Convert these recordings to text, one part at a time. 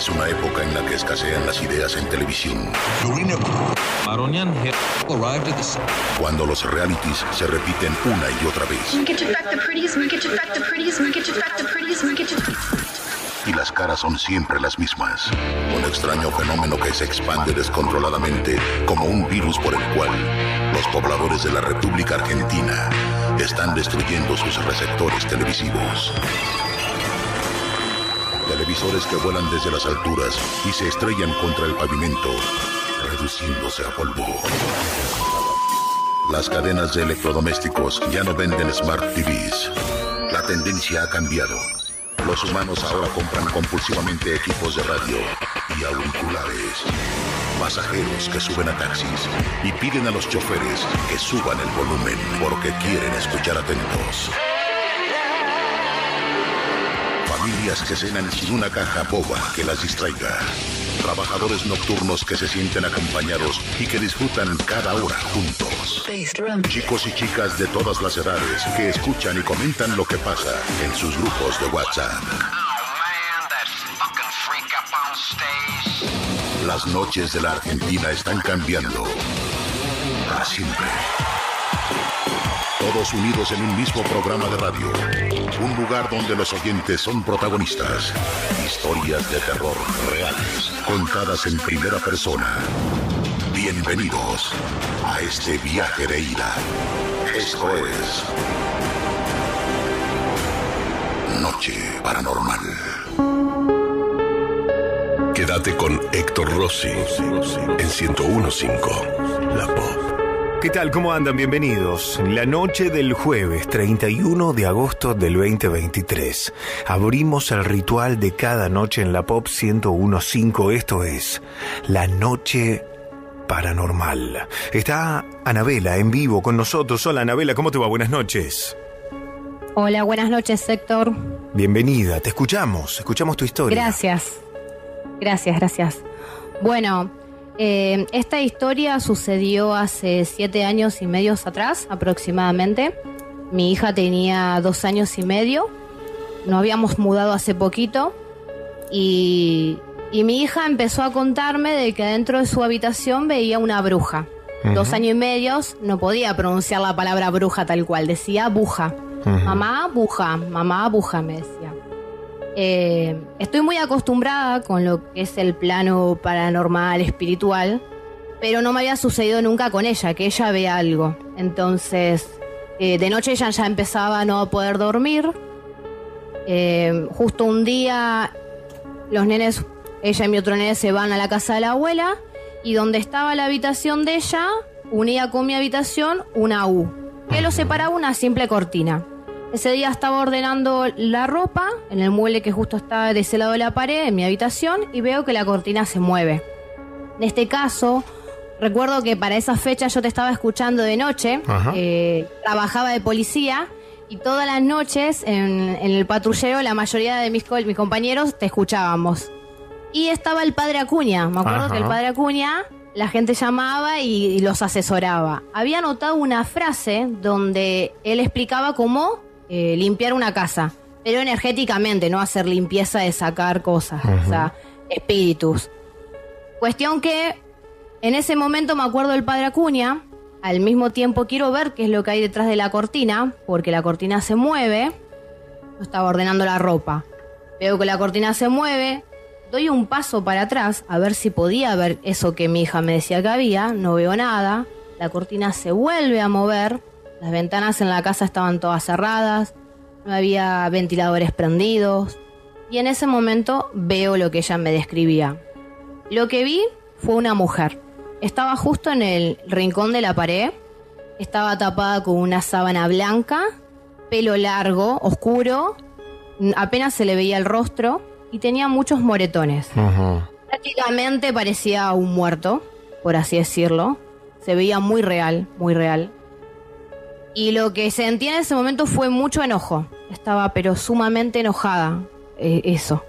Es una época en la que escasean las ideas en televisión. Cuando los realities se repiten una y otra vez. Y las caras son siempre las mismas. Un extraño fenómeno que se expande descontroladamente como un virus por el cual los pobladores de la República Argentina están destruyendo sus receptores televisivos. Televisores que vuelan desde las alturas y se estrellan contra el pavimento, reduciéndose a polvo. Las cadenas de electrodomésticos ya no venden Smart TVs. La tendencia ha cambiado. Los humanos ahora compran compulsivamente equipos de radio y auriculares. Pasajeros que suben a taxis y piden a los choferes que suban el volumen porque quieren escuchar atentos. Familias que cenan sin una caja boba que las distraiga. Trabajadores nocturnos que se sienten acompañados y que disfrutan cada hora juntos. Chicos y chicas de todas las edades que escuchan y comentan lo que pasa en sus grupos de WhatsApp. Las noches de la Argentina están cambiando. Para siempre. Todos unidos en un mismo programa de radio. Un lugar donde los oyentes son protagonistas. Historias de terror reales, contadas en primera persona. Bienvenidos a este viaje de ira. Esto es Noche Paranormal. Quédate con Héctor Rossi en 1015 La Pop. ¿Qué tal? ¿Cómo andan? Bienvenidos. La noche del jueves 31 de agosto del 2023. Abrimos el ritual de cada noche en la Pop 1015. Esto es la noche paranormal. Está Anabela en vivo con nosotros. Hola Anabela, ¿cómo te va? Buenas noches. Hola, buenas noches, Héctor. Bienvenida, te escuchamos, escuchamos tu historia. Gracias. Gracias, gracias. Bueno, eh, esta historia sucedió hace siete años y medio atrás, aproximadamente. Mi hija tenía dos años y medio. Nos habíamos mudado hace poquito. Y, mi hija empezó a contarme de que dentro de su habitación veía una bruja. Dos años y medio no podía pronunciar la palabra bruja tal cual, decía buja. Mamá, buja, mamá, buja, me decía. Eh, estoy muy acostumbrada con lo que es el plano paranormal, espiritual, pero no me había sucedido nunca con ella, que ella vea algo. Entonces, eh, de noche ella ya empezaba a no poder dormir. Eh, justo un día, los nenes, ella y mi otro nene se van a la casa de la abuela y donde estaba la habitación de ella, unía con mi habitación una U, que lo separaba una simple cortina. Ese día estaba ordenando la ropa en el mueble que justo estaba de ese lado de la pared, en mi habitación, y veo que la cortina se mueve. En este caso, recuerdo que para esa fecha yo te estaba escuchando de noche, eh, trabajaba de policía, y todas las noches en, el patrullero la mayoría de mis, mis, compañeros te escuchábamos. Y estaba el padre Acuña, me acuerdo que el padre Acuña la gente llamaba y, los asesoraba. Había notado una frase donde él explicaba cómo eh, limpiar una casa, pero energéticamente, no hacer limpieza de sacar cosas, o sea, espíritus. Cuestión que en ese momento me acuerdo del padre Acuña, al mismo tiempo quiero ver qué es lo que hay detrás de la cortina, porque la cortina se mueve. Yo estaba ordenando la ropa. Veo que la cortina se mueve, doy un paso para atrás a ver si podía ver eso que mi hija me decía que había, no veo nada. La cortina se vuelve a mover, las ventanas en la casa estaban todas cerradas, no había ventiladores prendidos. Y en ese momento veo lo que ella me describía. Lo que vi fue una mujer. Estaba justo en el rincón de la pared. Estaba tapada con una sábana blanca, pelo largo, oscuro. Apenas se le veía el rostro y tenía muchos moretones. Prácticamente parecía un muerto, por así decirlo. Se veía muy real, muy real. Y lo que sentía en ese momento fue mucho enojo. Estaba pero sumamente enojada. Eh, eso.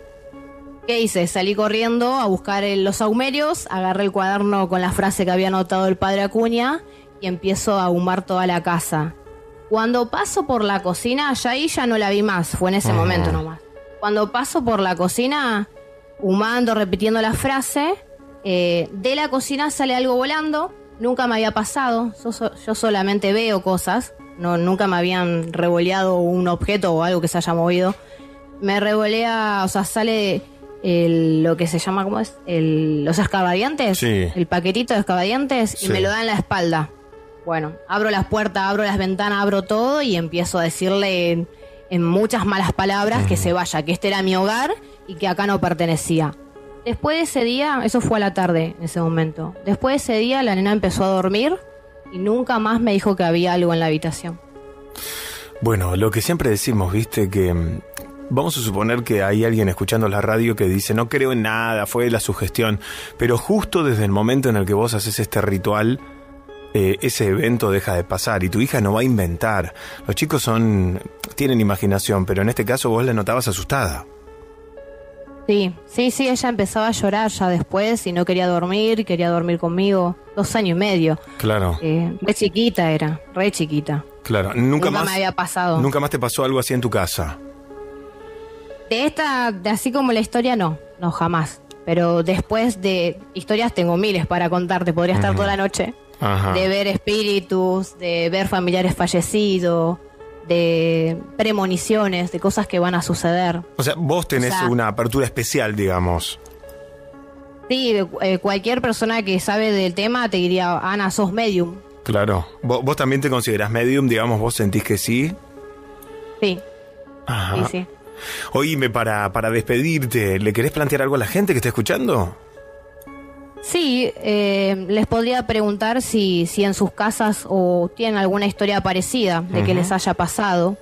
¿Qué hice? Salí corriendo a buscar los saumerios, agarré el cuaderno con la frase que había anotado el padre Acuña y empiezo a ahumar toda la casa. Cuando paso por la cocina, ya ahí ya no la vi más, fue en ese momento nomás. Cuando paso por la cocina, humando, repitiendo la frase. Eh, de la cocina sale algo volando. Nunca me había pasado. Yo, solamente veo cosas. No, nunca me habían revoleado un objeto o algo que se haya movido. Me revolea, o sea, sale lo que se llama, ¿cómo es? los escabadientes. El paquetito de escabadientes y me lo da en la espalda. Bueno, abro las puertas, abro las ventanas, abro todo y empiezo a decirle en, muchas malas palabras que se vaya, que este era mi hogar y que acá no pertenecía. Después de ese día, eso fue a la tarde en ese momento. Después de ese día la nena empezó a dormir y nunca más me dijo que había algo en la habitación. Bueno, lo que siempre decimos, viste, que mm, vamos a suponer que hay alguien escuchando la radio que dice, no creo en nada, fue la sugestión, pero justo desde el momento en el que vos haces este ritual, eh, ese evento deja de pasar y tu hija no va a inventar. Los chicos son tienen imaginación, pero en este caso vos la notabas asustada. Sí, sí, sí, ella empezaba a llorar ya después y no quería dormir, quería dormir conmigo. Dos años y medio. Claro. Eh, re chiquita era, re chiquita. Claro, nunca, más me había pasado. Nunca más te pasó algo así en tu casa. De esta, de así como la historia, no, no jamás. Pero después de historias tengo miles para contarte, podría estar toda la noche de ver espíritus, de ver familiares fallecidos, de premoniciones, de cosas que van a suceder. O sea, vos tenés una apertura especial, digamos. Sí, eh, cualquier persona que sabe del tema te diría, Ana, sos medium. Claro. ¿Vos, también te considerás medium, digamos, vos sentís que sí? Sí. Ajá. Sí, sí. Oíme, para, para despedirte, ¿le querés plantear algo a la gente que está escuchando? Sí, eh, les podría preguntar si, si en sus casas o tienen alguna historia parecida de que les haya pasado.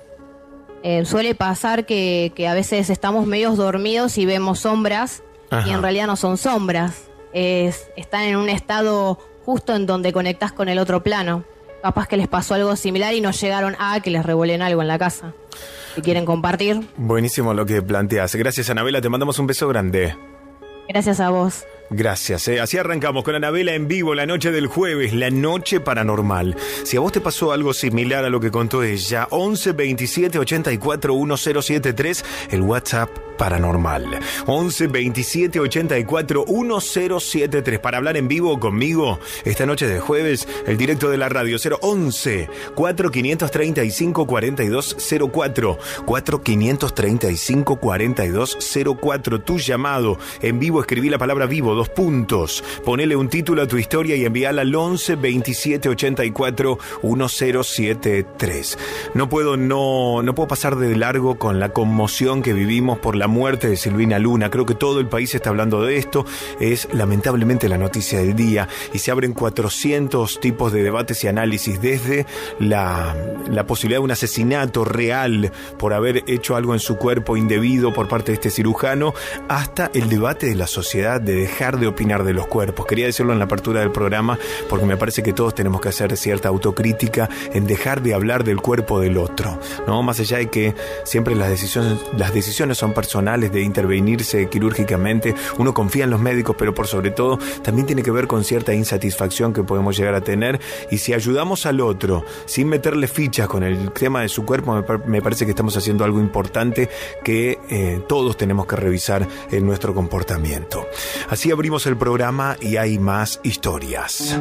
Eh, suele pasar que, que, a veces estamos medios dormidos y vemos sombras y en realidad no son sombras. Es, están en un estado justo en donde conectas con el otro plano. Capaz que les pasó algo similar y no llegaron a que les revuelen algo en la casa. Si quieren compartir. Buenísimo lo que planteas. Gracias, Anabela. Te mandamos un beso grande. Gracias a vos. Gracias. Eh. Así arrancamos con Anabela en vivo la noche del jueves, la noche paranormal. Si a vos te pasó algo similar a lo que contó ella, 11 27 84 1073, el WhatsApp paranormal. 11 27 84 1073 para hablar en vivo conmigo esta noche de jueves, el directo de la radio 011 4535 4204 4535 4204 tu llamado en vivo escribí la palabra vivo dos puntos. Ponele un título a tu historia y envíala al 11 27 84 1073. No puedo, no, no puedo pasar de largo con la conmoción que vivimos por la muerte de Silvina Luna. Creo que todo el país está hablando de esto. Es lamentablemente la noticia del día y se abren 400 tipos de debates y análisis desde la, la posibilidad de un asesinato real por haber hecho algo en su cuerpo indebido por parte de este cirujano hasta el debate de la sociedad de dejar de opinar de los cuerpos. Quería decirlo en la apertura del programa porque me parece que todos tenemos que hacer cierta autocrítica en dejar de hablar del cuerpo del otro, ¿no? Más allá de que siempre las decisiones, las decisiones son personales de intervenirse quirúrgicamente, uno confía en los médicos, pero por sobre todo también tiene que ver con cierta insatisfacción que podemos llegar a tener y si ayudamos al otro sin meterle fichas con el tema de su cuerpo, me, parece que estamos haciendo algo importante que eh, todos tenemos que revisar en nuestro comportamiento. Así abrimos el programa y hay más historias.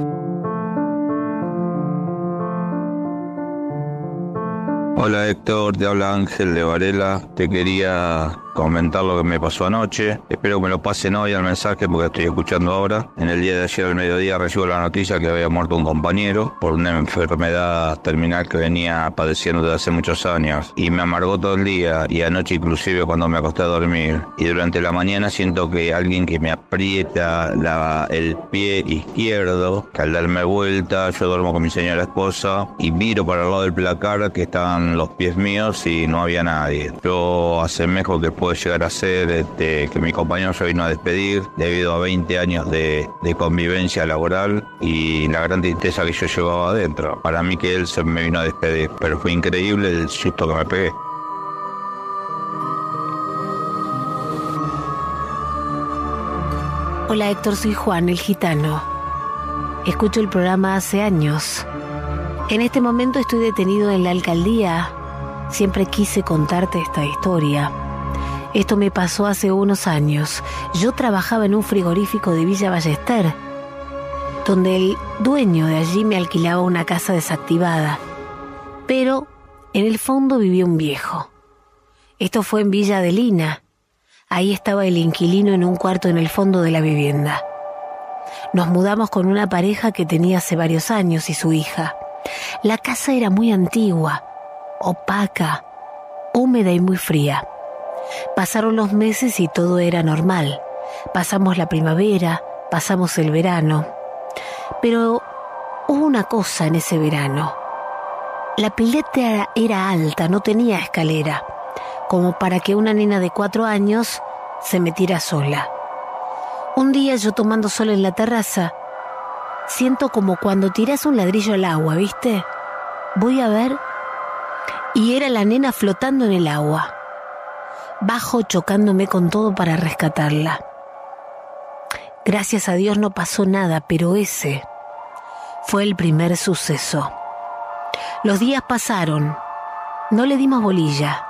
Hola Héctor, te habla Ángel de Varela. Te quería comentar lo que me pasó anoche. Espero que me lo pasen hoy al mensaje porque estoy escuchando ahora. En el día de ayer al mediodía recibo la noticia que había muerto un compañero por una enfermedad terminal que venía padeciendo desde hace muchos años y me amargó todo el día y anoche inclusive cuando me acosté a dormir y durante la mañana siento que alguien que me aprieta el pie izquierdo, que al darme vuelta yo duermo con mi señora esposa y miro para el lado del placar que estaban los pies míos y no había nadie. Yo asemejo que puede llegar a ser este, que mi compañero se vino a despedir debido a 20 años de, de convivencia laboral y la gran tristeza que yo llevaba adentro. Para mí que él se me vino a despedir, pero fue increíble el susto que me pegué. Hola Héctor, soy Juan, el gitano. Escucho el programa hace años. En este momento estoy detenido en la alcaldía. Siempre quise contarte esta historia. Esto me pasó hace unos años. Yo trabajaba en un frigorífico de Villa Ballester, donde el dueño de allí me alquilaba una casa desactivada. Pero en el fondo vivía un viejo. Esto fue en Villa Adelina. Ahí estaba el inquilino en un cuarto en el fondo de la vivienda. Nos mudamos con una pareja que tenía hace varios años y su hija. La casa era muy antigua, opaca, húmeda y muy fría. Pasaron los meses y todo era normal. Pasamos la primavera, pasamos el verano. Pero hubo una cosa en ese verano. La pileta era alta, no tenía escalera, como para que una nena de cuatro años se metiera sola. Un día yo tomando sol en la terraza, siento como cuando tiras un ladrillo al agua, ¿viste? Voy a ver y era la nena flotando en el agua bajo chocándome con todo para rescatarla. Gracias a Dios no pasó nada, pero ese fue el primer suceso. Los días pasaron, no le dimos bolilla,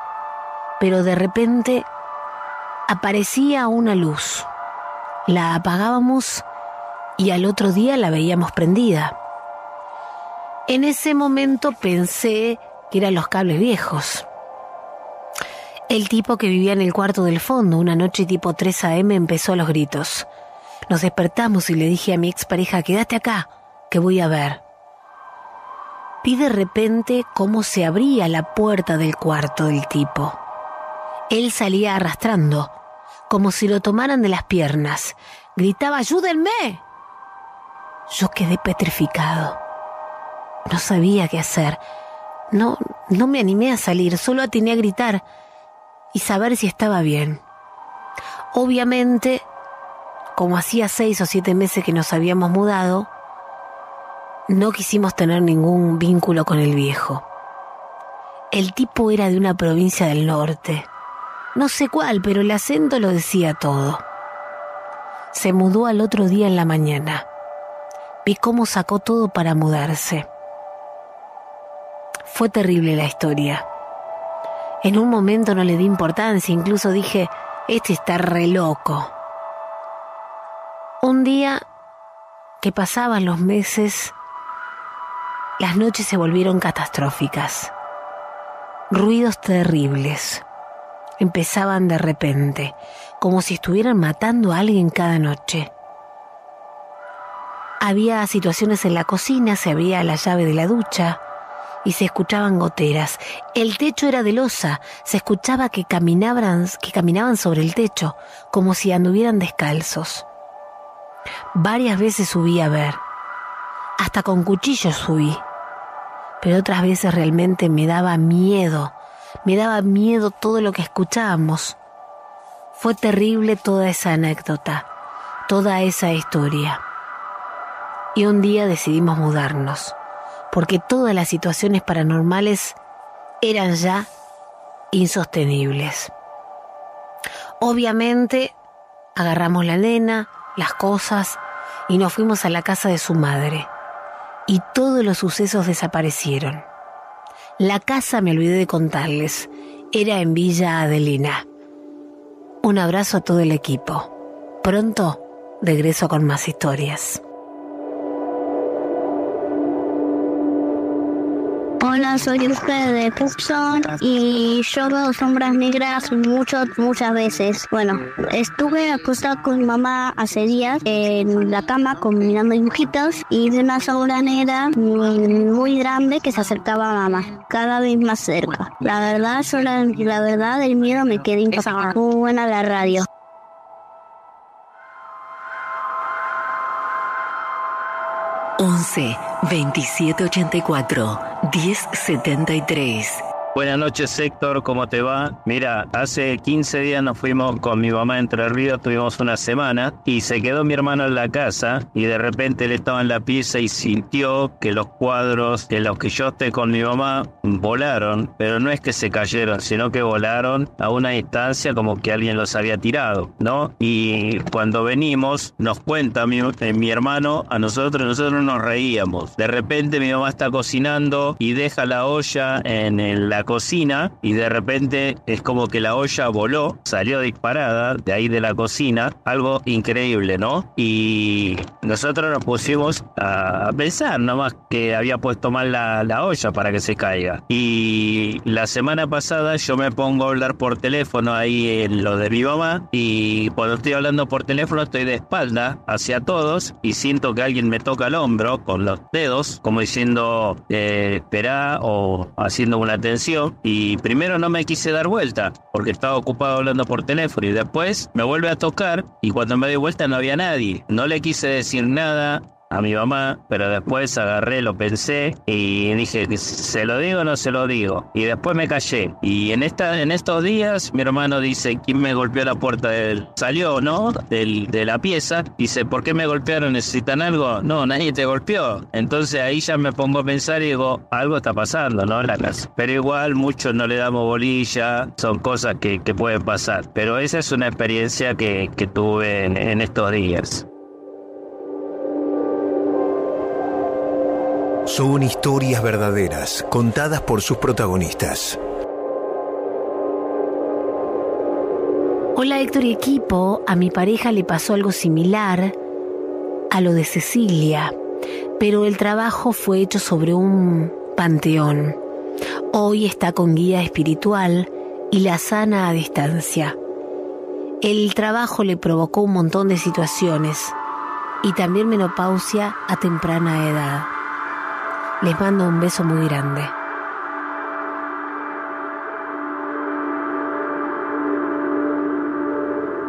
pero de repente aparecía una luz. La apagábamos y al otro día la veíamos prendida. En ese momento pensé que eran los cables viejos. El tipo que vivía en el cuarto del fondo una noche tipo 3 a.m. empezó a los gritos. Nos despertamos y le dije a mi expareja, quédate acá, que voy a ver. Vi de repente cómo se abría la puerta del cuarto del tipo. Él salía arrastrando, como si lo tomaran de las piernas. Gritaba, ayúdenme. Yo quedé petrificado. No sabía qué hacer. No, no me animé a salir, solo atiné a gritar y saber si estaba bien. Obviamente, como hacía seis o siete meses que nos habíamos mudado, no quisimos tener ningún vínculo con el viejo. El tipo era de una provincia del norte. No sé cuál, pero el acento lo decía todo. Se mudó al otro día en la mañana. Vi cómo sacó todo para mudarse. Fue terrible la historia. En un momento no le di importancia, incluso dije, este está re loco. Un día que pasaban los meses, las noches se volvieron catastróficas. Ruidos terribles. Empezaban de repente, como si estuvieran matando a alguien cada noche. Había situaciones en la cocina, se abría la llave de la ducha, y se escuchaban goteras. El techo era de losa, se escuchaba que caminaban, que caminaban sobre el techo, como si anduvieran descalzos. Varias veces subí a ver, hasta con cuchillos subí, pero otras veces realmente me daba miedo, me daba miedo todo lo que escuchábamos. Fue terrible toda esa anécdota, toda esa historia. Y un día decidimos mudarnos porque todas las situaciones paranormales eran ya insostenibles. Obviamente, agarramos la nena, las cosas, y nos fuimos a la casa de su madre. Y todos los sucesos desaparecieron. La casa, me olvidé de contarles, era en Villa Adelina. Un abrazo a todo el equipo. Pronto regreso con más historias. Hola, soy usted de Tucson y yo veo sombras negras muchas, muchas veces. Bueno, estuve acostada con mi mamá hace días en la cama combinando dibujitos y de una sombra negra muy, grande que se acercaba a mamá, cada vez más cerca. La verdad, yo la, la verdad, del miedo me quedé impactada. Muy buena la radio. 11 2784 1073 Buenas noches, Héctor, ¿cómo te va? Mira, hace 15 días nos fuimos con mi mamá Entre Ríos, tuvimos una semana y se quedó mi hermano en la casa y de repente él estaba en la pieza y sintió que los cuadros de los que yo esté con mi mamá volaron, pero no es que se cayeron, sino que volaron a una distancia como que alguien los había tirado, ¿no? Y cuando venimos, nos cuenta mi, eh, mi hermano a nosotros, nosotros nos reíamos. De repente mi mamá está cocinando y deja la olla en la cocina y de repente es como que la olla voló, salió disparada de ahí de la cocina, algo increíble, ¿no? Y nosotros nos pusimos a pensar nomás que había puesto mal la, la olla para que se caiga. Y la semana pasada yo me pongo a hablar por teléfono ahí en lo de mi mamá y cuando estoy hablando por teléfono estoy de espalda hacia todos y siento que alguien me toca el hombro con los dedos como diciendo eh, espera o haciendo una y primero no me quise dar vuelta porque estaba ocupado hablando por teléfono y después me vuelve a tocar y cuando me doy vuelta no había nadie. No le quise decir nada, a mi mamá, pero después agarré, lo pensé y dije, ¿se lo digo o no se lo digo? Y después me callé. Y en, esta, en estos días mi hermano dice, ¿quién me golpeó la puerta del... Salió, ¿no? Del, de la pieza. Dice, ¿por qué me golpearon? ¿Necesitan algo? No, nadie te golpeó. Entonces ahí ya me pongo a pensar y digo, algo está pasando, ¿no? La casa. Pero igual muchos no le damos bolilla, son cosas que, que pueden pasar. Pero esa es una experiencia que, que tuve en, en estos días. Son historias verdaderas, contadas por sus protagonistas. Hola Héctor y equipo, a mi pareja le pasó algo similar a lo de Cecilia, pero el trabajo fue hecho sobre un panteón. Hoy está con guía espiritual y la sana a distancia. El trabajo le provocó un montón de situaciones y también menopausia a temprana edad. Les mando un beso muy grande.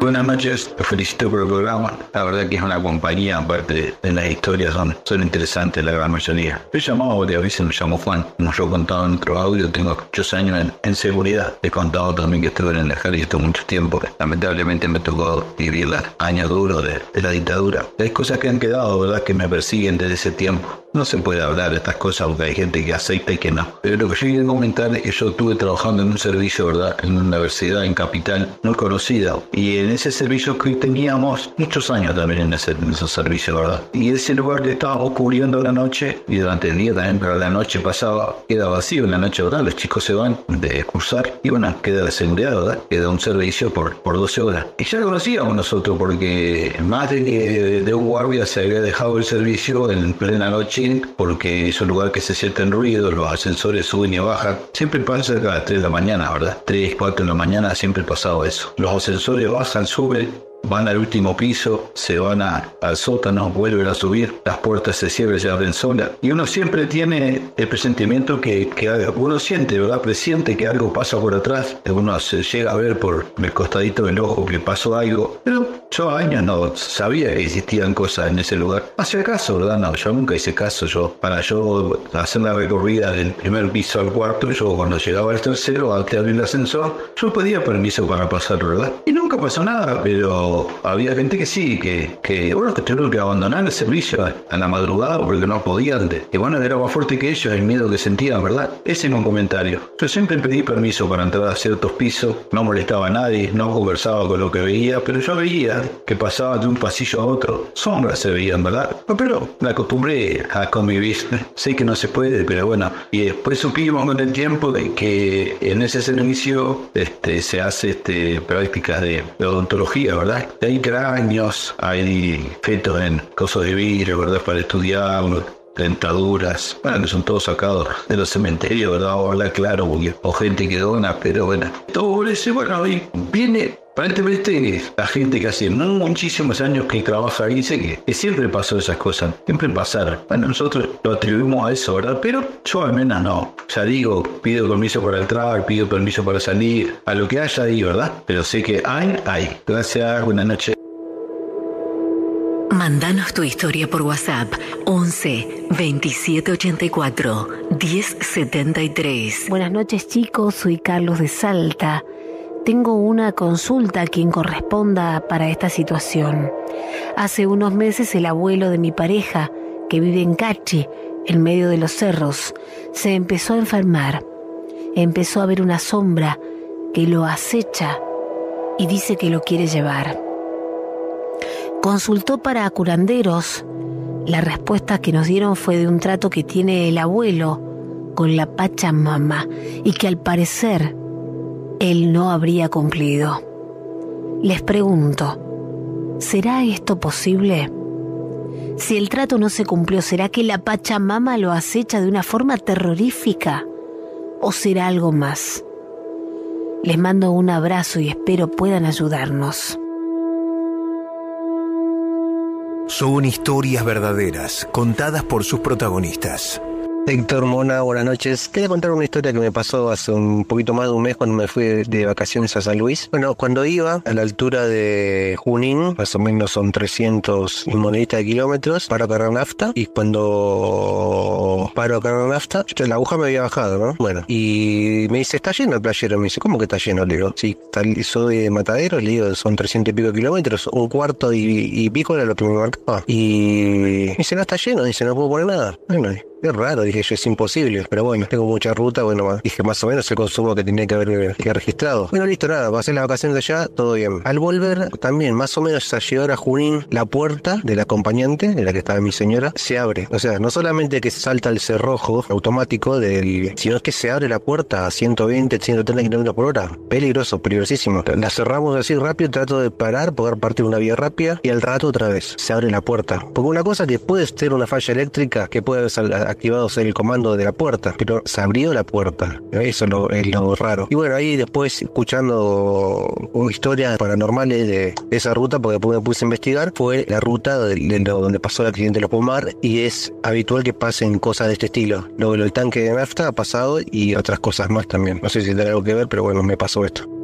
Buenas noches, te felicito por el programa. La verdad que es una compañía, aparte de, de las historias, son, son interesantes la gran mayoría. Yo he llamado varias veces, me llamo Juan. Como yo he contado en otro audio, tengo muchos años en, en seguridad. He contado también que estuve en el ejército mucho tiempo. Lamentablemente me tocó vivir los años duros de, de la dictadura. Hay cosas que han quedado, ¿verdad?, que me persiguen desde ese tiempo. No se puede hablar de estas cosas porque hay gente que acepta y que no. Pero lo que yo quiero comentar es que yo estuve trabajando en un servicio, ¿verdad? En una universidad en Capital, muy conocida. Y en ese servicio que teníamos muchos años también en ese, en ese servicio, ¿verdad? Y ese lugar que estábamos cubriendo la noche y durante el día también, pero la noche pasaba, queda vacío en la noche, ¿verdad? Los chicos se van de cursar y bueno, queda la seguridad, ¿verdad? Queda un servicio por, por 12 horas. Y ya lo conocíamos nosotros porque más de, de un guardia se había dejado el servicio en plena noche porque es un lugar que se siente en ruido, los ascensores suben y bajan. Siempre pasa a las 3 de la mañana, ¿verdad? 3, 4 de la mañana siempre pasado eso. Los ascensores bajan, suben, van al último piso, se van a, al sótano, vuelven a subir, las puertas se cierran y se abren solas. Y uno siempre tiene el presentimiento que, que uno siente, ¿verdad? Presiente que algo pasa por atrás, uno se llega a ver por el costadito del ojo que pasó algo. Pero yo años no sabía que existían cosas en ese lugar. Hacía caso, ¿verdad? No, yo nunca hice caso. Yo, para yo hacer la recorrida del primer piso al cuarto, yo cuando llegaba al tercero, de abrir el ascensor, yo pedía permiso para pasar, ¿verdad? Y nunca pasó nada, pero había gente que sí, que, que bueno, que tuvieron que abandonar el servicio a la madrugada porque no podían. Que bueno, era más fuerte que ellos el miedo que sentían, ¿verdad? Ese es un comentario. Yo siempre pedí permiso para entrar a ciertos pisos, no molestaba a nadie, no conversaba con lo que veía, pero yo veía que pasaba de un pasillo a otro. Sombras se veían, ¿verdad? Pero me acostumbré a convivir. sé que no se puede, pero bueno. Y después supimos con el tiempo que en ese servicio este, se hace este, prácticas de odontología, ¿verdad? Hay cráneos, hay fetos en cosas de vidrio, ¿verdad? Para estudiar, dentaduras, bueno, que son todos sacados de los cementerios, ¿verdad? Habla claro, porque, o gente que dona, pero bueno. Todo eso, bueno, y viene Aparentemente la gente que hace muchísimos años que trabaja ahí dice que, que, siempre pasó esas cosas, siempre pasaron. Bueno, nosotros lo atribuimos a eso, ¿verdad? Pero yo al menos no. Ya digo, pido permiso para entrar, pido permiso para salir, a lo que haya ahí, ¿verdad? Pero sé que hay, hay. Gracias, buenas noches. Mandanos tu historia por WhatsApp 11 2784 1073. Buenas noches chicos, soy Carlos de Salta. Tengo una consulta a quien corresponda para esta situación. Hace unos meses el abuelo de mi pareja, que vive en Cachi, en medio de los cerros, se empezó a enfermar. Empezó a ver una sombra que lo acecha y dice que lo quiere llevar. Consultó para curanderos. La respuesta que nos dieron fue de un trato que tiene el abuelo con la Pachamama y que al parecer él no habría cumplido. Les pregunto, ¿será esto posible? Si el trato no se cumplió, ¿será que la Pachamama lo acecha de una forma terrorífica? ¿O será algo más? Les mando un abrazo y espero puedan ayudarnos. Son historias verdaderas, contadas por sus protagonistas. Héctor Mona, buenas noches. Te voy a contar una historia que me pasó hace un poquito más de un mes cuando me fui de vacaciones a San Luis. Bueno, cuando iba a la altura de Junín, más o menos son 300 moneditas de kilómetros, paro a cargar nafta y cuando paro a cargar nafta, la aguja me había bajado, ¿no? Bueno, y me dice, está lleno el playero. Me dice, ¿cómo que está lleno? Le digo, sí, soy de Matadero, le digo, son 300 y pico kilómetros, un cuarto y, pico era lo que me marcaba. Y me dice, no está lleno, dice, no puedo poner nada. Bueno, es raro, dije yo, es imposible. Pero bueno, tengo mucha ruta, bueno, dije más o menos el consumo que tenía que haber registrado. Bueno, listo, nada, pasé las vacaciones allá, todo bien. Al volver, también, más o menos a llegar a Junín, la puerta del acompañante, en la que estaba mi señora, se abre. O sea, no solamente que salta el cerrojo automático del, sino que se abre la puerta a 120, 130 kilómetros por hora. Peligroso, peligrosísimo. La cerramos así rápido, trato de parar, poder partir una vía rápida y al rato otra vez se abre la puerta. Porque una cosa que puede ser una falla eléctrica que puede activado el comando de la puerta, pero se abrió la puerta. Eso es lo, es lo raro. Y bueno, ahí después escuchando historias paranormales de esa ruta, porque después me puse a investigar, fue la ruta de, donde pasó el accidente de los Pomar y es habitual que pasen cosas de este estilo. Luego el tanque de nafta ha pasado y otras cosas más también. No sé si tiene algo que ver, pero bueno, me pasó esto.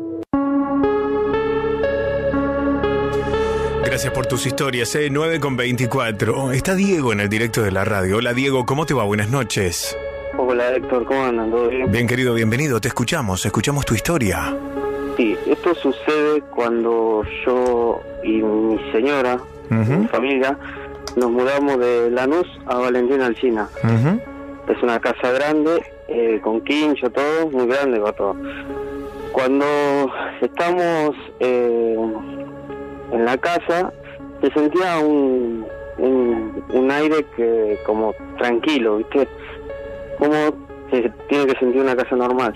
Gracias por tus historias, ¿eh? 9 con 24. Está Diego en el directo de la radio. Hola Diego, ¿cómo te va? Buenas noches. Hola Héctor, ¿cómo andan? ¿Todo bien? Bien querido, bienvenido. Te escuchamos, escuchamos tu historia. Sí, esto sucede cuando yo y mi señora, mi familia, nos mudamos de Lanús a Valentín Alcina. Es una casa grande, eh, con quincho, todo, muy grande, va todo. Cuando estamos... Eh, en la casa se sentía un, un, aire que como tranquilo, ¿viste? Como se tiene que sentir una casa normal.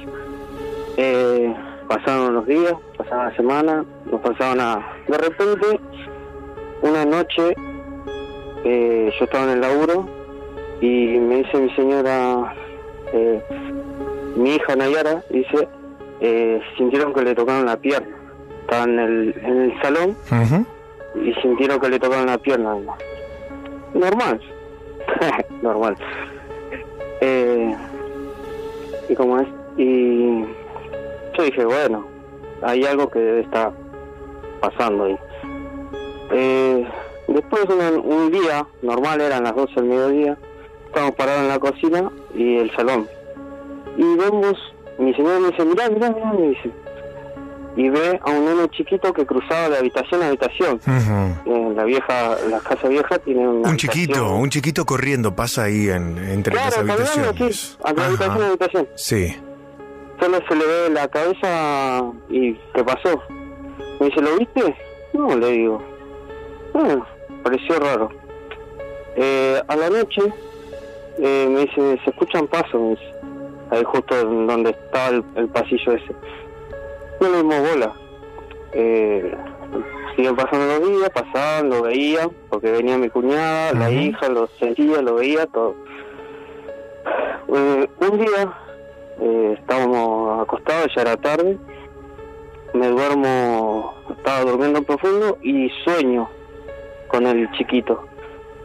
Eh, pasaron los días, pasaron la semana, no pasaba nada. De repente, una noche, eh, yo estaba en el laburo y me dice mi señora, eh, mi hija Nayara, dice, sintieron que le tocaron la pierna estaba en el, en el salón y sintieron que le tocaron la pierna. Normal, normal. Eh, y como es, y yo dije, bueno, hay algo que debe estar pasando ahí. Eh, después un, un día, normal, eran las 12 del mediodía, estábamos parados en la cocina y el salón. Y vemos, mi señora me dice, mirá, mirá, mirá, me dice, y ve a un niño chiquito que cruzaba de habitación a habitación. en la vieja, la casa vieja tiene un chiquito, un chiquito corriendo pasa ahí en, entre las habitaciones. a habitación a habitación. Sí. Solo se le ve la cabeza y ¿qué pasó? Me dice, ¿lo viste? No, le digo. Bueno, pareció raro. Eh, a la noche eh, me dice, se escuchan pasos, ahí justo donde estaba el pasillo ese no le dimos bola. Eh, siguen pasando los días, pasaban, lo veía, porque venía mi cuñada, la hija, lo sentía, lo veía, todo. Eh, un día eh, estábamos acostados, ya era tarde, me duermo, estaba durmiendo profundo y sueño con el chiquito.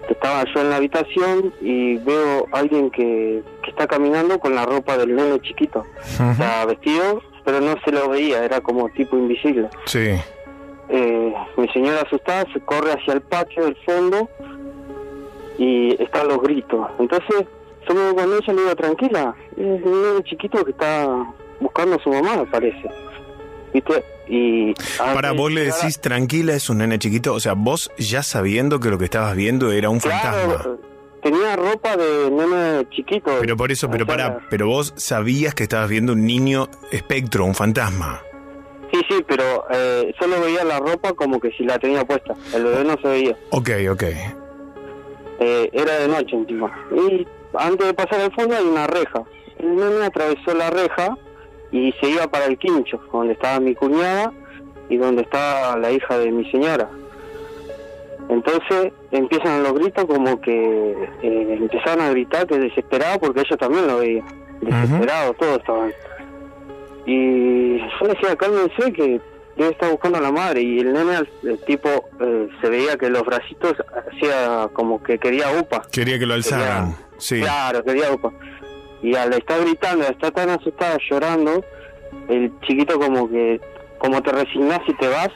Estaba yo en la habitación y veo a alguien que, que está caminando con la ropa del nene chiquito. Está vestido pero no se lo veía, era como tipo invisible. Sí. Eh, mi señora asustada se corre hacia el patio del fondo y están los gritos. Entonces, yo me voy con ella le digo, tranquila, es un niño chiquito que está buscando a su mamá, me parece. ¿Viste? Y Para vos le decís tranquila, es un nene chiquito, o sea, vos ya sabiendo que lo que estabas viendo era un fantasma tenía ropa de nene chiquito. Pero por eso, pero para, pero vos sabías que estabas viendo un niño espectro, un fantasma. Sí, sí, pero eh, solo veía la ropa como que si la tenía puesta. El bebé no se veía. Ok, ok. Eh, era de noche encima. Y antes de pasar al fondo hay una reja. el nene atravesó la reja y se iba para el quincho, donde estaba mi cuñada y donde estaba la hija de mi señora. Entonces empiezan los gritos como que eh, empezaron a gritar que desesperado porque ellos también lo veían, desesperados, todos estaban. Y yo decía, cálmense que debe estar buscando a la madre y el nene, el tipo, eh, se veía que los bracitos hacía como que quería upa. Quería que lo alzaran, sí. Claro, quería upa. Y al estar gritando, al estar tan asustada, llorando, el chiquito como que, como te resignás y te vas.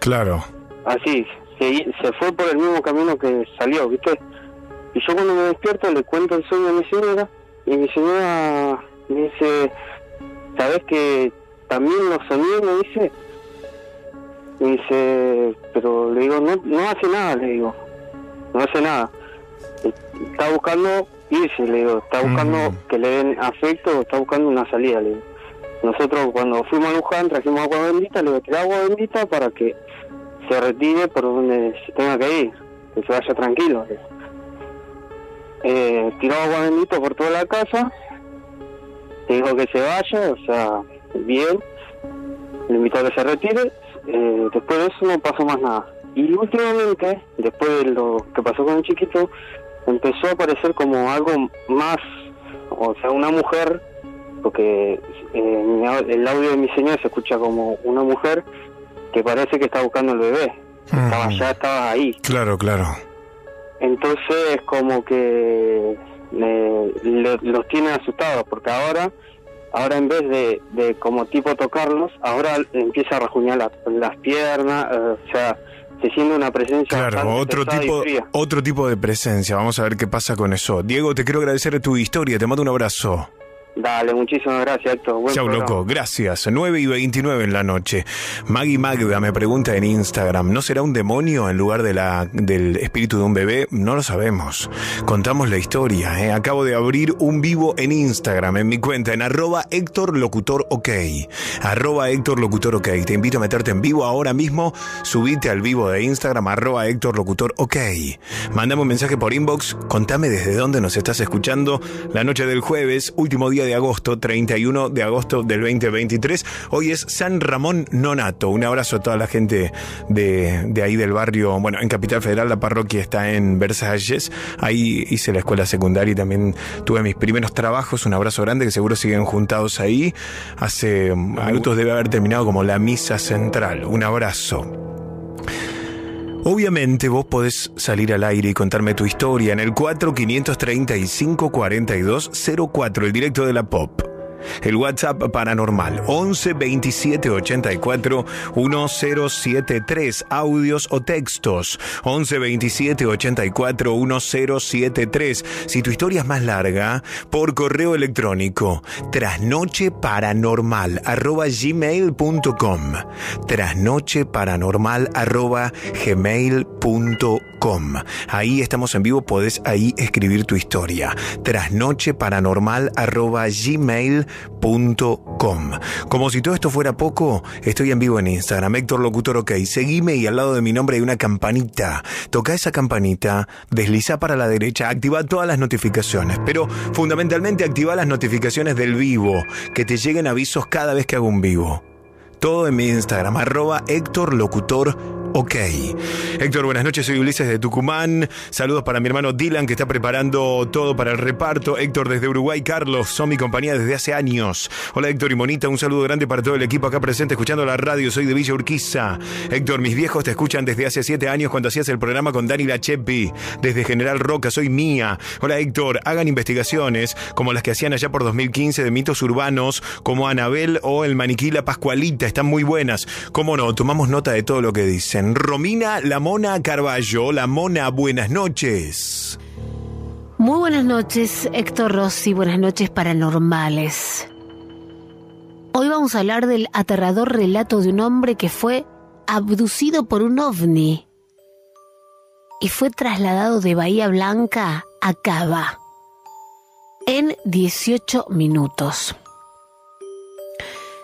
Claro. Así, se, se fue por el mismo camino que salió, ¿viste? Y yo cuando me despierto le cuento el sueño a mi señora y mi señora me dice, ¿sabes que también lo soñé? Me dice. Me dice, pero le digo, no, no hace nada, le digo, no hace nada. Está buscando irse, le digo, está buscando que le den afecto, está buscando una salida, le digo. Nosotros cuando fuimos a Luján trajimos agua bendita, le digo, agua bendita para que se retire por donde se tenga que ir, que se vaya tranquilo. Eh, tiró agua por toda la casa, dijo que se vaya, o sea, bien, le invitó a que se retire, eh, después de eso no pasó más nada. Y últimamente, después de lo que pasó con el chiquito, empezó a aparecer como algo más, o sea, una mujer, porque eh, el audio de mi señor se escucha como una mujer que parece que está buscando el bebé. Estaba ya estaba ahí. Claro, claro. Entonces como que los tiene asustados porque ahora ahora en vez de, de como tipo tocarlos, ahora empieza a rajuñar las piernas, eh, o sea, se siente una presencia claro otro tipo otro tipo de presencia vamos a ver qué pasa con eso Diego te quiero agradecer tu historia te mando un abrazo Dale, muchísimas gracias, Héctor. Chau, loco. Gracias. 9 y 29 en la noche. Maggie Magda me pregunta en Instagram, ¿no será un demonio en lugar de la, del espíritu de un bebé? No lo sabemos. Contamos la historia. ¿eh? Acabo de abrir un vivo en Instagram, en mi cuenta, en arroba Héctor Locutor OK. Arroba Héctor Locutor OK. Te invito a meterte en vivo ahora mismo. Subite al vivo de Instagram, arroba Héctor Locutor OK. Mandame un mensaje por inbox. Contame desde dónde nos estás escuchando la noche del jueves, último día de agosto, 31 de agosto del 2023. Hoy es San Ramón Nonato. Un abrazo a toda la gente de, de ahí del barrio. Bueno, en Capital Federal la parroquia está en Versalles. Ahí hice la escuela secundaria y también tuve mis primeros trabajos. Un abrazo grande que seguro siguen juntados ahí. Hace minutos debe haber terminado como la misa central. Un abrazo. Obviamente vos podés salir al aire y contarme tu historia en el 4535 4204, el directo de la pop. El WhatsApp paranormal 11 27 84 1073 audios o textos 11 27 84 1073 si tu historia es más larga por correo electrónico trasnocheparanormal arroba gmail.com trasnocheparanormal arroba gmail.com ahí estamos en vivo podés ahí escribir tu historia. Trasnocheparanormal arroba gmail com. Como si todo esto fuera poco, estoy en vivo en Instagram, Héctor Locutor OK. Seguime y al lado de mi nombre hay una campanita. Toca esa campanita, desliza para la derecha, activa todas las notificaciones, pero fundamentalmente activa las notificaciones del vivo, que te lleguen avisos cada vez que hago un vivo. Todo en mi Instagram, arroba Héctor Locutor Ok. Héctor, buenas noches, soy Ulises de Tucumán. Saludos para mi hermano Dylan que está preparando todo para el reparto. Héctor desde Uruguay, Carlos, son mi compañía desde hace años. Hola Héctor y Monita, un saludo grande para todo el equipo acá presente escuchando la radio. Soy de Villa Urquiza. Héctor, mis viejos te escuchan desde hace siete años cuando hacías el programa con Dani Lachepi. Desde General Roca, soy mía. Hola Héctor, hagan investigaciones como las que hacían allá por 2015 de mitos urbanos como Anabel o el maniquí La Pascualita. Están muy buenas. Cómo no, tomamos nota de todo lo que dicen. Romina La Mona Carballo. La Mona, buenas noches. Muy buenas noches, Héctor Rossi. Buenas noches, paranormales. Hoy vamos a hablar del aterrador relato de un hombre que fue abducido por un ovni y fue trasladado de Bahía Blanca a Cava en 18 minutos.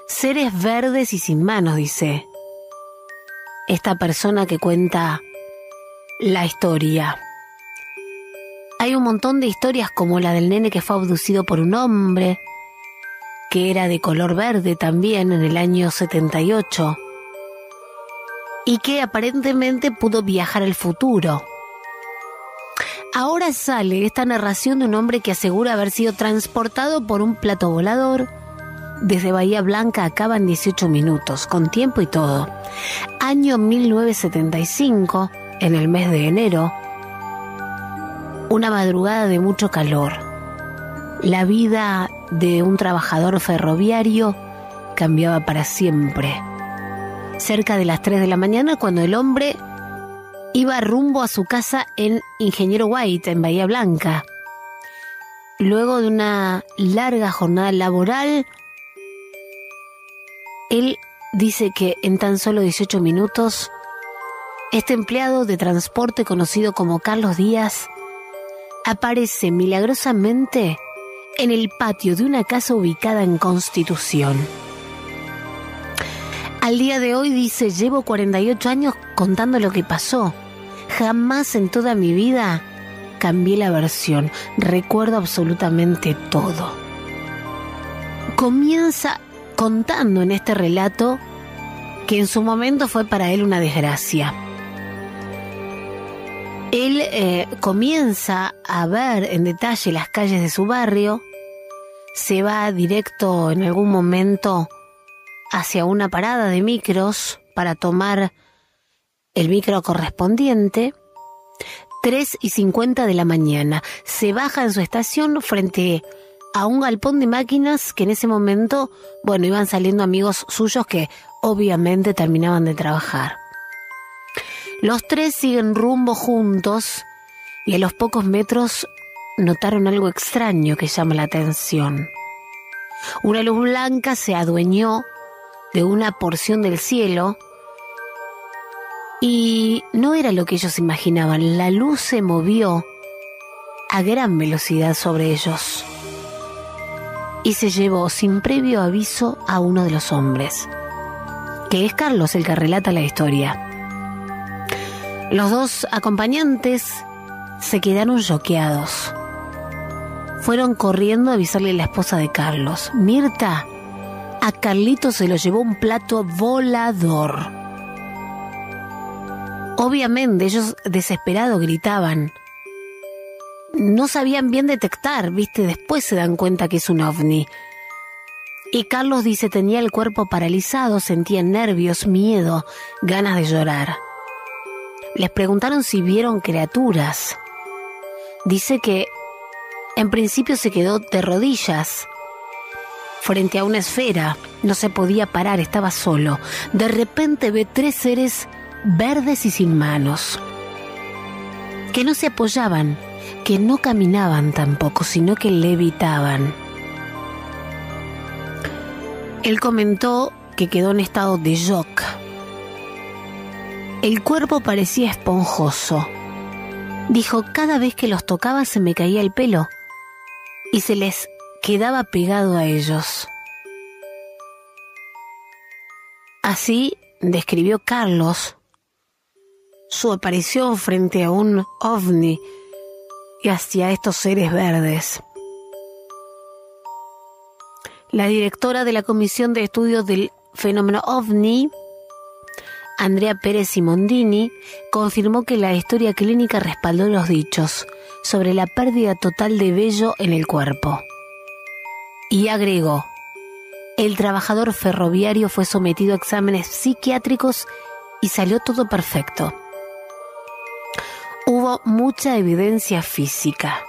Seres verdes y sin manos, dice esta persona que cuenta la historia. Hay un montón de historias como la del nene que fue abducido por un hombre, que era de color verde también en el año 78 y que aparentemente pudo viajar al futuro. Ahora sale esta narración de un hombre que asegura haber sido transportado por un plato volador desde Bahía Blanca acaba en 18 minutos, con tiempo y todo. Año 1975, en el mes de enero, una madrugada de mucho calor. La vida de un trabajador ferroviario cambiaba para siempre. Cerca de las 3 de la mañana, cuando el hombre iba rumbo a su casa en Ingeniero White, en Bahía Blanca. Luego de una larga jornada laboral, él dice que en tan solo 18 minutos, este empleado de transporte conocido como Carlos Díaz aparece milagrosamente en el patio de una casa ubicada en Constitución. Al día de hoy dice, llevo 48 años contando lo que pasó. Jamás en toda mi vida cambié la versión. Recuerdo absolutamente todo. Comienza contando en este relato que en su momento fue para él una desgracia. Él eh, comienza a ver en detalle las calles de su barrio, se va directo en algún momento hacia una parada de micros para tomar el micro correspondiente. 3 y 50 de la mañana. Se baja en su estación frente a un galpón de máquinas que en ese momento, bueno, iban saliendo amigos suyos que obviamente terminaban de trabajar. Los tres siguen rumbo juntos y a los pocos metros notaron algo extraño que llama la atención. Una luz blanca se adueñó de una porción del cielo y no era lo que ellos imaginaban. La luz se movió a gran velocidad sobre ellos y se llevó sin previo aviso a uno de los hombres, que es Carlos el que relata la historia. Los dos acompañantes se quedaron choqueados. Fueron corriendo a avisarle a la esposa de Carlos. Mirta, a Carlito se lo llevó un plato volador. Obviamente ellos desesperados gritaban, no sabían bien detectar, viste, después se dan cuenta que es un ovni. Y Carlos dice tenía el cuerpo paralizado, sentía nervios, miedo, ganas de llorar. Les preguntaron si vieron criaturas. Dice que en principio se quedó de rodillas frente a una esfera. No se podía parar, estaba solo. De repente ve tres seres verdes y sin manos, que no se apoyaban, que no caminaban tampoco, sino que levitaban. Él comentó que quedó en estado de shock. El cuerpo parecía esponjoso. Dijo, cada vez que los tocaba se me caía el pelo y se les quedaba pegado a ellos. Así describió Carlos su aparición frente a un ovni y hacia estos seres verdes. La directora de la Comisión de Estudios del Fenómeno OVNI, Andrea Pérez Simondini, confirmó que la historia clínica respaldó los dichos sobre la pérdida total de vello en el cuerpo. Y agregó, el trabajador ferroviario fue sometido a exámenes psiquiátricos y salió todo perfecto hubo mucha evidencia física.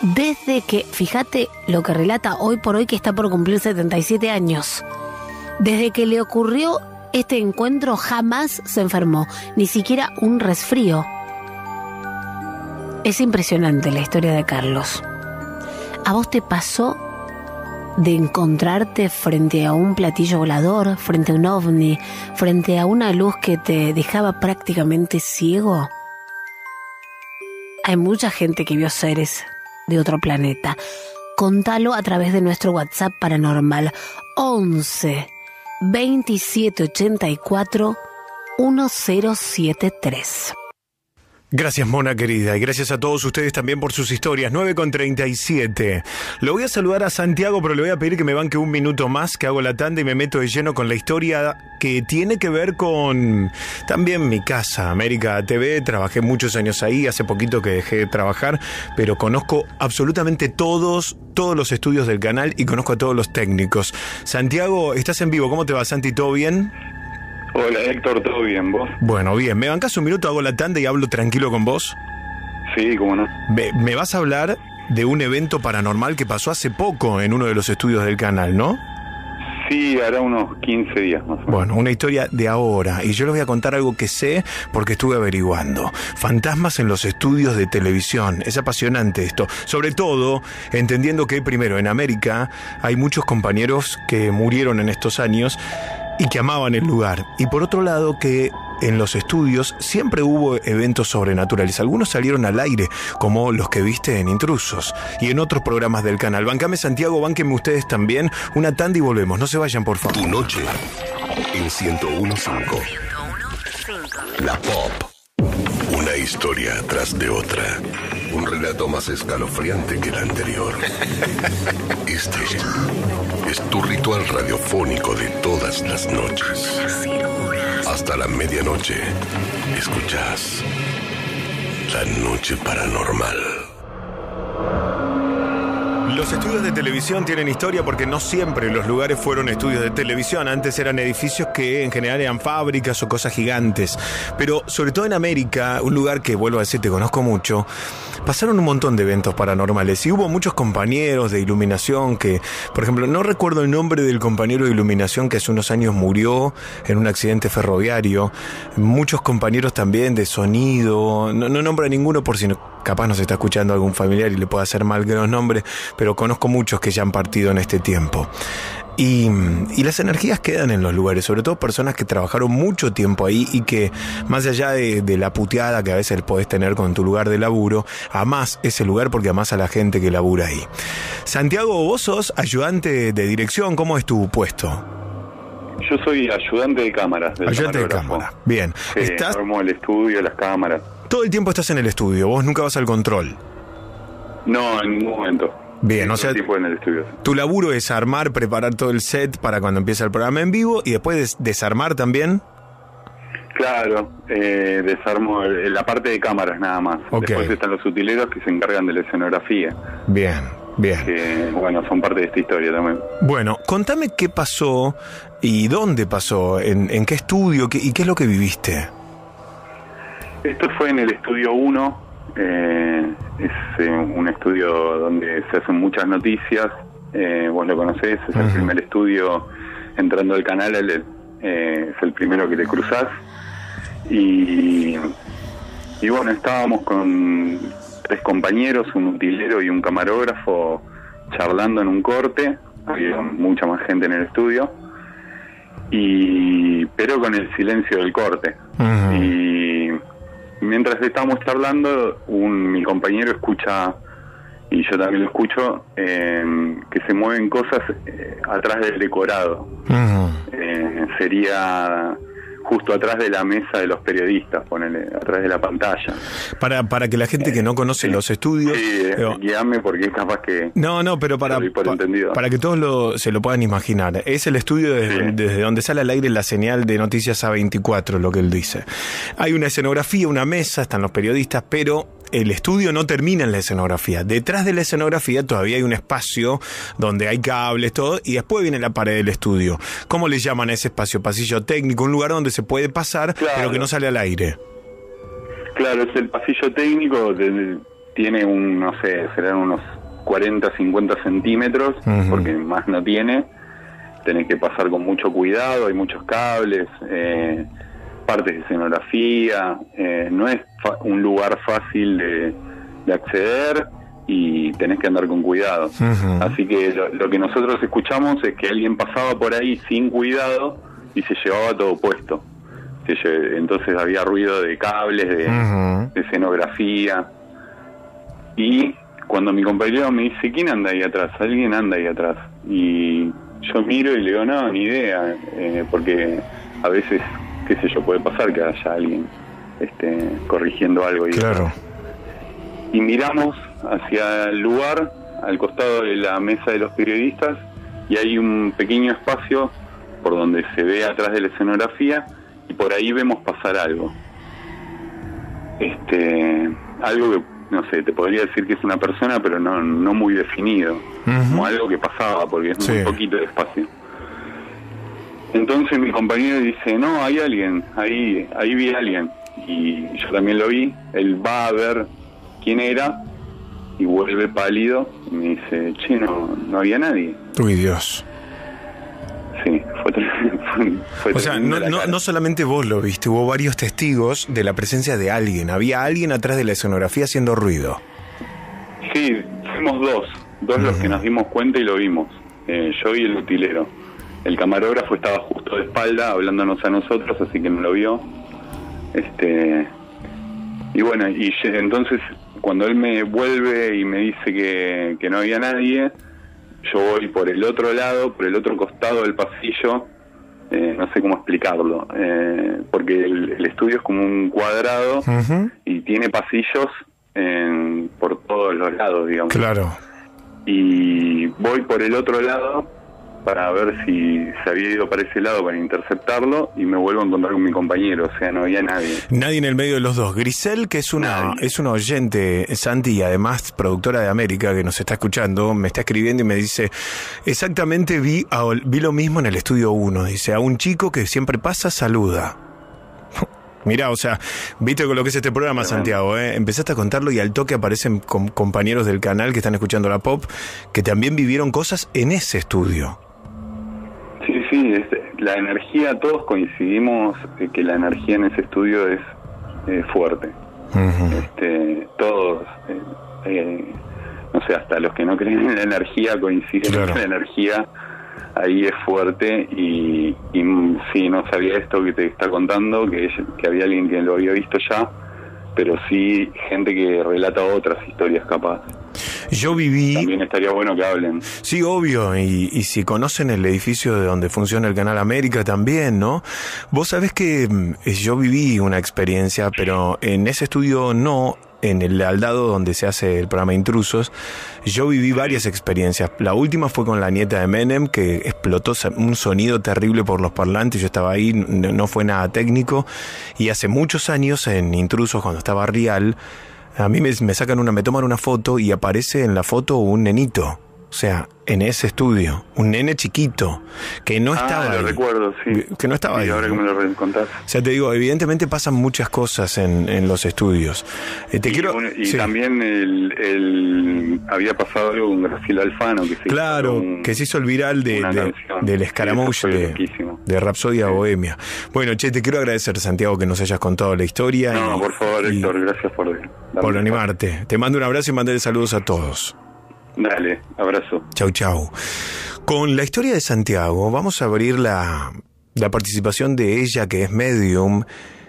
Desde que, fíjate lo que relata hoy por hoy que está por cumplir 77 años, desde que le ocurrió este encuentro jamás se enfermó, ni siquiera un resfrío. Es impresionante la historia de Carlos. ¿A vos te pasó de encontrarte frente a un platillo volador, frente a un ovni, frente a una luz que te dejaba prácticamente ciego? Hay mucha gente que vio seres de otro planeta. Contalo a través de nuestro WhatsApp paranormal 11 2784 1073. Gracias, Mona querida, y gracias a todos ustedes también por sus historias. 9 con 37. Lo voy a saludar a Santiago, pero le voy a pedir que me banque un minuto más, que hago la tanda y me meto de lleno con la historia que tiene que ver con también mi casa, América TV. Trabajé muchos años ahí, hace poquito que dejé de trabajar, pero conozco absolutamente todos, todos los estudios del canal y conozco a todos los técnicos. Santiago, estás en vivo, ¿cómo te va, Santi? ¿Todo bien? Hola Héctor, ¿todo bien? ¿Vos? Bueno, bien. ¿Me bancas un minuto, hago la tanda y hablo tranquilo con vos? Sí, cómo no. Me, vas a hablar de un evento paranormal que pasó hace poco en uno de los estudios del canal, ¿no? Sí, hará unos 15 días más o menos. Bueno, una historia de ahora. Y yo les voy a contar algo que sé porque estuve averiguando. Fantasmas en los estudios de televisión. Es apasionante esto. Sobre todo, entendiendo que primero en América hay muchos compañeros que murieron en estos años y que amaban el lugar. Y por otro lado, que en los estudios siempre hubo eventos sobrenaturales. Algunos salieron al aire, como los que viste en Intrusos y en otros programas del canal. Bancame Santiago, banquenme ustedes también. Una tanda y volvemos. No se vayan, por favor. Tu noche en 1015. La Pop. Una historia tras de otra. Un relato más escalofriante que el anterior. Este es tu ritual radiofónico de todas las noches. Hasta la medianoche, escuchas La Noche Paranormal. Los estudios de televisión tienen historia porque no siempre los lugares fueron estudios de televisión. Antes eran edificios que en general eran fábricas o cosas gigantes. Pero sobre todo en América, un lugar que vuelvo a decir te conozco mucho, pasaron un montón de eventos paranormales y hubo muchos compañeros de iluminación que, por ejemplo, no recuerdo el nombre del compañero de iluminación que hace unos años murió en un accidente ferroviario. Muchos compañeros también de sonido. No, no nombra ninguno por si no capaz nos está escuchando algún familiar y le puede hacer mal que los nombres, pero conozco muchos que ya han partido en este tiempo. Y, las energías quedan en los lugares, sobre todo personas que trabajaron mucho tiempo ahí y que más allá de, la puteada que a veces podés tener con tu lugar de laburo, amás ese lugar porque amás a la gente que labura ahí. Santiago, vos sos ayudante de dirección, ¿cómo es tu puesto? Yo soy ayudante de cámaras. ayudante de cámara, bien. Sí, ¿Estás... el estudio, las cámaras. Todo el tiempo estás en el estudio, vos nunca vas al control. No, en ningún momento. Bien, o sea, en el estudio. tu laburo es armar, preparar todo el set para cuando empieza el programa en vivo y después desarmar también. Claro, eh, desarmo la parte de cámaras nada más. Después están los utileros que se encargan de la escenografía. Bien, bien. Que, bueno, son parte de esta historia también. Bueno, contame qué pasó y dónde pasó, en, en qué estudio y qué es lo que viviste. Esto fue en el estudio 1, eh, es eh, un estudio donde se hacen muchas noticias, eh, vos lo conocés, es el primer estudio entrando al canal, es el primero que te cruzás. Y, y bueno, estábamos con tres compañeros, un utilero y un camarógrafo charlando en un corte, había mucha más gente en el estudio, y pero con el silencio del corte. Y mientras estábamos charlando, un, mi compañero escucha, y yo también lo escucho, eh, que se mueven cosas eh, atrás del decorado. Eh, sería justo atrás de la mesa de los periodistas, ponele, atrás de la pantalla. Para, para que la gente que no conoce los estudios... Sí, guíame porque es capaz que... No, no, pero para, para que todos lo, se lo puedan imaginar. Es el estudio desde, donde sale al aire la señal de Noticias A24, lo que él dice. Hay una escenografía, una mesa, están los periodistas, pero el estudio no termina en la escenografía. Detrás de la escenografía todavía hay un espacio donde hay cables, todo, y después viene la pared del estudio. ¿Cómo le llaman a ese espacio? Pasillo técnico, un lugar donde se puede pasar, pero que no sale al aire. Claro, es el pasillo técnico, tiene un, no sé, serán unos 40, 50 centímetros, porque más no tiene. Tenés que pasar con mucho cuidado, hay muchos cables. Eh, partes de escenografía, eh, no es un lugar fácil de, acceder y tenés que andar con cuidado. Así que lo, que nosotros escuchamos es que alguien pasaba por ahí sin cuidado y se llevaba todo puesto. entonces había ruido de cables, de, escenografía. Y cuando mi compañero me dice, ¿quién anda ahí atrás? Alguien anda ahí atrás. Y yo miro y le digo, no, ni idea, eh, porque a veces qué sé yo, puede pasar que haya alguien. este, corrigiendo algo. Y Claro. y miramos hacia el lugar, al costado de la mesa de los periodistas, y hay un pequeño espacio por donde se ve atrás de la escenografía, y por ahí vemos pasar algo. Este, algo que, no sé, te podría decir que es una persona, pero no, no muy definido, como algo que pasaba, porque es muy Sí. poquito de espacio. Entonces mi compañero dice, no, hay alguien, ahí, ahí vi a alguien. Y yo también lo vi, él va a ver quién era y vuelve pálido y me dice, che, no, no había nadie. Uy, Dios. Sí, fue, O sea, no, no, no solamente vos lo viste, hubo varios testigos de la presencia de alguien. Había alguien atrás de la escenografía haciendo ruido. Sí, fuimos dos, dos los que nos dimos cuenta y lo vimos, eh, yo y el utilero. El camarógrafo estaba justo de espalda hablándonos a nosotros, así que no lo vio. Este y bueno, y entonces cuando él me vuelve y me dice que, que no había nadie, yo voy por el otro lado, por el otro costado del pasillo, eh, no sé cómo explicarlo, eh, porque el, el estudio es como un cuadrado y tiene pasillos en- por todos los lados, digamos. Claro. Y voy por el otro lado para ver si se había ido para ese lado para interceptarlo y me vuelvo a encontrar con mi compañero, o sea, no había nadie. Nadie en el medio de los dos. Grisel, que es una, es una oyente, Santi, y además productora de América, que nos está escuchando, me está escribiendo y me dice, exactamente vi, a- vi lo mismo en el estudio 1. Dice, a un chico que siempre pasa, saluda. Mirá, o sea, viste con lo que es este programa, Santiago, ¿eh? Empezaste a contarlo y al toque aparecen com- compañeros del canal que están escuchando la pop, que también vivieron cosas en ese estudio. Sí, es- la energía, todos coincidimos que la energía en ese estudio es eh, fuerte. este, todos, eh, eh, no sé, hasta los que no creen en la energía coinciden Claro. que la energía ahí es fuerte y, y mm, sí, no sabía esto que te está contando, que, que había alguien que lo había visto ya, pero sí gente que relata otras historias capaz. Yo viví... También estaría bueno que hablen. Sí, obvio, y, y si conocen el edificio de donde funciona el Canal América también, ¿no? Vos sabés que mm, yo viví una experiencia, pero en ese estudio no, en el al lado donde se hace el programa Intrusos, yo viví varias experiencias. La última fue con la nieta de Menem, que explotó un sonido terrible por los parlantes, yo estaba ahí, no, fue nada técnico, y hace muchos años en Intrusos, cuando estaba Real, a mí me, me sacan una, me toman una foto y aparece en la foto un nenito. O sea, en ese estudio, un nene chiquito, que no estaba ah, lo ahí. recuerdo, sí. Que no estaba Sí, ahí. ahora que me lo. O sea, te digo, evidentemente pasan muchas cosas en, en los estudios. Eh, te y quiero. bueno, y sí. también el, el- había pasado algo con Graciela Alfano que se Claro, un- que se hizo el viral de, de- del escaramouche de, de Rapsodia Bohemia. Bueno, che, te quiero agradecer, Santiago, que nos hayas contado la historia. No, y- por favor, Héctor, gracias por por animarte. Te mando un abrazo y mandale saludos a todos. Dale, abrazo. Chau, chau. Con la historia de Santiago vamos a abrir la, la participación de ella, que es medium,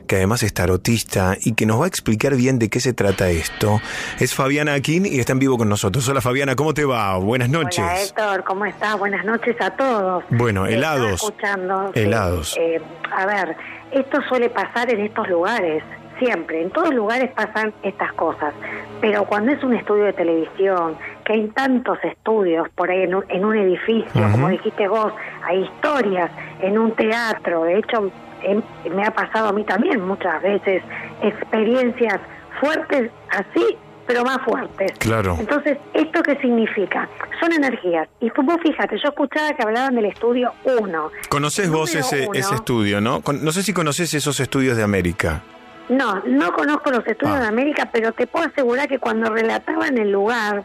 que además es tarotista y que nos va a explicar bien de qué se trata esto. Es Fabiana Aquín y está en vivo con nosotros. Hola Fabiana, ¿cómo te va? Buenas noches. Hola Héctor, ¿cómo estás? Buenas noches a todos. Bueno, helados. escuchando. Helados. Eh, a ver, esto suele pasar en estos lugares, siempre. En todos lugares pasan estas cosas. Pero cuando es un estudio de televisión, que hay tantos estudios por ahí en un, en un edificio, como dijiste vos, hay historias en un teatro. De hecho, em- me ha pasado a mí también muchas veces experiencias fuertes así, pero más fuertes. Claro. Entonces, ¿esto qué significa? Son energías. Y vos fíjate, yo escuchaba que hablaban del estudio 1. ¿Conoces vos ese, uno. ese estudio, no? Con- no sé si conoces esos estudios de América. No, no conozco los estudios Ah. de América, pero te puedo asegurar que cuando relataban el lugar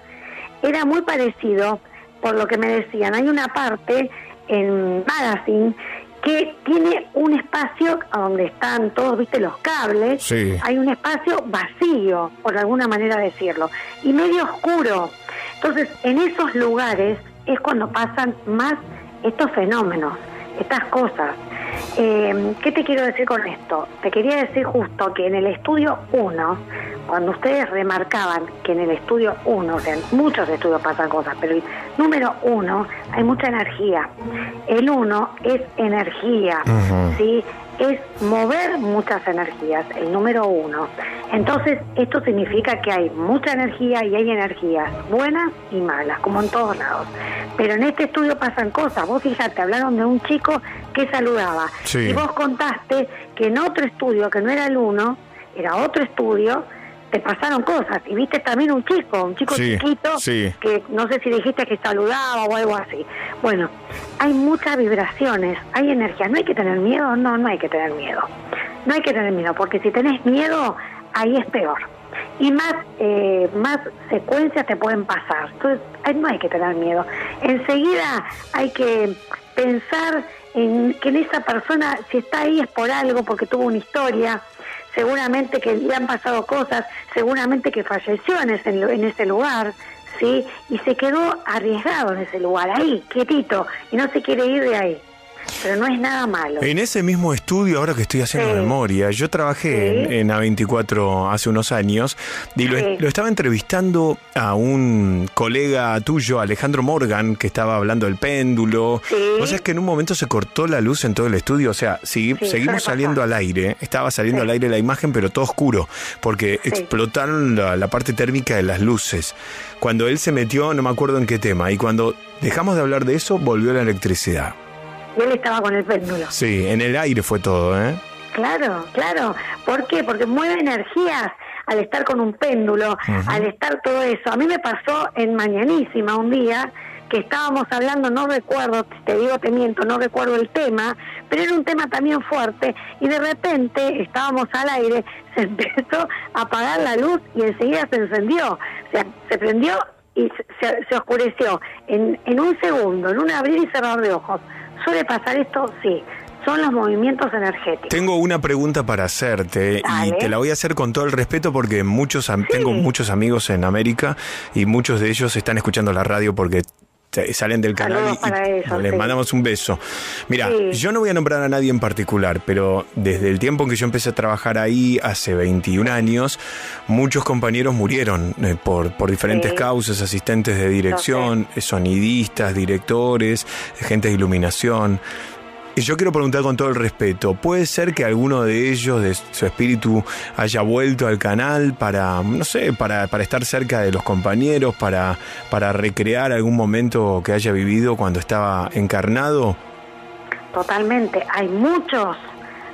era muy parecido, por lo que me decían. Hay una parte en Magazine que tiene un espacio donde están todos, viste, los cables. Sí. Hay un espacio vacío, por alguna manera decirlo, y medio oscuro. Entonces, en esos lugares es cuando pasan más estos fenómenos, estas cosas. Eh, ¿Qué te quiero decir con esto? Te quería decir justo que en el estudio 1, cuando ustedes remarcaban que en el estudio 1, o sea, en muchos estudios pasan cosas, pero el número 1 hay mucha energía. El 1 es energía. ¿sí? Es mover muchas energías, el número uno. Entonces, esto significa que hay mucha energía y hay energías buenas y malas, como en todos lados. Pero en este estudio pasan cosas. Vos fíjate, hablaron de un chico que saludaba. Y vos contaste que en otro estudio, que no era el uno, era otro estudio, te pasaron cosas. Y viste también un chico, un chico chiquito, que no sé si dijiste que saludaba o algo así. Bueno, hay muchas vibraciones, hay energía. No hay que tener miedo, no, no hay que tener miedo. No hay que tener miedo, porque si tenés miedo, ahí es peor. Y más, eh, más secuencias te pueden pasar. Entonces, no hay que tener miedo. Enseguida hay que pensar en que en esa persona, si está ahí es por algo, porque tuvo una historia, seguramente que le han pasado cosas, seguramente que falleció en ese, en ese lugar, ¿sí? Y se quedó arriesgado en ese lugar, ahí, quietito, y no se quiere ir de ahí pero no es nada malo. En ese mismo estudio, ahora que estoy haciendo memoria, yo trabajé en, A24 hace unos años y lo, estaba entrevistando a un colega tuyo, Alejandro Morgan, que estaba hablando del péndulo. O sea, es que en un momento se cortó la luz en todo el estudio, o sea, seguimos saliendo al aire, estaba saliendo al aire la imagen, pero todo oscuro, porque explotaron la parte térmica de las luces. Cuando él se metió, no me acuerdo en qué tema, y cuando dejamos de hablar de eso, volvió la electricidad y él estaba con el péndulo. Sí, en el aire fue todo, ¿eh? Claro, claro. ¿Por qué? Porque mueve energías al estar con un péndulo, al estar todo eso. A mí me pasó en Mañanísima un día que estábamos hablando, no recuerdo, te digo, te miento, no recuerdo el tema, pero era un tema también fuerte y de repente estábamos al aire, se empezó a apagar la luz y enseguida se encendió, o sea, se prendió y se, se oscureció en, en un segundo, en un abrir y cerrar de ojos. ¿Suele pasar esto? Sí. Son los movimientos energéticos. Tengo una pregunta para hacerte y te la voy a hacer con todo el respeto porque muchos tengo muchos amigos en América y muchos de ellos están escuchando la radio porque salen del canal y, les mandamos un beso. Mira, yo no voy a nombrar a nadie en particular, pero desde el tiempo en que yo empecé a trabajar ahí, hace 21 años, muchos compañeros murieron eh, por, por diferentes causas, asistentes de dirección, sonidistas, directores, gente de iluminación. Y yo quiero preguntar con todo el respeto, ¿puede ser que alguno de ellos, de su espíritu, haya vuelto al canal para, no sé, para, para estar cerca de los compañeros, para, para recrear algún momento que haya vivido cuando estaba encarnado? Totalmente, hay muchos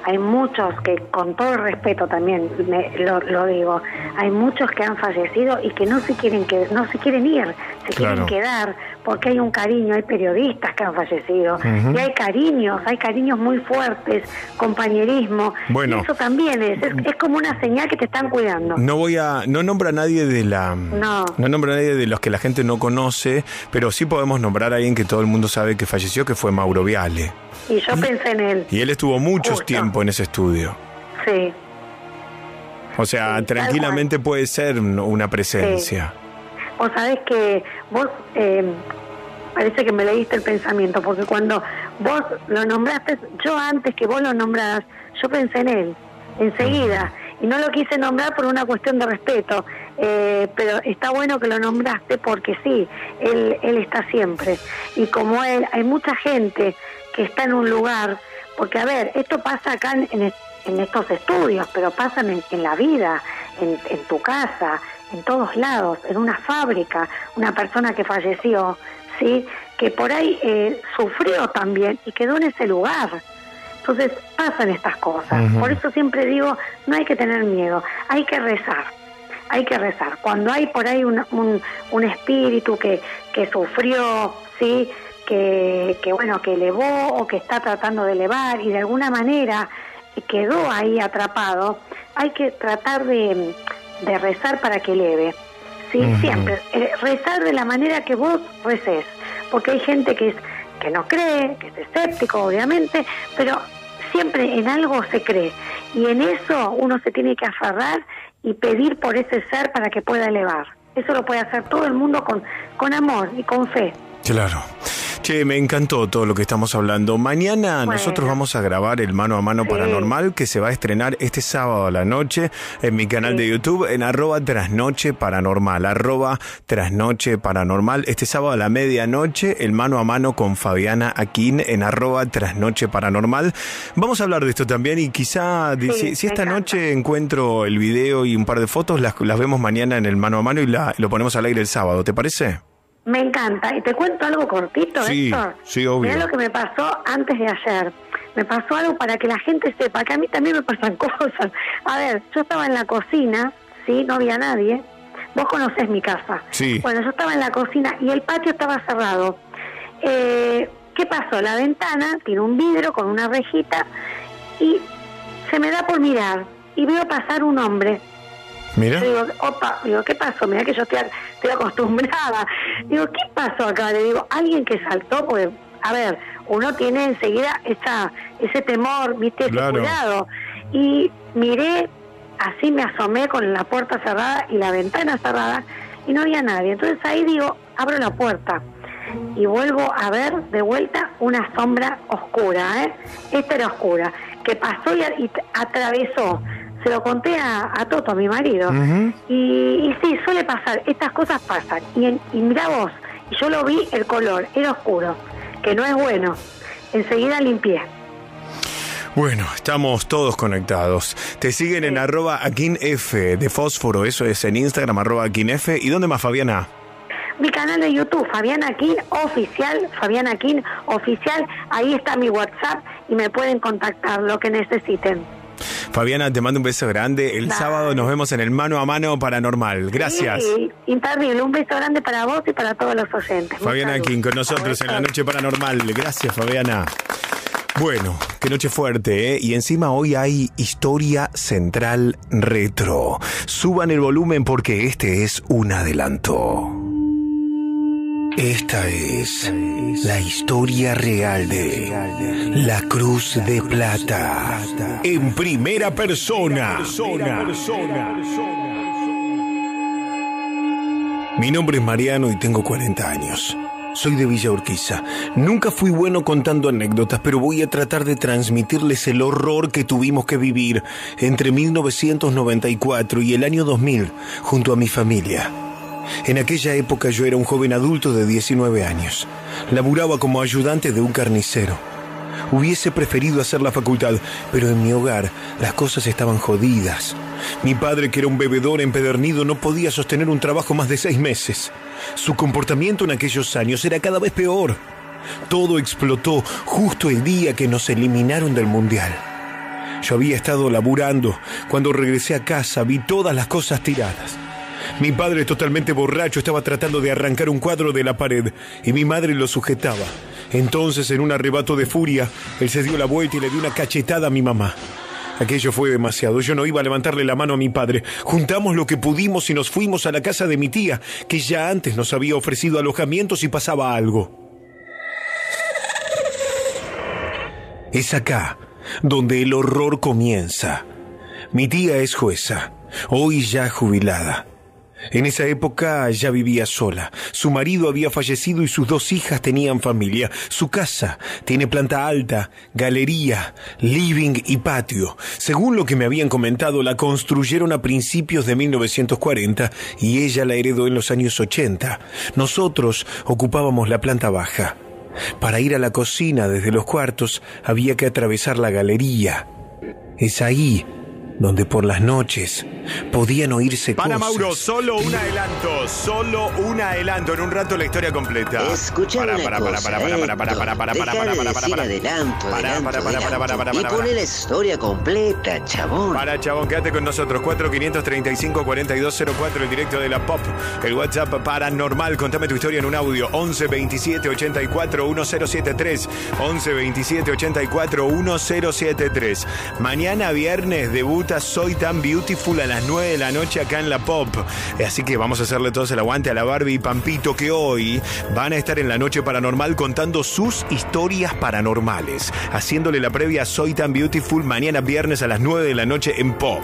hay muchos que, con todo el respeto también lo, digo, hay muchos que han fallecido y que no se quieren que no se quieren ir, se quieren quedar porque hay un cariño, hay periodistas que han fallecido y hay cariños, hay cariños muy fuertes, compañerismo. Bueno, eso también es, es, como una señal que te están cuidando. No voy a, no nombra a nadie de la, no, no nombra a nadie de los que la gente no conoce, pero sí podemos nombrar a alguien que todo el mundo sabe que falleció, que fue Mauro Viale. Y yo pensé en él. Y él estuvo mucho tiempo en ese estudio. Sí. O sea, tranquilamente puede ser una presencia. Vos sabés que vos eh, parece que me leíste el pensamiento, porque cuando vos lo nombraste, yo antes que vos lo nombraras, yo pensé en él, enseguida. Y no lo quise nombrar por una cuestión de respeto, eh, pero está bueno que lo nombraste porque sí, él, él está siempre. Y como él, hay mucha gente que está en un lugar, porque a ver, esto pasa acá en, en estos estudios, pero pasa en, en la vida, en, en, tu casa, en todos lados, en una fábrica, una persona que falleció, ¿sí? que por ahí eh, sufrió también y quedó en ese lugar. Entonces pasan estas cosas. Por eso siempre digo, no hay que tener miedo, hay que rezar. Hay que rezar. Cuando hay por ahí un, un, un espíritu que, que sufrió, ¿sí? que, que, bueno, que elevó o que está tratando de elevar y de alguna manera quedó ahí atrapado, hay que tratar de, de rezar para que eleve. Sí, siempre. Eh, rezar de la manera que vos reces. Porque hay gente que, es, que no cree, que es escéptico, obviamente, pero siempre en algo se cree. Y en eso uno se tiene que aferrar y pedir por ese ser para que pueda elevar. Eso lo puede hacer todo el mundo con, con amor y con fe. Claro. Che, me encantó todo lo que estamos hablando. Mañana nosotros vamos a grabar el mano a mano paranormal que se va a estrenar este sábado a la noche en mi canal de YouTube en arroba trasnoche paranormal, arroba trasnoche paranormal. Este sábado a la medianoche el mano a mano con Fabiana Aquín en arroba trasnoche paranormal. Vamos a hablar de esto también y quizá si, si, esta noche encuentro el video y un par de fotos, las, las vemos mañana en el mano a mano y la, lo ponemos al aire el sábado. ¿Te parece? Me encanta. Y te cuento algo cortito, sí, Héctor. Sí, obvio. Mirá lo que me pasó antes de ayer. Me pasó algo para que la gente sepa que a mí también me pasan cosas. A ver, yo estaba en la cocina, ¿sí? No había nadie. Vos conocés mi casa. Sí. Bueno, yo estaba en la cocina y el patio estaba cerrado. Eh, ¿Qué pasó? La ventana tiene un vidrio con una rejita y se me da por mirar y veo pasar un hombre Mira. Digo, opa, digo, ¿qué pasó? Mira que yo estoy, estoy acostumbrada. Digo, ¿qué pasó acá? Le digo, alguien que saltó, porque, a ver, uno tiene enseguida esa, ese temor, viste, ese Claro. cuidado. Y miré, así me asomé con la puerta cerrada y la ventana cerrada y no había nadie. Entonces ahí digo, abro la puerta y vuelvo a ver de vuelta una sombra oscura, ¿eh? Esta era oscura, que pasó y, y atravesó. Se lo conté a, a Toto, a mi marido. y, y sí, suele pasar, estas cosas pasan. Y, en- y mira vos, yo lo vi, el color era oscuro, que no es bueno. Enseguida limpié. Bueno, estamos todos conectados. Te siguen en arroba aquinf de fósforo, eso es en Instagram, arroba aquinf. ¿Y dónde más, Fabiana? Mi canal de YouTube, Fabiana King Oficial, Fabiana King Oficial, ahí está mi WhatsApp y me pueden contactar lo que necesiten. Fabiana, te mando un beso grande. El sábado nos vemos en el mano a mano paranormal. Gracias. Sí, imperdible. Un beso grande para vos y para todos los oyentes. Fabiana King con nosotros en la noche paranormal. Gracias, Fabiana. Bueno, qué noche fuerte, ¿eh? Y encima hoy hay historia central retro. Suban el volumen porque este es un adelanto. Esta es la historia real de la Cruz de Plata en primera persona. Mi nombre es Mariano y tengo 40 años. Soy de Villa Urquiza. Nunca fui bueno contando anécdotas, pero voy a tratar de transmitirles el horror que tuvimos que vivir entre 1994 y el año 2000 junto a mi familia. En aquella época yo era un joven adulto de 19 años. Laburaba como ayudante de un carnicero. Hubiese preferido hacer la facultad, pero en mi hogar las cosas estaban jodidas. Mi padre, que era un bebedor empedernido, no podía sostener un trabajo más de seis meses. Su comportamiento en aquellos años era cada vez peor. Todo explotó justo el día que nos eliminaron del Mundial. Yo había estado laburando. Cuando regresé a casa vi todas las cosas tiradas. Mi padre, totalmente borracho, estaba tratando de arrancar un cuadro de la pared y mi madre lo sujetaba. Entonces, en un arrebato de furia, él se dio la vuelta y le dio una cachetada a mi mamá. Aquello fue demasiado. Yo no iba a levantarle la mano a mi padre. Juntamos lo que pudimos y nos fuimos a la casa de mi tía, que ya antes nos había ofrecido alojamiento si pasaba algo. Es acá donde el horror comienza. Mi tía es jueza, hoy ya jubilada. En esa época ya vivía sola. Su marido había fallecido y sus dos hijas tenían familia. Su casa tiene planta alta, galería, living y patio. Según lo que me habían comentado, la construyeron a principios de 1940 y ella la heredó en los años 80. Nosotros ocupábamos la planta baja. Para ir a la cocina desde los cuartos había que atravesar la galería. Es ahí donde por las noches podían oírse Para cosas. Mauro, solo un adelanto, solo un adelanto. En un rato la historia completa. Escucha para, para, para, para, para, para, para, para, para, para, de para, para, adelanto, para, adelanto, para, para, para, para, para, y para, pone para. la historia completa, chabón. Para, chabón, quédate con nosotros. 4535-4204, el directo de la pop. El WhatsApp paranormal. Contame tu historia en un audio. 11 27 84 1073. 11 27 84 1073. Mañana viernes debut Soy Tan Beautiful a las 9 de la noche acá en la Pop. Así que vamos a hacerle todos el aguante a la Barbie y Pampito que hoy van a estar en la noche paranormal contando sus historias paranormales, haciéndole la previa Soy Tan Beautiful mañana viernes a las 9 de la noche en Pop.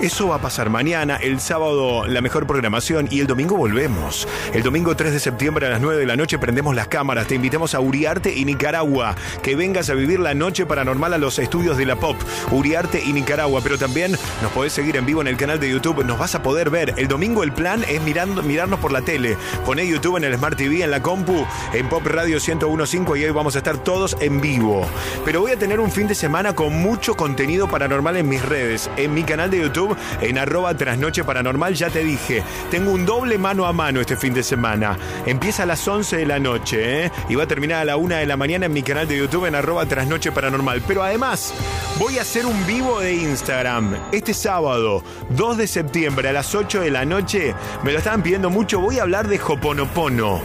Eso va a pasar mañana, el sábado la mejor programación y el domingo volvemos. El domingo 3 de septiembre a las 9 de la noche prendemos las cámaras, te invitamos a Uriarte y Nicaragua, que vengas a vivir la noche paranormal a los estudios de la Pop, Uriarte y Nicaragua, pero también nos podés seguir en vivo en el canal de YouTube, nos vas a poder ver. El domingo el plan es mirando, mirarnos por la tele, poné YouTube en el Smart TV, en la compu, en Pop Radio 1015 y hoy vamos a estar todos en vivo. Pero voy a tener un fin de semana con mucho contenido paranormal en mis redes, en mi canal de YouTube en arroba trasnoche paranormal. Ya te dije, tengo un doble mano a mano este fin de semana. Empieza a las 11 de la noche ¿eh? y va a terminar a la 1 de la mañana en mi canal de YouTube en arroba trasnoche paranormal. Pero además, voy a hacer un vivo de Instagram este sábado, 2 de septiembre a las 8 de la noche. Me lo estaban pidiendo mucho. Voy a hablar de Hoponopono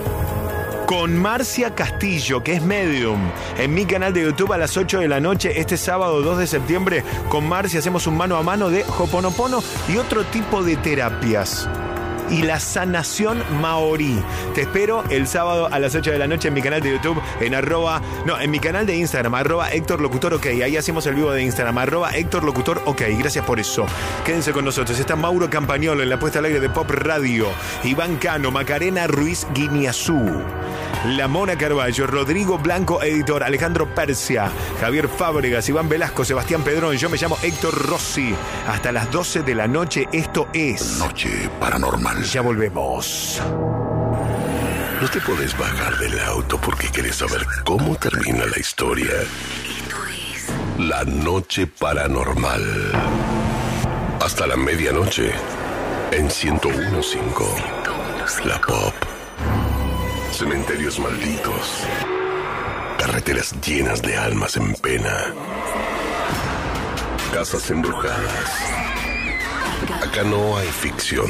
con Marcia Castillo, que es medium, en mi canal de YouTube a las 8 de la noche, este sábado 2 de septiembre. Con Marcia hacemos un mano a mano de Hoponopono y otro tipo de terapias y la sanación maorí. Te espero el sábado a las 8 de la noche en mi canal de YouTube, en arroba, no, en mi canal de Instagram, arroba Héctor Locutor OK. Ahí hacemos el vivo de Instagram, arroba Héctor Locutor OK. Gracias por eso. Quédense con nosotros. Está Mauro Campagnolo en la puesta al aire de Pop Radio. Iván Cano, Macarena Ruiz Guiñazú. La Mona Carballo, Rodrigo Blanco, editor, Alejandro Persia, Javier Fábregas, Iván Velasco, Sebastián Pedrón, yo me llamo Héctor Rossi. Hasta las 12 de la noche, esto es Noche Paranormal. Ya volvemos. No te puedes bajar del auto porque quieres saber cómo termina la historia. Esto es La Noche Paranormal. Hasta la medianoche. En 1015. La Pop. Cementerios malditos. Carreteras llenas de almas en pena. Casas embrujadas. Acá no hay ficción.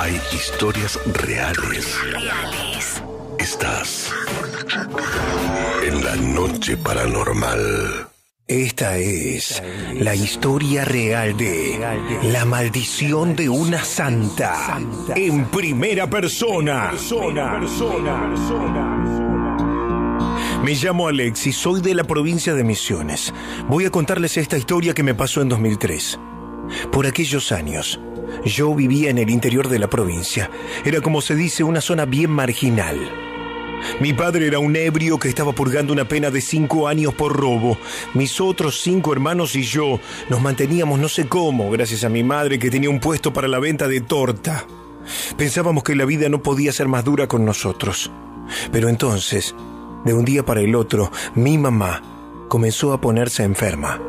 Hay historias reales. reales. Estás en la noche paranormal. Esta es la historia real de la maldición de una santa en primera persona. Me llamo Alex y soy de la provincia de Misiones. Voy a contarles esta historia que me pasó en 2003. Por aquellos años, yo vivía en el interior de la provincia. Era como se dice una zona bien marginal. Mi padre era un ebrio que estaba purgando una pena de cinco años por robo. Mis otros cinco hermanos y yo nos manteníamos no sé cómo, gracias a mi madre que tenía un puesto para la venta de torta. Pensábamos que la vida no podía ser más dura con nosotros. Pero entonces, de un día para el otro, mi mamá comenzó a ponerse enferma.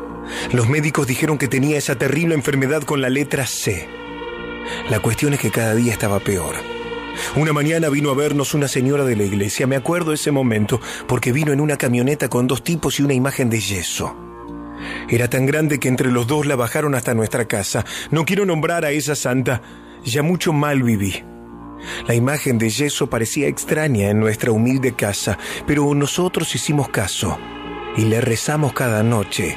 Los médicos dijeron que tenía esa terrible enfermedad con la letra C. La cuestión es que cada día estaba peor. Una mañana vino a vernos una señora de la iglesia, me acuerdo ese momento, porque vino en una camioneta con dos tipos y una imagen de yeso. Era tan grande que entre los dos la bajaron hasta nuestra casa. No quiero nombrar a esa santa, ya mucho mal viví. La imagen de yeso parecía extraña en nuestra humilde casa, pero nosotros hicimos caso y le rezamos cada noche.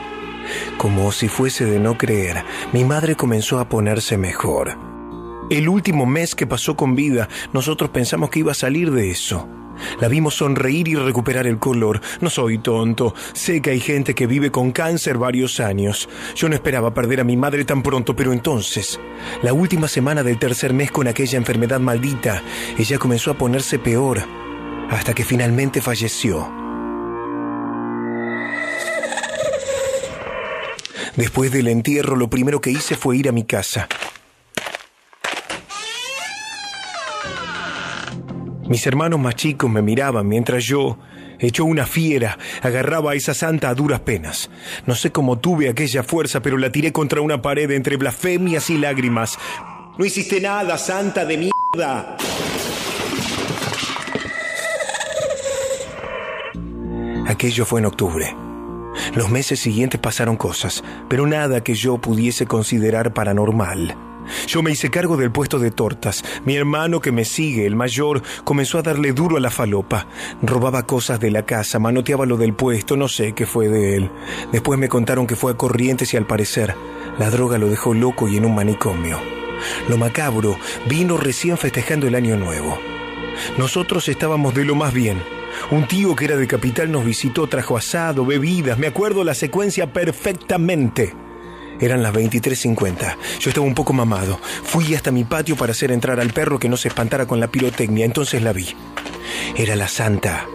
Como si fuese de no creer, mi madre comenzó a ponerse mejor. El último mes que pasó con vida, nosotros pensamos que iba a salir de eso. La vimos sonreír y recuperar el color. No soy tonto. Sé que hay gente que vive con cáncer varios años. Yo no esperaba perder a mi madre tan pronto, pero entonces, la última semana del tercer mes con aquella enfermedad maldita, ella comenzó a ponerse peor, hasta que finalmente falleció. Después del entierro, lo primero que hice fue ir a mi casa. Mis hermanos más chicos me miraban mientras yo, hecho una fiera, agarraba a esa santa a duras penas. No sé cómo tuve aquella fuerza, pero la tiré contra una pared entre blasfemias y lágrimas. No hiciste nada, santa de mierda. Aquello fue en octubre. Los meses siguientes pasaron cosas, pero nada que yo pudiese considerar paranormal. Yo me hice cargo del puesto de tortas. Mi hermano que me sigue, el mayor, comenzó a darle duro a la falopa. Robaba cosas de la casa, manoteaba lo del puesto, no sé qué fue de él. Después me contaron que fue a Corrientes y al parecer la droga lo dejó loco y en un manicomio. Lo macabro vino recién festejando el año nuevo. Nosotros estábamos de lo más bien. Un tío que era de capital nos visitó, trajo asado, bebidas, me acuerdo la secuencia perfectamente. Eran las 23.50. Yo estaba un poco mamado. Fui hasta mi patio para hacer entrar al perro que no se espantara con la pirotecnia. Entonces la vi. Era la santa,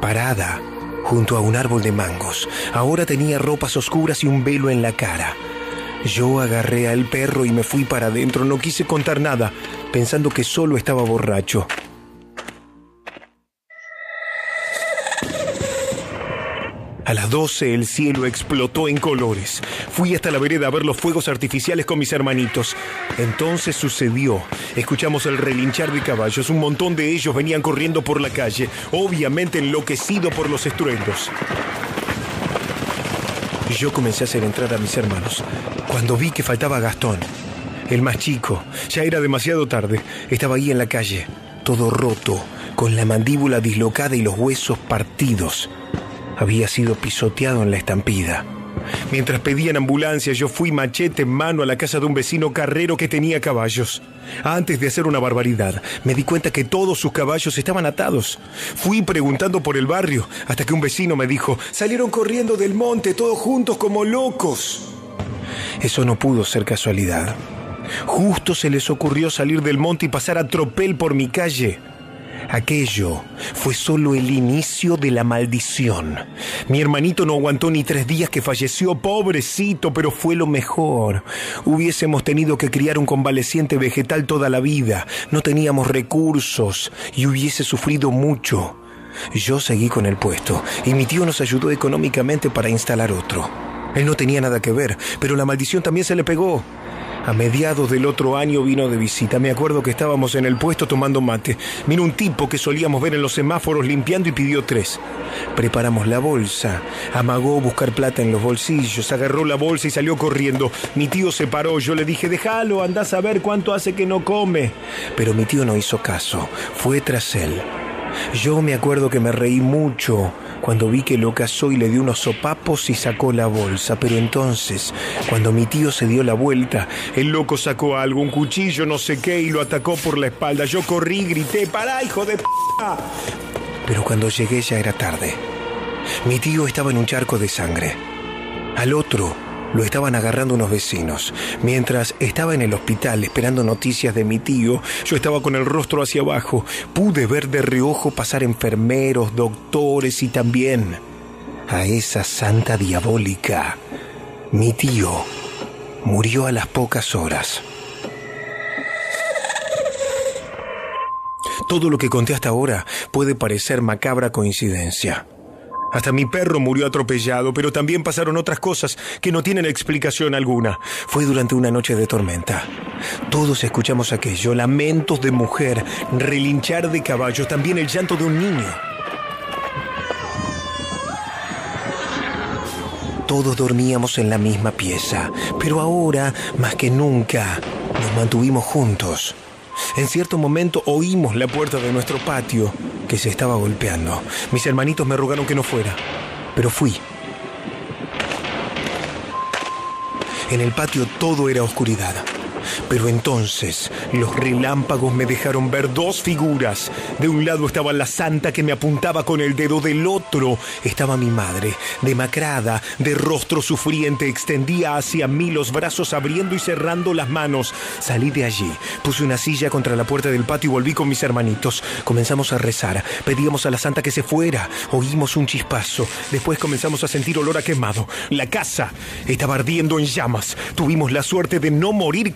parada, junto a un árbol de mangos. Ahora tenía ropas oscuras y un velo en la cara. Yo agarré al perro y me fui para adentro. No quise contar nada, pensando que solo estaba borracho. A las 12 el cielo explotó en colores. Fui hasta la vereda a ver los fuegos artificiales con mis hermanitos. Entonces sucedió. Escuchamos el relinchar de caballos. Un montón de ellos venían corriendo por la calle, obviamente enloquecido por los estruendos. Yo comencé a hacer entrar a mis hermanos. Cuando vi que faltaba Gastón, el más chico, ya era demasiado tarde. Estaba ahí en la calle, todo roto, con la mandíbula dislocada y los huesos partidos había sido pisoteado en la estampida. Mientras pedían ambulancia, yo fui machete en mano a la casa de un vecino carrero que tenía caballos. Antes de hacer una barbaridad, me di cuenta que todos sus caballos estaban atados. Fui preguntando por el barrio hasta que un vecino me dijo, salieron corriendo del monte todos juntos como locos. Eso no pudo ser casualidad. Justo se les ocurrió salir del monte y pasar a tropel por mi calle. Aquello fue solo el inicio de la maldición. Mi hermanito no aguantó ni tres días que falleció, pobrecito, pero fue lo mejor. Hubiésemos tenido que criar un convaleciente vegetal toda la vida, no teníamos recursos y hubiese sufrido mucho. Yo seguí con el puesto y mi tío nos ayudó económicamente para instalar otro. Él no tenía nada que ver, pero la maldición también se le pegó. A mediados del otro año vino de visita. Me acuerdo que estábamos en el puesto tomando mate. Vino un tipo que solíamos ver en los semáforos limpiando y pidió tres. Preparamos la bolsa. Amagó buscar plata en los bolsillos. Agarró la bolsa y salió corriendo. Mi tío se paró. Yo le dije, déjalo, andás a ver cuánto hace que no come. Pero mi tío no hizo caso. Fue tras él. Yo me acuerdo que me reí mucho cuando vi que lo cazó y le dio unos sopapos y sacó la bolsa. Pero entonces, cuando mi tío se dio la vuelta, el loco sacó algo, un cuchillo, no sé qué, y lo atacó por la espalda. Yo corrí, grité, ¡para, hijo de p! Pero cuando llegué ya era tarde. Mi tío estaba en un charco de sangre. Al otro lo estaban agarrando unos vecinos. Mientras estaba en el hospital esperando noticias de mi tío, yo estaba con el rostro hacia abajo. Pude ver de reojo pasar enfermeros, doctores y también a esa santa diabólica. Mi tío murió a las pocas horas. Todo lo que conté hasta ahora puede parecer macabra coincidencia. Hasta mi perro murió atropellado, pero también pasaron otras cosas que no tienen explicación alguna. Fue durante una noche de tormenta. Todos escuchamos aquello, lamentos de mujer, relinchar de caballos, también el llanto de un niño. Todos dormíamos en la misma pieza, pero ahora, más que nunca, nos mantuvimos juntos. En cierto momento oímos la puerta de nuestro patio que se estaba golpeando. Mis hermanitos me rogaron que no fuera, pero fui. En el patio todo era oscuridad. Pero entonces los relámpagos me dejaron ver dos figuras. De un lado estaba la santa que me apuntaba con el dedo, del otro estaba mi madre, demacrada, de rostro sufriente, extendía hacia mí los brazos abriendo y cerrando las manos. Salí de allí, puse una silla contra la puerta del patio y volví con mis hermanitos. Comenzamos a rezar, pedíamos a la santa que se fuera, oímos un chispazo, después comenzamos a sentir olor a quemado. La casa estaba ardiendo en llamas. Tuvimos la suerte de no morir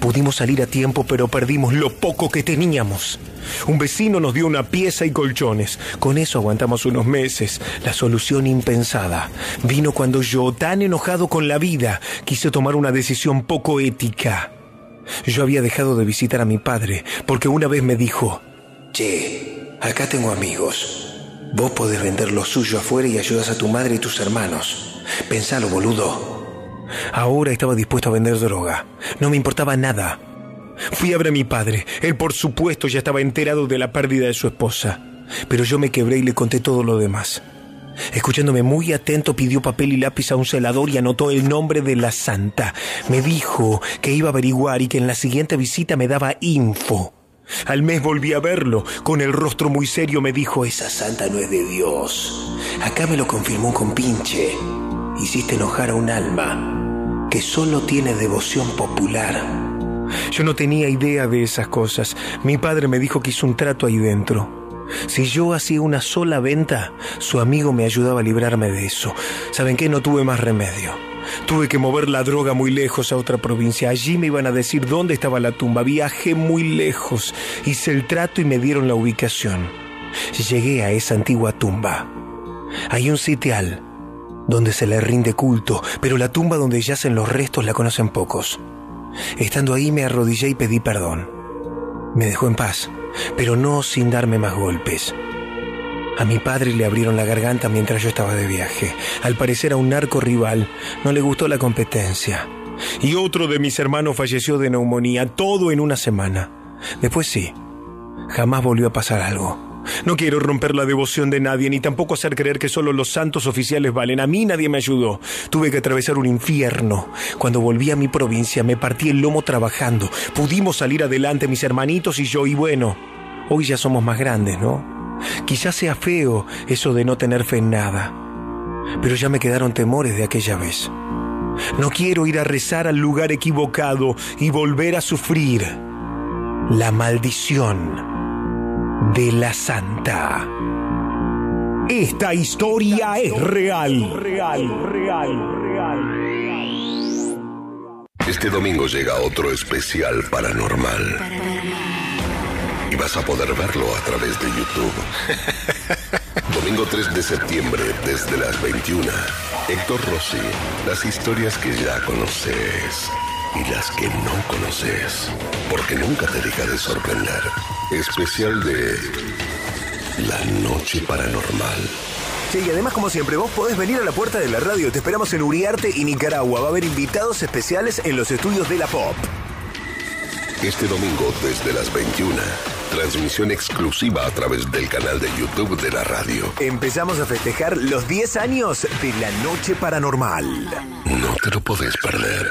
Pudimos salir a tiempo, pero perdimos lo poco que teníamos. Un vecino nos dio una pieza y colchones. Con eso aguantamos unos meses. La solución impensada vino cuando yo, tan enojado con la vida, quise tomar una decisión poco ética. Yo había dejado de visitar a mi padre porque una vez me dijo, Che, acá tengo amigos. Vos podés vender lo suyo afuera y ayudas a tu madre y tus hermanos. Pensalo, boludo. Ahora estaba dispuesto a vender droga. No me importaba nada. Fui a ver a mi padre. Él, por supuesto, ya estaba enterado de la pérdida de su esposa. Pero yo me quebré y le conté todo lo demás. Escuchándome muy atento, pidió papel y lápiz a un celador y anotó el nombre de la santa. Me dijo que iba a averiguar y que en la siguiente visita me daba info. Al mes volví a verlo. Con el rostro muy serio me dijo, esa santa no es de Dios. Acá me lo confirmó con pinche. Hiciste enojar a un alma que solo tiene devoción popular. Yo no tenía idea de esas cosas. Mi padre me dijo que hizo un trato ahí dentro. Si yo hacía una sola venta, su amigo me ayudaba a librarme de eso. ¿Saben qué? No tuve más remedio. Tuve que mover la droga muy lejos a otra provincia. Allí me iban a decir dónde estaba la tumba. Viajé muy lejos. Hice el trato y me dieron la ubicación. Llegué a esa antigua tumba. Hay un sitial donde se le rinde culto, pero la tumba donde yacen los restos la conocen pocos. Estando ahí me arrodillé y pedí perdón. Me dejó en paz, pero no sin darme más golpes. A mi padre le abrieron la garganta mientras yo estaba de viaje. Al parecer a un narco rival no le gustó la competencia. Y otro de mis hermanos falleció de neumonía, todo en una semana. Después sí, jamás volvió a pasar algo. No quiero romper la devoción de nadie, ni tampoco hacer creer que solo los santos oficiales valen. A mí nadie me ayudó. Tuve que atravesar un infierno. Cuando volví a mi provincia me partí el lomo trabajando. Pudimos salir adelante mis hermanitos y yo, y bueno, hoy ya somos más grandes, ¿no? Quizás sea feo eso de no tener fe en nada, pero ya me quedaron temores de aquella vez. No quiero ir a rezar al lugar equivocado y volver a sufrir la maldición de la Santa. Esta historia es real. Real, real, real. Este domingo llega otro especial paranormal. Y vas a poder verlo a través de YouTube. Domingo 3 de septiembre, desde las 21. Héctor Rossi, las historias que ya conoces y las que no conoces, porque nunca te deja de sorprender. Especial de La Noche Paranormal. Sí, y además, como siempre, vos podés venir a la puerta de la radio. Te esperamos en Uriarte y Nicaragua. Va a haber invitados especiales en los estudios de la Pop. Este domingo desde las 21. Transmisión exclusiva a través del canal de YouTube de la radio. Empezamos a festejar los 10 años de la Noche Paranormal. No te lo podés perder.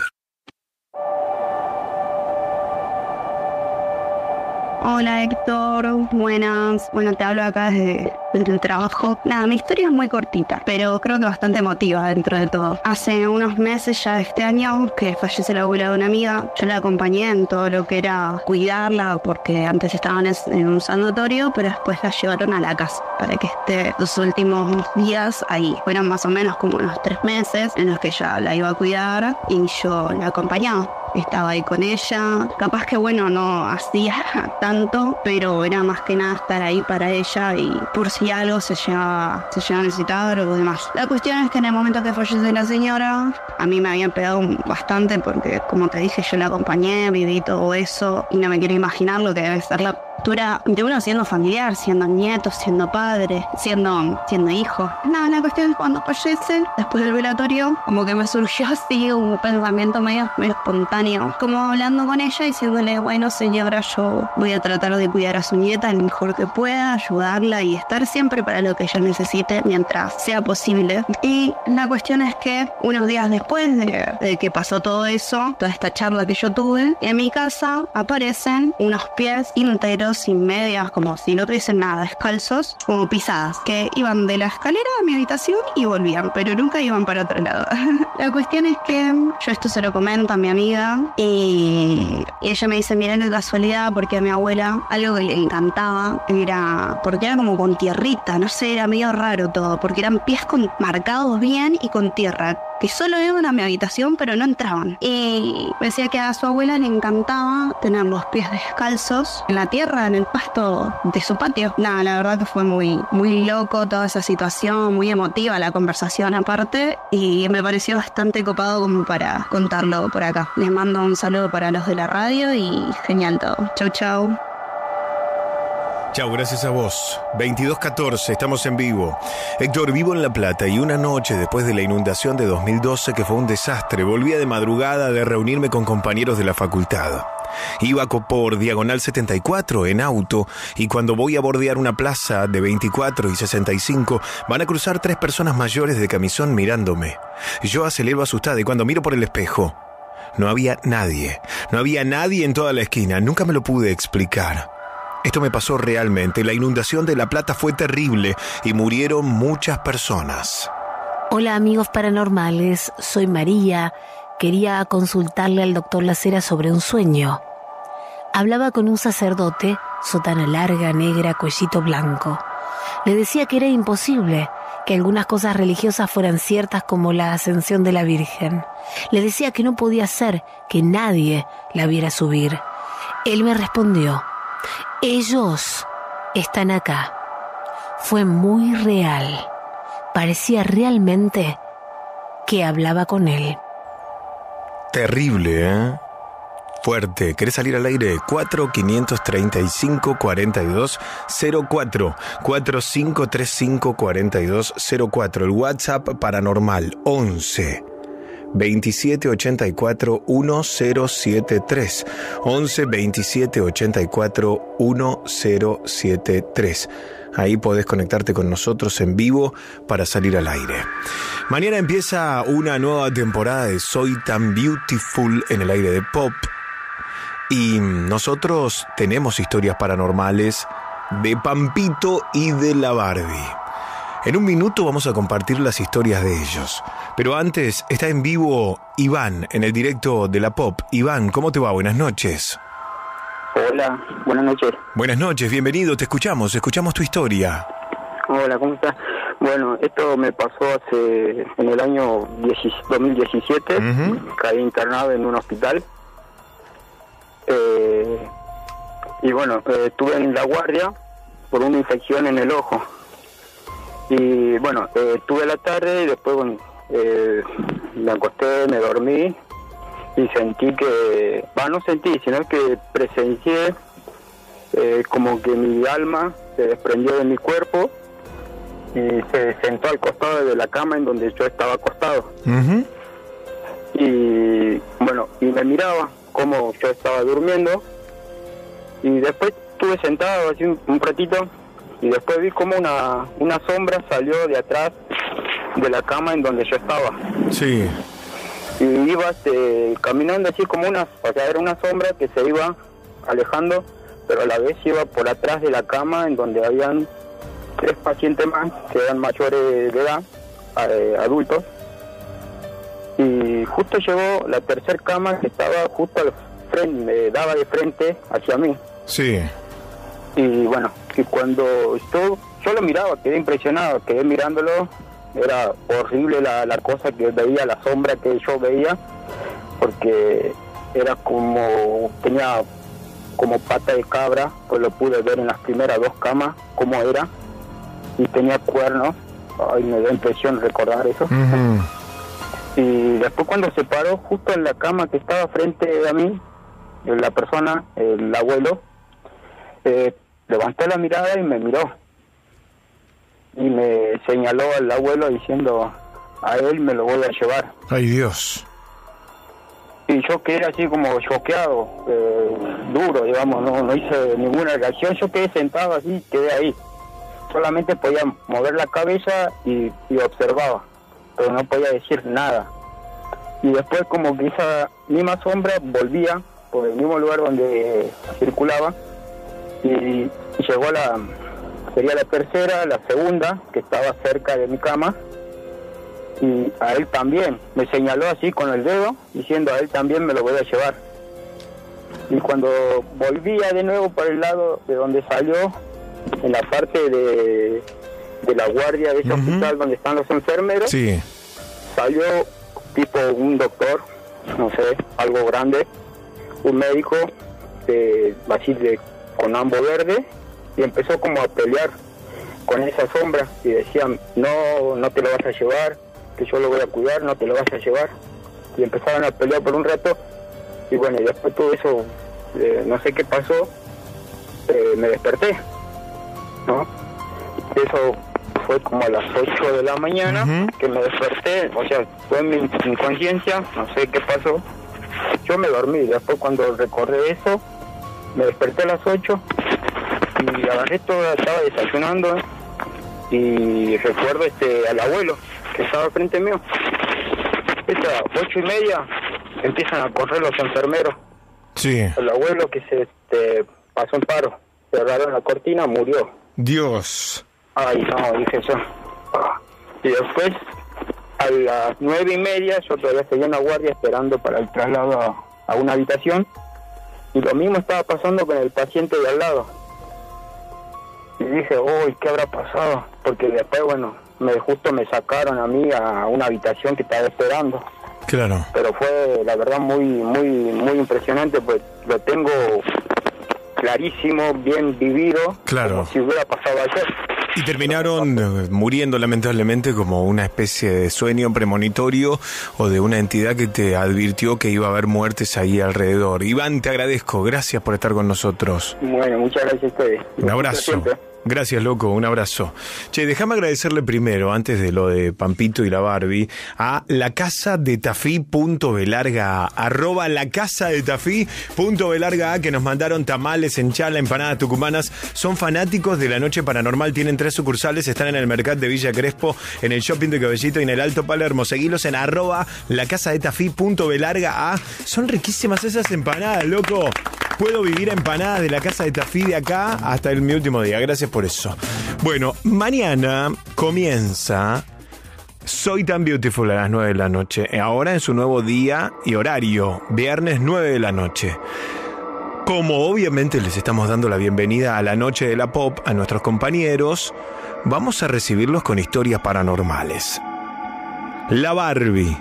Hola Héctor, buenas. Bueno, te hablo acá desde, el trabajo. Nada, mi historia es muy cortita, pero creo que bastante emotiva dentro de todo. Hace unos meses ya de este año que fallece la abuela de una amiga, yo la acompañé en todo lo que era cuidarla, porque antes estaban en, un sanatorio, pero después la llevaron a la casa para que esté los últimos días ahí. Fueron más o menos como unos tres meses en los que ella la iba a cuidar y yo la acompañaba estaba ahí con ella. Capaz que bueno, no hacía tanto, pero era más que nada estar ahí para ella y por si algo se llega, se llega a necesitar o demás. La cuestión es que en el momento que fallece la señora, a mí me habían pegado bastante porque como te dije, yo la acompañé, viví todo eso y no me quiero imaginar lo que debe ser la postura de uno siendo familiar, siendo nieto, siendo padre, siendo, siendo hijo. Nada, la cuestión es cuando fallece, después del velatorio, como que me surgió así un pensamiento medio, medio espontáneo, como hablando con ella, diciéndole, bueno señora, yo voy a tratar de cuidar a su nieta lo mejor que pueda, ayudarla y estar siempre para lo que ella necesite mientras sea posible. Y la cuestión es que unos días después de, de que pasó todo eso, toda esta charla que yo tuve, en mi casa aparecen unos pies enteros sin medias, como si no tuviesen nada, descalzos, como pisadas, que iban de la escalera a mi habitación y volvían, pero nunca iban para otro lado. la cuestión es que yo esto se lo comento a mi amiga y, y ella me dice, mira qué casualidad, porque a mi abuela algo que le encantaba era, porque era como con tierrita, no sé, era medio raro todo, porque eran pies con, marcados bien y con tierra que solo iban a mi habitación pero no entraban. Y decía que a su abuela le encantaba tener los pies descalzos en la tierra, en el pasto de su patio. Nada, la verdad que fue muy, muy loco toda esa situación, muy emotiva la conversación aparte y me pareció bastante copado como para contarlo por acá. Les mando un saludo para los de la radio y genial todo. Chau, chau. Chao, gracias a vos. 2214, estamos en vivo. Héctor, vivo en La Plata y una noche después de la inundación de 2012, que fue un desastre, volvía de madrugada de reunirme con compañeros de la facultad. Iba por Diagonal 74 en auto y cuando voy a bordear una plaza de 24 y 65 van a cruzar tres personas mayores de camisón mirándome. Yo acelero asustada y cuando miro por el espejo no había nadie, no había nadie en toda la esquina, nunca me lo pude explicar. Esto me pasó realmente, la inundación de La Plata fue terrible y murieron muchas personas. Hola amigos paranormales, soy María quería consultarle al doctor Lacera sobre un sueño. Hablaba con un sacerdote, sotana larga, negra, cuellito blanco. Le decía que era imposible que algunas cosas religiosas fueran ciertas como la ascensión de la Virgen. Le decía que no podía ser que nadie la viera subir. Él me respondió, ellos están acá. Fue muy real. Parecía realmente que hablaba con él. Terrible, ¿eh? Fuerte. ¿Querés salir al aire? 4 535 42 04 4535 42 04. El WhatsApp paranormal 11 27 84 1073 11 27 84 1073 Ahí podés conectarte con nosotros en vivo para salir al aire. Mañana empieza una nueva temporada de Soy tan Beautiful en el aire de pop. Y nosotros tenemos historias paranormales de Pampito y de la Barbie. En un minuto vamos a compartir las historias de ellos. Pero antes está en vivo Iván en el directo de la pop. Iván, ¿cómo te va? Buenas noches. Hola, buenas noches. Buenas noches, bienvenido, te escuchamos, escuchamos tu historia. Hola, ¿cómo estás? Bueno, esto me pasó hace en el año 2017, caí internado en un hospital. Eh, y bueno, eh, estuve en la guardia por una infección en el ojo. Y bueno, eh, estuve la tarde y después bueno, eh, me acosté, me dormí y sentí que, bueno, no sentí, sino que presencié eh, como que mi alma se desprendió de mi cuerpo y se sentó al costado de la cama en donde yo estaba acostado. Y bueno, y me miraba como yo estaba durmiendo y después estuve sentado así un, un ratito y después vi como una, una sombra salió de atrás de la cama en donde yo estaba. Sí y iba este, caminando así como una, o sea, era una sombra que se iba alejando, pero a la vez iba por atrás de la cama en donde habían tres pacientes más que eran mayores de edad, eh, adultos, y justo llegó la tercera cama que estaba justo al frente, me daba de frente hacia mí. Sí. Y bueno, y cuando yo, yo lo miraba, quedé impresionado, quedé mirándolo era horrible la, la cosa que veía, la sombra que yo veía, porque era como, tenía como pata de cabra, pues lo pude ver en las primeras dos camas, cómo era, y tenía cuernos, ay, me da impresión recordar eso. Y después cuando se paró justo en la cama que estaba frente a mí, la persona, el abuelo, eh, levantó la mirada y me miró y me señaló al abuelo diciendo a él me lo voy a llevar. Ay Dios. Y yo quedé así como choqueado, eh, duro, digamos, no, no hice ninguna reacción, yo quedé sentado así, quedé ahí. Solamente podía mover la cabeza y, y observaba, pero no podía decir nada. Y después como que esa misma sombra volvía por el mismo lugar donde circulaba y llegó a la, sería la tercera, la segunda, que estaba cerca de mi cama, y a él también, me señaló así con el dedo, diciendo a él también me lo voy a llevar. Y cuando volvía de nuevo por el lado de donde salió, en la parte de, de la guardia de ese hospital donde están los enfermeros, salió tipo un doctor, no sé, algo grande, un médico de, así de con ambo verde y empezó como a pelear con esa sombra y decían, no, no te lo vas a llevar, que yo lo voy a cuidar, no te lo vas a llevar. Y empezaron a pelear por un rato y bueno, y después todo eso, eh, no sé qué pasó, eh, me desperté. ¿no? Eso fue como a las 8 de la mañana que me desperté, o sea, fue mi inconsciencia, no sé qué pasó. Yo me dormí, después cuando recordé eso, me desperté a las 8 y agarré todo, estaba desayunando y recuerdo este al abuelo que estaba frente mío. Esa ocho y media empiezan a correr los enfermeros. Sí. El abuelo que se este, pasó un paro, cerraron la cortina, murió. Dios. Ay, no, dije yo. Y después, a las nueve y media, yo todavía seguía en la guardia esperando para el traslado a, a una habitación. Y lo mismo estaba pasando con el paciente de al lado. Y dije, uy, ¿qué habrá pasado? Porque después, bueno, me justo me sacaron a mí a una habitación que estaba esperando. Claro. Pero fue, la verdad, muy, muy, muy impresionante, pues lo tengo clarísimo, bien vivido, Claro. como si hubiera pasado ayer. Y terminaron muriendo lamentablemente como una especie de sueño premonitorio o de una entidad que te advirtió que iba a haber muertes ahí alrededor. Iván, te agradezco. Gracias por estar con nosotros. Bueno, muchas gracias a ustedes. Un abrazo. Gracias, loco, un abrazo. Che, déjame agradecerle primero, antes de lo de Pampito y la Barbie, a la casa de Tafí.belarga, arroba la casa de Tafí.belarga, que nos mandaron tamales en chala, empanadas tucumanas. Son fanáticos de la noche paranormal, tienen tres sucursales, están en el mercado de Villa Crespo, en el shopping de Cabellito y en el Alto Palermo. Seguilos en arroba la casa de Tafí.belarga. Son riquísimas esas empanadas, loco. Puedo vivir a empanadas de la casa de Tafí de acá hasta el, mi último día. Gracias por eso. Bueno, mañana comienza Soy tan beautiful a las 9 de la noche. Ahora en su nuevo día y horario, viernes 9 de la noche. Como obviamente les estamos dando la bienvenida a la noche de la pop a nuestros compañeros, vamos a recibirlos con historias paranormales. La Barbie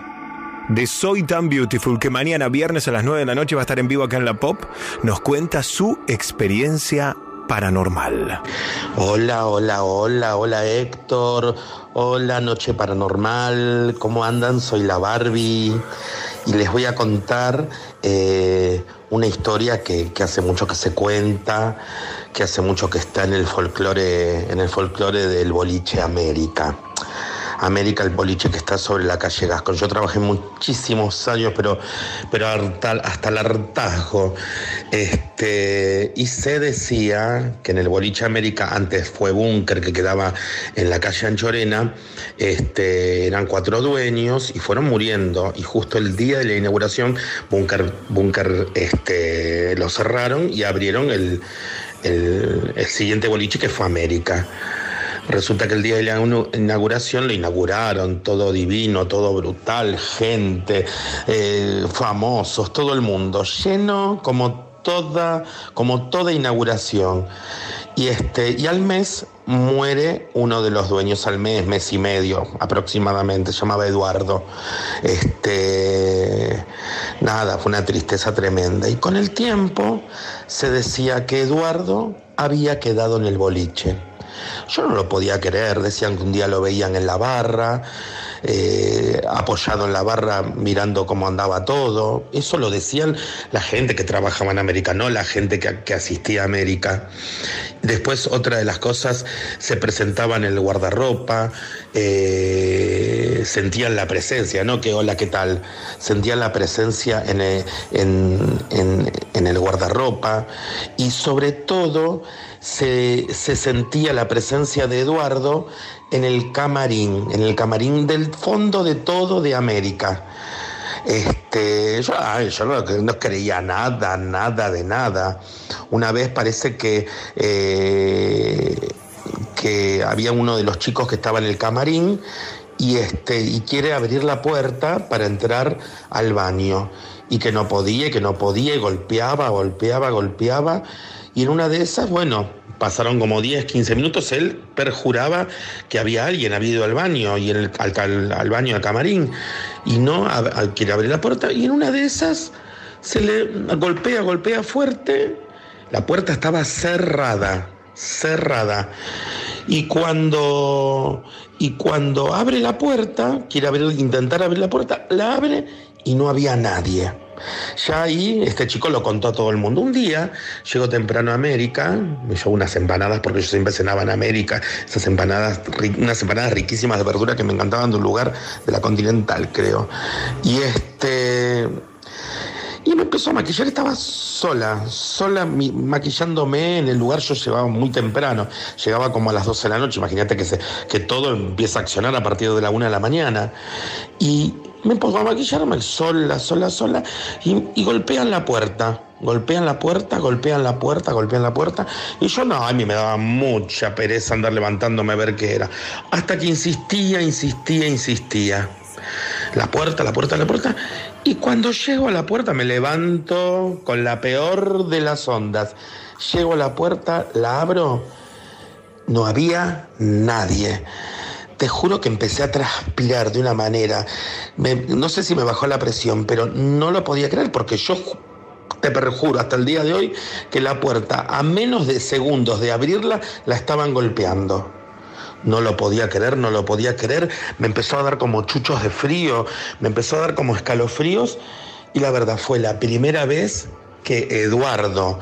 de Soy Tan Beautiful, que mañana viernes a las 9 de la noche va a estar en vivo acá en la Pop, nos cuenta su experiencia paranormal. Hola, hola, hola, hola Héctor, hola Noche Paranormal, ¿cómo andan? Soy la Barbie y les voy a contar eh, una historia que, que hace mucho que se cuenta, que hace mucho que está en el folclore, en el folclore del boliche América. América, el boliche que está sobre la calle Gascon. Yo trabajé muchísimos años, pero, pero hasta, el hartazgo. Este, y se decía que en el boliche América, antes fue Búnker, que quedaba en la calle Anchorena, este, eran cuatro dueños y fueron muriendo. Y justo el día de la inauguración, Búnker, Búnker este, lo cerraron y abrieron el, el, el siguiente boliche que fue América. Resulta que el día de la inauguración lo inauguraron, todo divino, todo brutal, gente, eh, famosos, todo el mundo, lleno como toda, como toda inauguración. Y este, y al mes muere uno de los dueños al mes, mes y medio aproximadamente, se llamaba Eduardo. Este, nada, fue una tristeza tremenda. Y con el tiempo se decía que Eduardo había quedado en el boliche. Yo no lo podía creer, decían que un día lo veían en la barra, eh, apoyado en la barra mirando cómo andaba todo. Eso lo decían la gente que trabajaba en América, no la gente que, que asistía a América. Después otra de las cosas, se presentaba en el guardarropa, eh, sentían la presencia, ¿no? Que hola, ¿qué tal? Sentían la presencia en en- en- en el guardarropa y sobre todo se, se sentía la presencia de Eduardo en el camarín, en el camarín del fondo de todo de América. Este, yo, no, no creía nada, nada de nada. Una vez parece que, eh, que había uno de los chicos que estaba en el camarín y, este, y quiere abrir la puerta para entrar al baño. Y que no podía, que no podía, y golpeaba, golpeaba, golpeaba. Y en una de esas, bueno, pasaron como 10, 15 minutos, él perjuraba que había alguien, había ido al baño, y al, baño, al camarín, y no a- al- quiere abrir la puerta, y en una de esas se le golpea, golpea fuerte, la puerta estaba cerrada, cerrada. Y cuando, y cuando abre la puerta, quiere abrir, intentar abrir la puerta, la abre y no había nadie. Ya ahí este chico lo contó a todo el mundo. Un día llegó temprano a América, me llevó unas empanadas porque yo siempre cenaba en América, esas empanadas, unas empanadas riquísimas de verdura que me encantaban de un lugar de la Continental, creo. Y este y me empezó a maquillar, estaba sola, sola maquillándome en el lugar, yo llegaba muy temprano, llegaba como a las 12 de la noche, imagínate que, que todo empieza a accionar a partir de la 1 de la mañana. Y me pongo a maquillarme sola, sola, sola, y, y golpean la puerta. Golpean la puerta, golpean la puerta, golpean la puerta. Y yo no, a mí me daba mucha pereza andar levantándome a ver qué era. Hasta que insistía, insistía, insistía. La puerta, la puerta, la puerta. Y cuando llego a la puerta me levanto con la peor de las ondas. Llego a la puerta, la abro, no había nadie. Te juro que empecé a transpirar de una manera. No sé si me bajó la presión, pero no lo podía creer porque yo te perjuro hasta el día de hoy que la puerta, a menos de segundos de abrirla, la estaban golpeando. No lo podía creer, no lo podía creer. Me empezó a dar como chuchos de frío, me empezó a dar como escalofríos. Y la verdad fue la primera vez que Eduardo,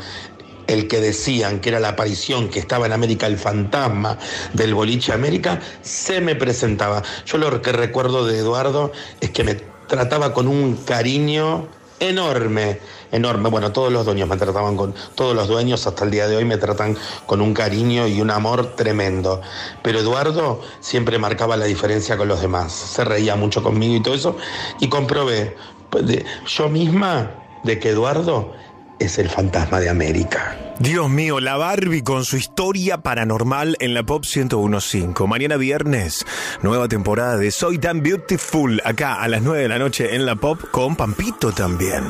el que decían que era la aparición que estaba en América, el fantasma del boliche América, se me presentaba. Yo lo que recuerdo de Eduardo es que me trataba con un cariño enorme, enorme. Bueno, todos los dueños me trataban con, todos los dueños hasta el día de hoy me tratan con un cariño y un amor tremendo. Pero Eduardo siempre marcaba la diferencia con los demás. Se reía mucho conmigo y todo eso. Y comprobé pues, yo misma de que Eduardo es el fantasma de América. Dios mío, la Barbie con su historia paranormal en la Pop 1015. Mañana viernes, nueva temporada de Soy Tan Beautiful, acá a las 9 de la noche en la Pop con Pampito también.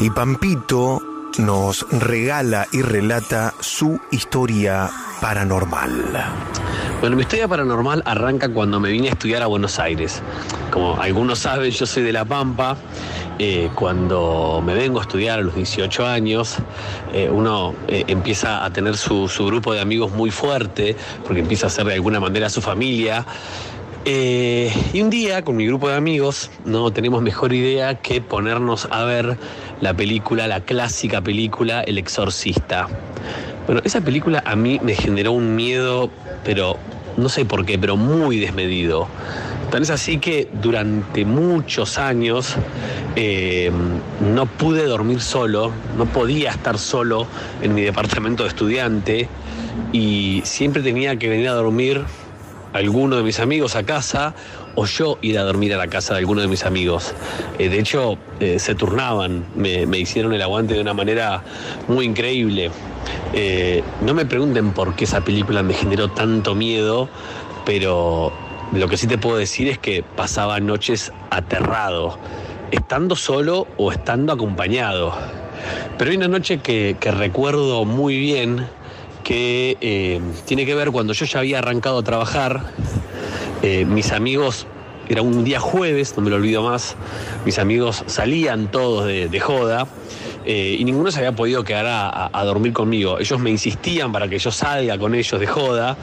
Y Pampito nos regala y relata su historia paranormal. Bueno, mi historia paranormal arranca cuando me vine a estudiar a Buenos Aires. Como algunos saben, yo soy de La Pampa. Eh, cuando me vengo a estudiar a los 18 años, eh, uno eh, empieza a tener su, su grupo de amigos muy fuerte, porque empieza a ser de alguna manera su familia. Y un día, con mi grupo de amigos, no tenemos mejor idea que ponernos a ver la película, la clásica película El Exorcista. Bueno, esa película a mí me generó un miedo, pero no sé por qué, pero muy desmedido. Tan es así que durante muchos años eh, no pude dormir solo, no podía estar solo en mi departamento de estudiante y siempre tenía que venir a dormir alguno de mis amigos a casa o yo ir a dormir a la casa de alguno de mis amigos. Eh, de hecho, eh, se turnaban, me, hicieron el aguante de una manera muy increíble. Eh, no me pregunten por qué esa película me generó tanto miedo, pero lo que sí te puedo decir es que pasaba noches aterrado, estando solo o estando acompañado. Pero hay una noche que, que recuerdo muy bien que tiene que ver cuando yo ya había arrancado a trabajar, eh, mis amigos, era un día jueves, no me lo olvido más, mis amigos salían todos de, joda eh, y ninguno se había podido quedar a, a- dormir conmigo. Ellos me insistían para que yo salga con ellos de joda.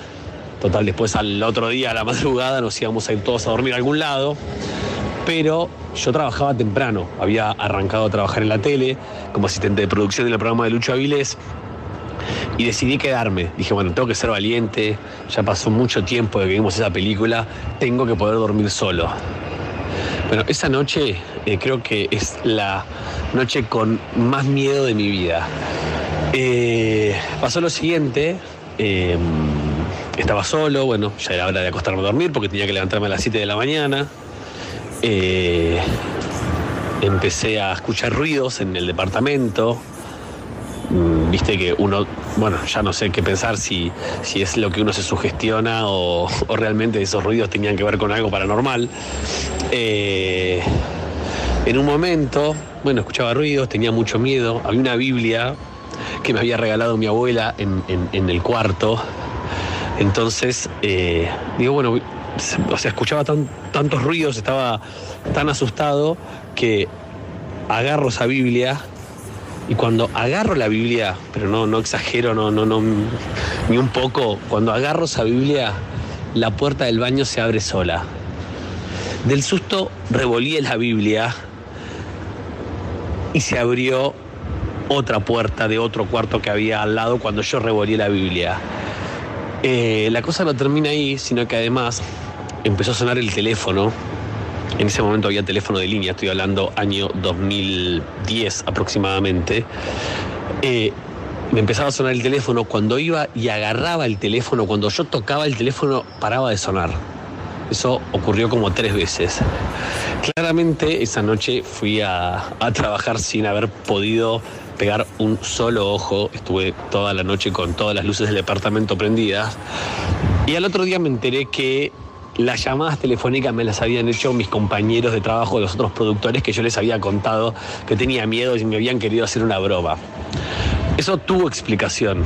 Total, después al otro día, a la madrugada, nos íbamos a ir todos a dormir a algún lado. Pero yo trabajaba temprano, había arrancado a trabajar en la tele como asistente de producción del programa de Lucho Avilés y decidí quedarme. Dije, bueno, tengo que ser valiente, ya pasó mucho tiempo de que vimos esa película, tengo que poder dormir solo. Bueno, esa noche eh, creo que es la noche con más miedo de mi vida. Eh, pasó lo siguiente, eh, estaba solo, bueno, ya era hora de acostarme a dormir porque tenía que levantarme a las 7 de la mañana. Empecé a escuchar ruidos en el departamento, viste que uno, bueno, ya no sé qué pensar si, si es lo que uno se sugestiona o, o realmente esos ruidos tenían que ver con algo paranormal. Eh, en un momento, bueno, escuchaba ruidos, tenía mucho miedo, había una Biblia que me había regalado mi abuela en, en- el cuarto. Entonces, eh, digo, bueno, o sea, escuchaba tan- tantos ruidos, estaba tan asustado que agarro esa Biblia y cuando agarro la Biblia, pero no, no exagero, no, no, no, ni un poco, cuando agarro esa Biblia, la puerta del baño se abre sola. Del susto revolí la Biblia y se abrió otra puerta de otro cuarto que había al lado cuando yo revolví la Biblia. Eh, la cosa no termina ahí, sino que además empezó a sonar el teléfono. En ese momento había teléfono de línea, estoy hablando año 2010 aproximadamente. Eh, me empezaba a sonar el teléfono, cuando iba y agarraba el teléfono, cuando yo tocaba el teléfono, paraba de sonar. Eso ocurrió como tres veces. Claramente esa noche fui a, a trabajar sin haber podido pegar un solo ojo. Estuve toda la noche con todas las luces del departamento prendidas. Y al otro día me enteré que las llamadas telefónicas me las habían hecho mis compañeros de trabajo, los otros productores, que yo les había contado que tenía miedo y me habían querido hacer una broma. Eso tuvo explicación.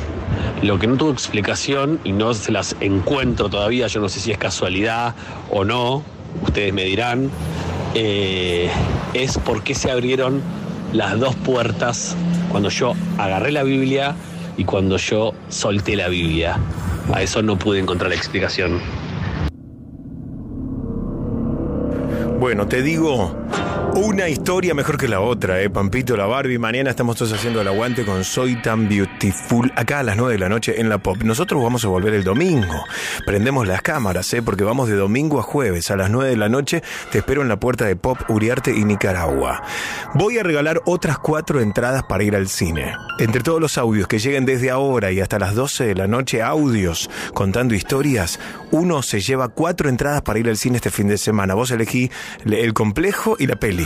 Lo que no tuvo explicación y no se las encuentro todavía, yo no sé si es casualidad o no, ustedes me dirán, eh, es por qué se abrieron las dos puertas cuando yo agarré la Biblia y cuando yo solté la Biblia. A eso no pude encontrar la explicación. Bueno, te digo, una historia mejor que la otra, ¿eh? Pampito, la Barbie. Mañana estamos todos haciendo el aguante con Soy Tan Beautiful acá a las 9 de la noche en la Pop. Nosotros vamos a volver el domingo. Prendemos las cámaras, ¿eh? Porque vamos de domingo a jueves a las 9 de la noche. Te espero en la puerta de Pop, Uriarte y Nicaragua. Voy a regalar otras cuatro entradas para ir al cine. Entre todos los audios que lleguen desde ahora y hasta las 12 de la noche, audios contando historias, uno se lleva cuatro entradas para ir al cine este fin de semana. Vos elegí el complejo y la peli.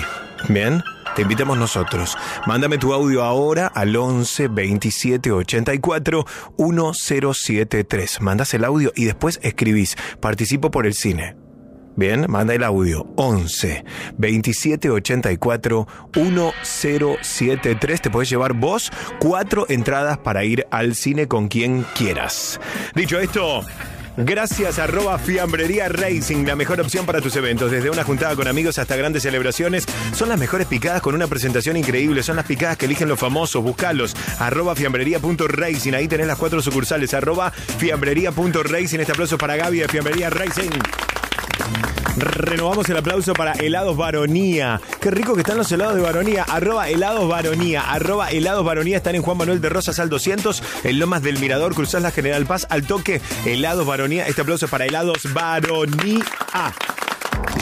Bien, te invitamos nosotros. Mándame tu audio ahora al 11 27 84 1073. Mandas el audio y después escribís. Participo por el cine. Bien, manda el audio 11 27 84 1073. Te puedes llevar vos cuatro entradas para ir al cine con quien quieras. Dicho esto, Gracias arroba Fiambrería Racing, la mejor opción para tus eventos. Desde una juntada con amigos hasta grandes celebraciones. Son las mejores picadas con una presentación increíble. Son las picadas que eligen los famosos. Buscalos. Arroba fiambrería.racing. Ahí tenés las cuatro sucursales. Arroba fiambrería.racing. Este aplauso para Gaby de Fiambrería Racing. Renovamos el aplauso para helados Baronía. Qué rico que están los helados de Baronía. Arroba helados Baronía. Arroba helados Baronía. Están en Juan Manuel de Rosas al 200. En Lomas del Mirador. Cruzás la General Paz al toque. Helados Baronía. Este aplauso para helados Baronía.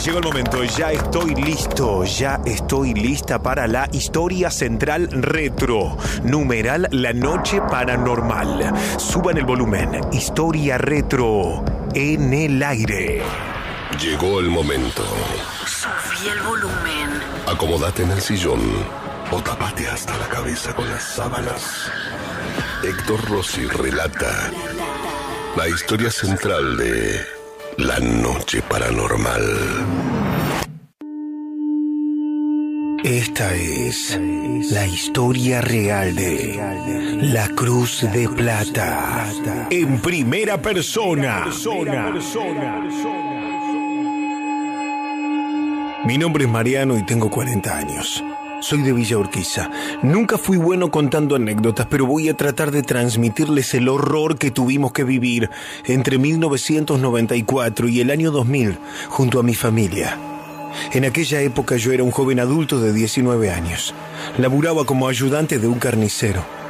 Llegó el momento, ya estoy listo, ya estoy lista para la historia central retro. Numeral La Noche Paranormal. Suban el volumen. Historia retro en el aire. Llegó el momento. Subí el volumen. Acomódate en el sillón o tapate hasta la cabeza con las sábanas. Héctor Rossi relata la historia central de La Noche Paranormal. Esta es la historia real de la Cruz de Plata en primera persona. Mi nombre es Mariano y tengo 40 años. Soy de Villa Urquiza. Nunca fui bueno contando anécdotas, pero voy a tratar de transmitirles el horror que tuvimos que vivir entre 1994 y el año 2000 junto a mi familia. En aquella época yo era un joven adulto de 19 años. Laburaba como ayudante de un carnicero.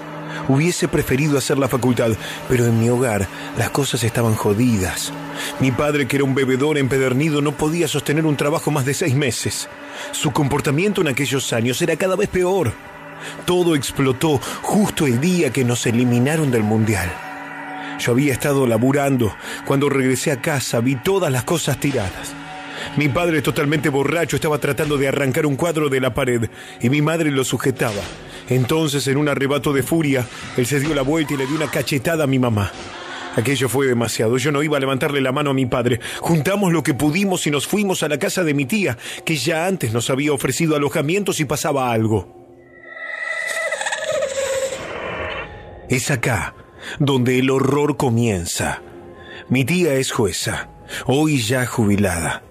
Hubiese preferido hacer la facultad, pero en mi hogar las cosas estaban jodidas. Mi padre, que era un bebedor empedernido, no podía sostener un trabajo más de seis meses. Su comportamiento en aquellos años era cada vez peor. Todo explotó justo el día que nos eliminaron del Mundial. Yo había estado laburando. Cuando regresé a casa vi todas las cosas tiradas. Mi padre, totalmente borracho, estaba tratando de arrancar un cuadro de la pared y mi madre lo sujetaba. Entonces, en un arrebato de furia, él se dio la vuelta y le dio una cachetada a mi mamá. Aquello fue demasiado. Yo no iba a levantarle la mano a mi padre. Juntamos lo que pudimos y nos fuimos a la casa de mi tía, que ya antes nos había ofrecido alojamiento si pasaba algo. Es acá donde el horror comienza. Mi tía es jueza, hoy ya jubilada.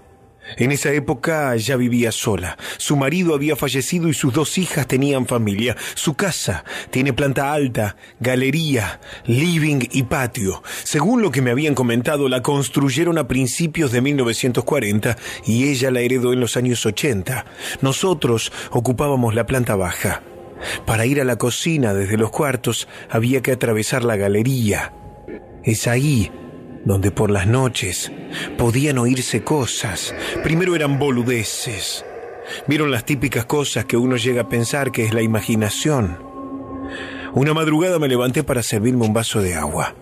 En esa época ya vivía sola. Su marido había fallecido y sus dos hijas tenían familia. Su casa tiene planta alta, galería, living y patio. Según lo que me habían comentado, la construyeron a principios de 1940 y ella la heredó en los años 80. Nosotros ocupábamos la planta baja. Para ir a la cocina desde los cuartos había que atravesar la galería. Es ahí donde por las noches podían oírse cosas. Primero eran boludeces. Vieron las típicas cosas que uno llega a pensar que es la imaginación. Una madrugada me levanté para servirme un vaso de agua.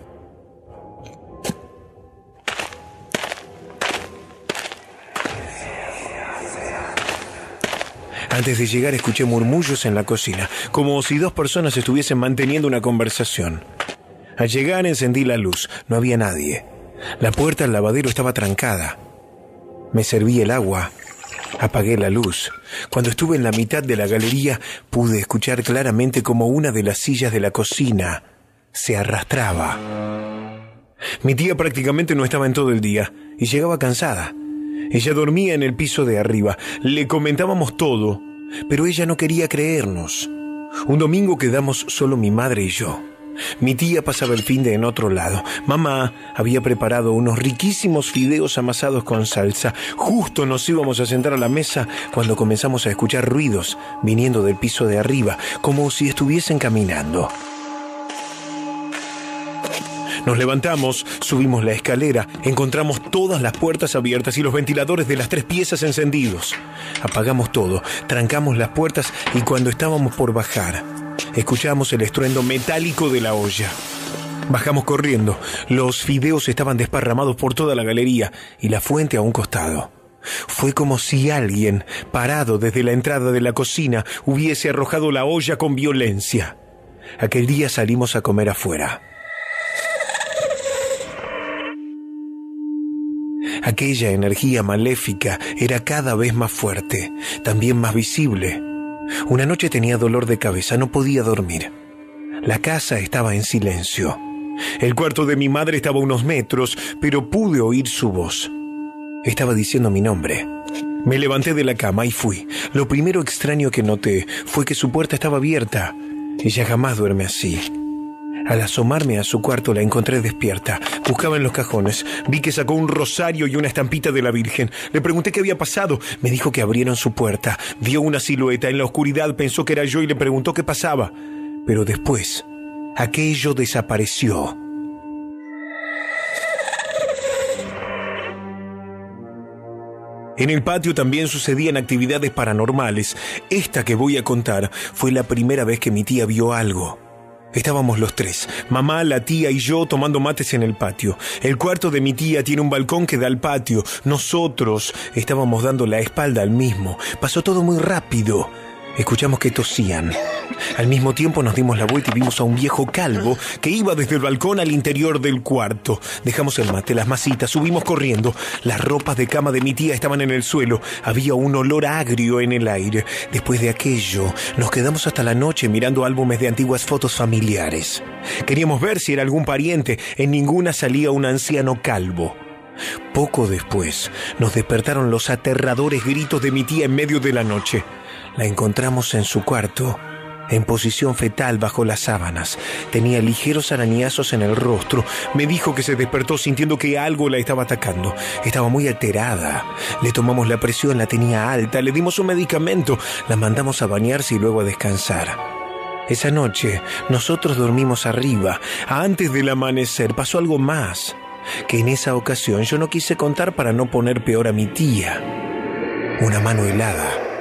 Antes de llegar escuché murmullos en la cocina, como si dos personas estuviesen manteniendo una conversación. Al llegar encendí la luz, no había nadie. La puerta al lavadero estaba trancada. Me serví el agua, apagué la luz. Cuando estuve en la mitad de la galería pude escuchar claramente como una de las sillas de la cocina se arrastraba. Mi tía prácticamente no estaba en todo el día y llegaba cansada. Ella dormía en el piso de arriba. Le comentábamos todo, pero ella no quería creernos. Un domingo quedamos solo mi madre y yo. Mi tía pasaba el fin de en otro lado. Mamá había preparado unos riquísimos fideos amasados con salsa. Justo nos íbamos a sentar a la mesa cuando comenzamos a escuchar ruidos viniendo del piso de arriba, como si estuviesen caminando. Nos levantamos, subimos la escalera, encontramos todas las puertas abiertas y los ventiladores de las tres piezas encendidos. Apagamos todo, trancamos las puertas y cuando estábamos por bajar, escuchamos el estruendo metálico de la olla. Bajamos corriendo. Los fideos estaban desparramados por toda la galería y la fuente a un costado. Fue como si alguien, parado desde la entrada de la cocina, hubiese arrojado la olla con violencia. Aquel día salimos a comer afuera. Aquella energía maléfica era cada vez más fuerte, también más visible. Una noche tenía dolor de cabeza, no podía dormir. La casa estaba en silencio. El cuarto de mi madre estaba a unos metros, pero pude oír su voz. Estaba diciendo mi nombre. Me levanté de la cama y fui. Lo primero extraño que noté fue que su puerta estaba abierta. Ella jamás duerme así. Al asomarme a su cuarto la encontré despierta. Buscaba en los cajones. Vi que sacó un rosario y una estampita de la Virgen. Le pregunté qué había pasado. Me dijo que abrieron su puerta. Vio una silueta en la oscuridad, pensó que era yo y le preguntó qué pasaba. Pero después, aquello desapareció. En el patio también sucedían actividades paranormales. Esta que voy a contar fue la primera vez que mi tía vio algo. Estábamos los tres, mamá, la tía y yo tomando mates en el patio. El cuarto de mi tía tiene un balcón que da al patio. Nosotros estábamos dando la espalda al mismo. Pasó todo muy rápido. Escuchamos que tosían. Al mismo tiempo nos dimos la vuelta y vimos a un viejo calvo que iba desde el balcón al interior del cuarto. Dejamos el mate, las masitas, subimos corriendo. Las ropas de cama de mi tía estaban en el suelo. Había un olor agrio en el aire. Después de aquello, nos quedamos hasta la noche mirando álbumes de antiguas fotos familiares. Queríamos ver si era algún pariente. En ninguna salía un anciano calvo. Poco después, nos despertaron los aterradores gritos de mi tía en medio de la noche. La encontramos en su cuarto, en posición fetal bajo las sábanas. Tenía ligeros arañazos en el rostro. Me dijo que se despertó sintiendo que algo la estaba atacando. Estaba muy alterada. Le tomamos la presión, la tenía alta, le dimos un medicamento, la mandamos a bañarse y luego a descansar. Esa noche nosotros dormimos arriba. Antes del amanecer pasó algo más, que en esa ocasión yo no quise contar para no poner peor a mi tía. Una mano helada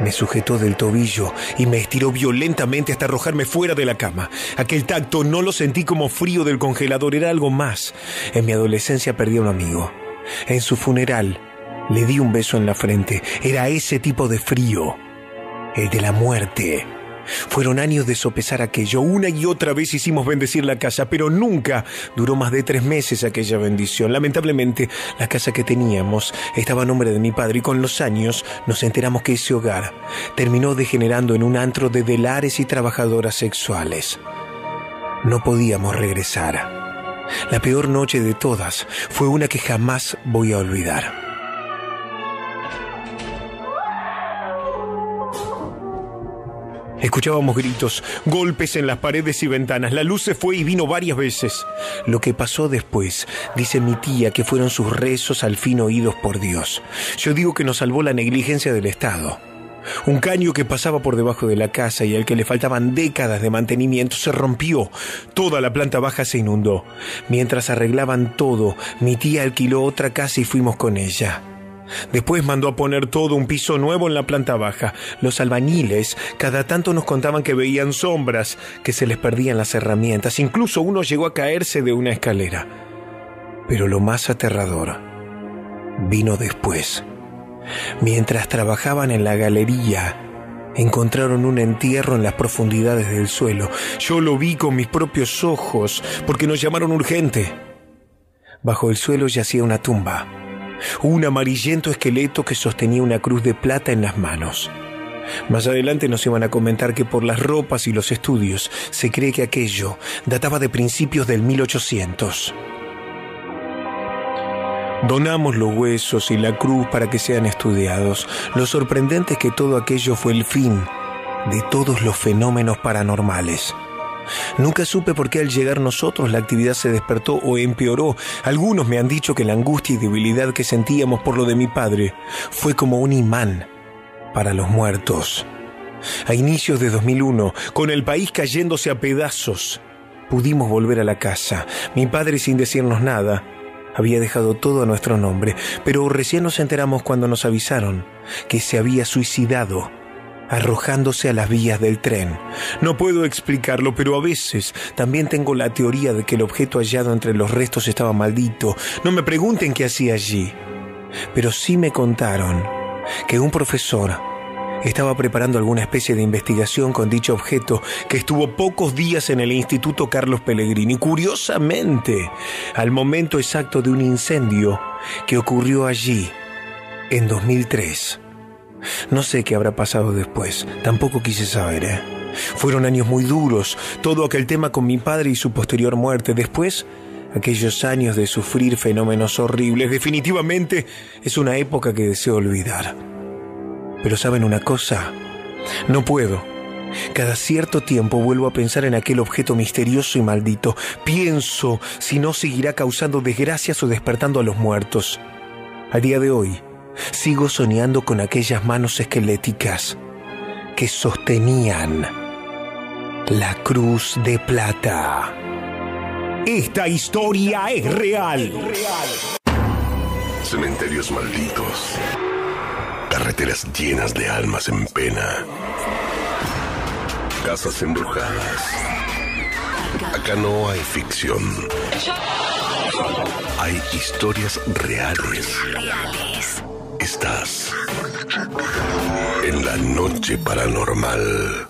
me sujetó del tobillo y me estiró violentamente hasta arrojarme fuera de la cama. Aquel tacto no lo sentí como frío del congelador, era algo más. En mi adolescencia perdí a un amigo. En su funeral le di un beso en la frente. Era ese tipo de frío, el de la muerte. Fueron años de sopesar aquello. Una y otra vez hicimos bendecir la casa, pero nunca duró más de tres meses aquella bendición. Lamentablemente, la casa que teníamos estaba a nombre de mi padre y con los años nos enteramos que ese hogar terminó degenerando en un antro de delares y trabajadoras sexuales. No podíamos regresar. La peor noche de todas fue una que jamás voy a olvidar. Escuchábamos gritos, golpes en las paredes y ventanas. La luz se fue y vino varias veces. Lo que pasó después, dice mi tía, que fueron sus rezos al fin oídos por Dios. Yo digo que nos salvó la negligencia del Estado. Un caño que pasaba por debajo de la casa y al que le faltaban décadas de mantenimiento se rompió. Toda la planta baja se inundó. Mientras arreglaban todo, mi tía alquiló otra casa y fuimos con ella. Después mandó a poner todo un piso nuevo en la planta baja. Los albañiles cada tanto nos contaban que veían sombras, que se les perdían las herramientas. Incluso uno llegó a caerse de una escalera. Pero lo más aterrador vino después. Mientras trabajaban en la galería, encontraron un entierro en las profundidades del suelo. Yo lo vi con mis propios ojos porque nos llamaron urgente. Bajo el suelo yacía una tumba, un amarillento esqueleto que sostenía una cruz de plata en las manos. Más adelante nos iban a comentar que por las ropas y los estudios se cree que aquello databa de principios del 1800. Donamos los huesos y la cruz para que sean estudiados. Lo sorprendente es que todo aquello fue el fin de todos los fenómenos paranormales. Nunca supe por qué al llegar nosotros la actividad se despertó o empeoró. Algunos me han dicho que la angustia y debilidad que sentíamos por lo de mi padre fue como un imán para los muertos. A inicios de 2001, con el país cayéndose a pedazos, pudimos volver a la casa. Mi padre, sin decirnos nada, había dejado todo a nuestro nombre, pero recién nos enteramos cuando nos avisaron que se había suicidado arrojándose a las vías del tren. No puedo explicarlo, pero a veces también tengo la teoría de que el objeto hallado entre los restos estaba maldito. No me pregunten qué hacía allí, pero sí me contaron que un profesor estaba preparando alguna especie de investigación con dicho objeto que estuvo pocos días en el Instituto Carlos Pellegrini. Curiosamente, al momento exacto de un incendio que ocurrió allí en 2003. No sé qué habrá pasado después, tampoco quise saber, ¿eh? Fueron años muy duros, todo aquel tema con mi padre y su posterior muerte. Después, aquellos años de sufrir fenómenos horribles. Definitivamente es una época que deseo olvidar. Pero ¿saben una cosa? No puedo. Cada cierto tiempo vuelvo a pensar en aquel objeto misterioso y maldito. Pienso si no seguirá causando desgracias o despertando a los muertos. A día de hoy, sigo soñando con aquellas manos esqueléticas que sostenían la cruz de plata. Esta historia es real. Cementerios malditos. Carreteras llenas de almas en pena. Casas embrujadas. Acá no hay ficción. Hay historias reales. Estás en la noche paranormal.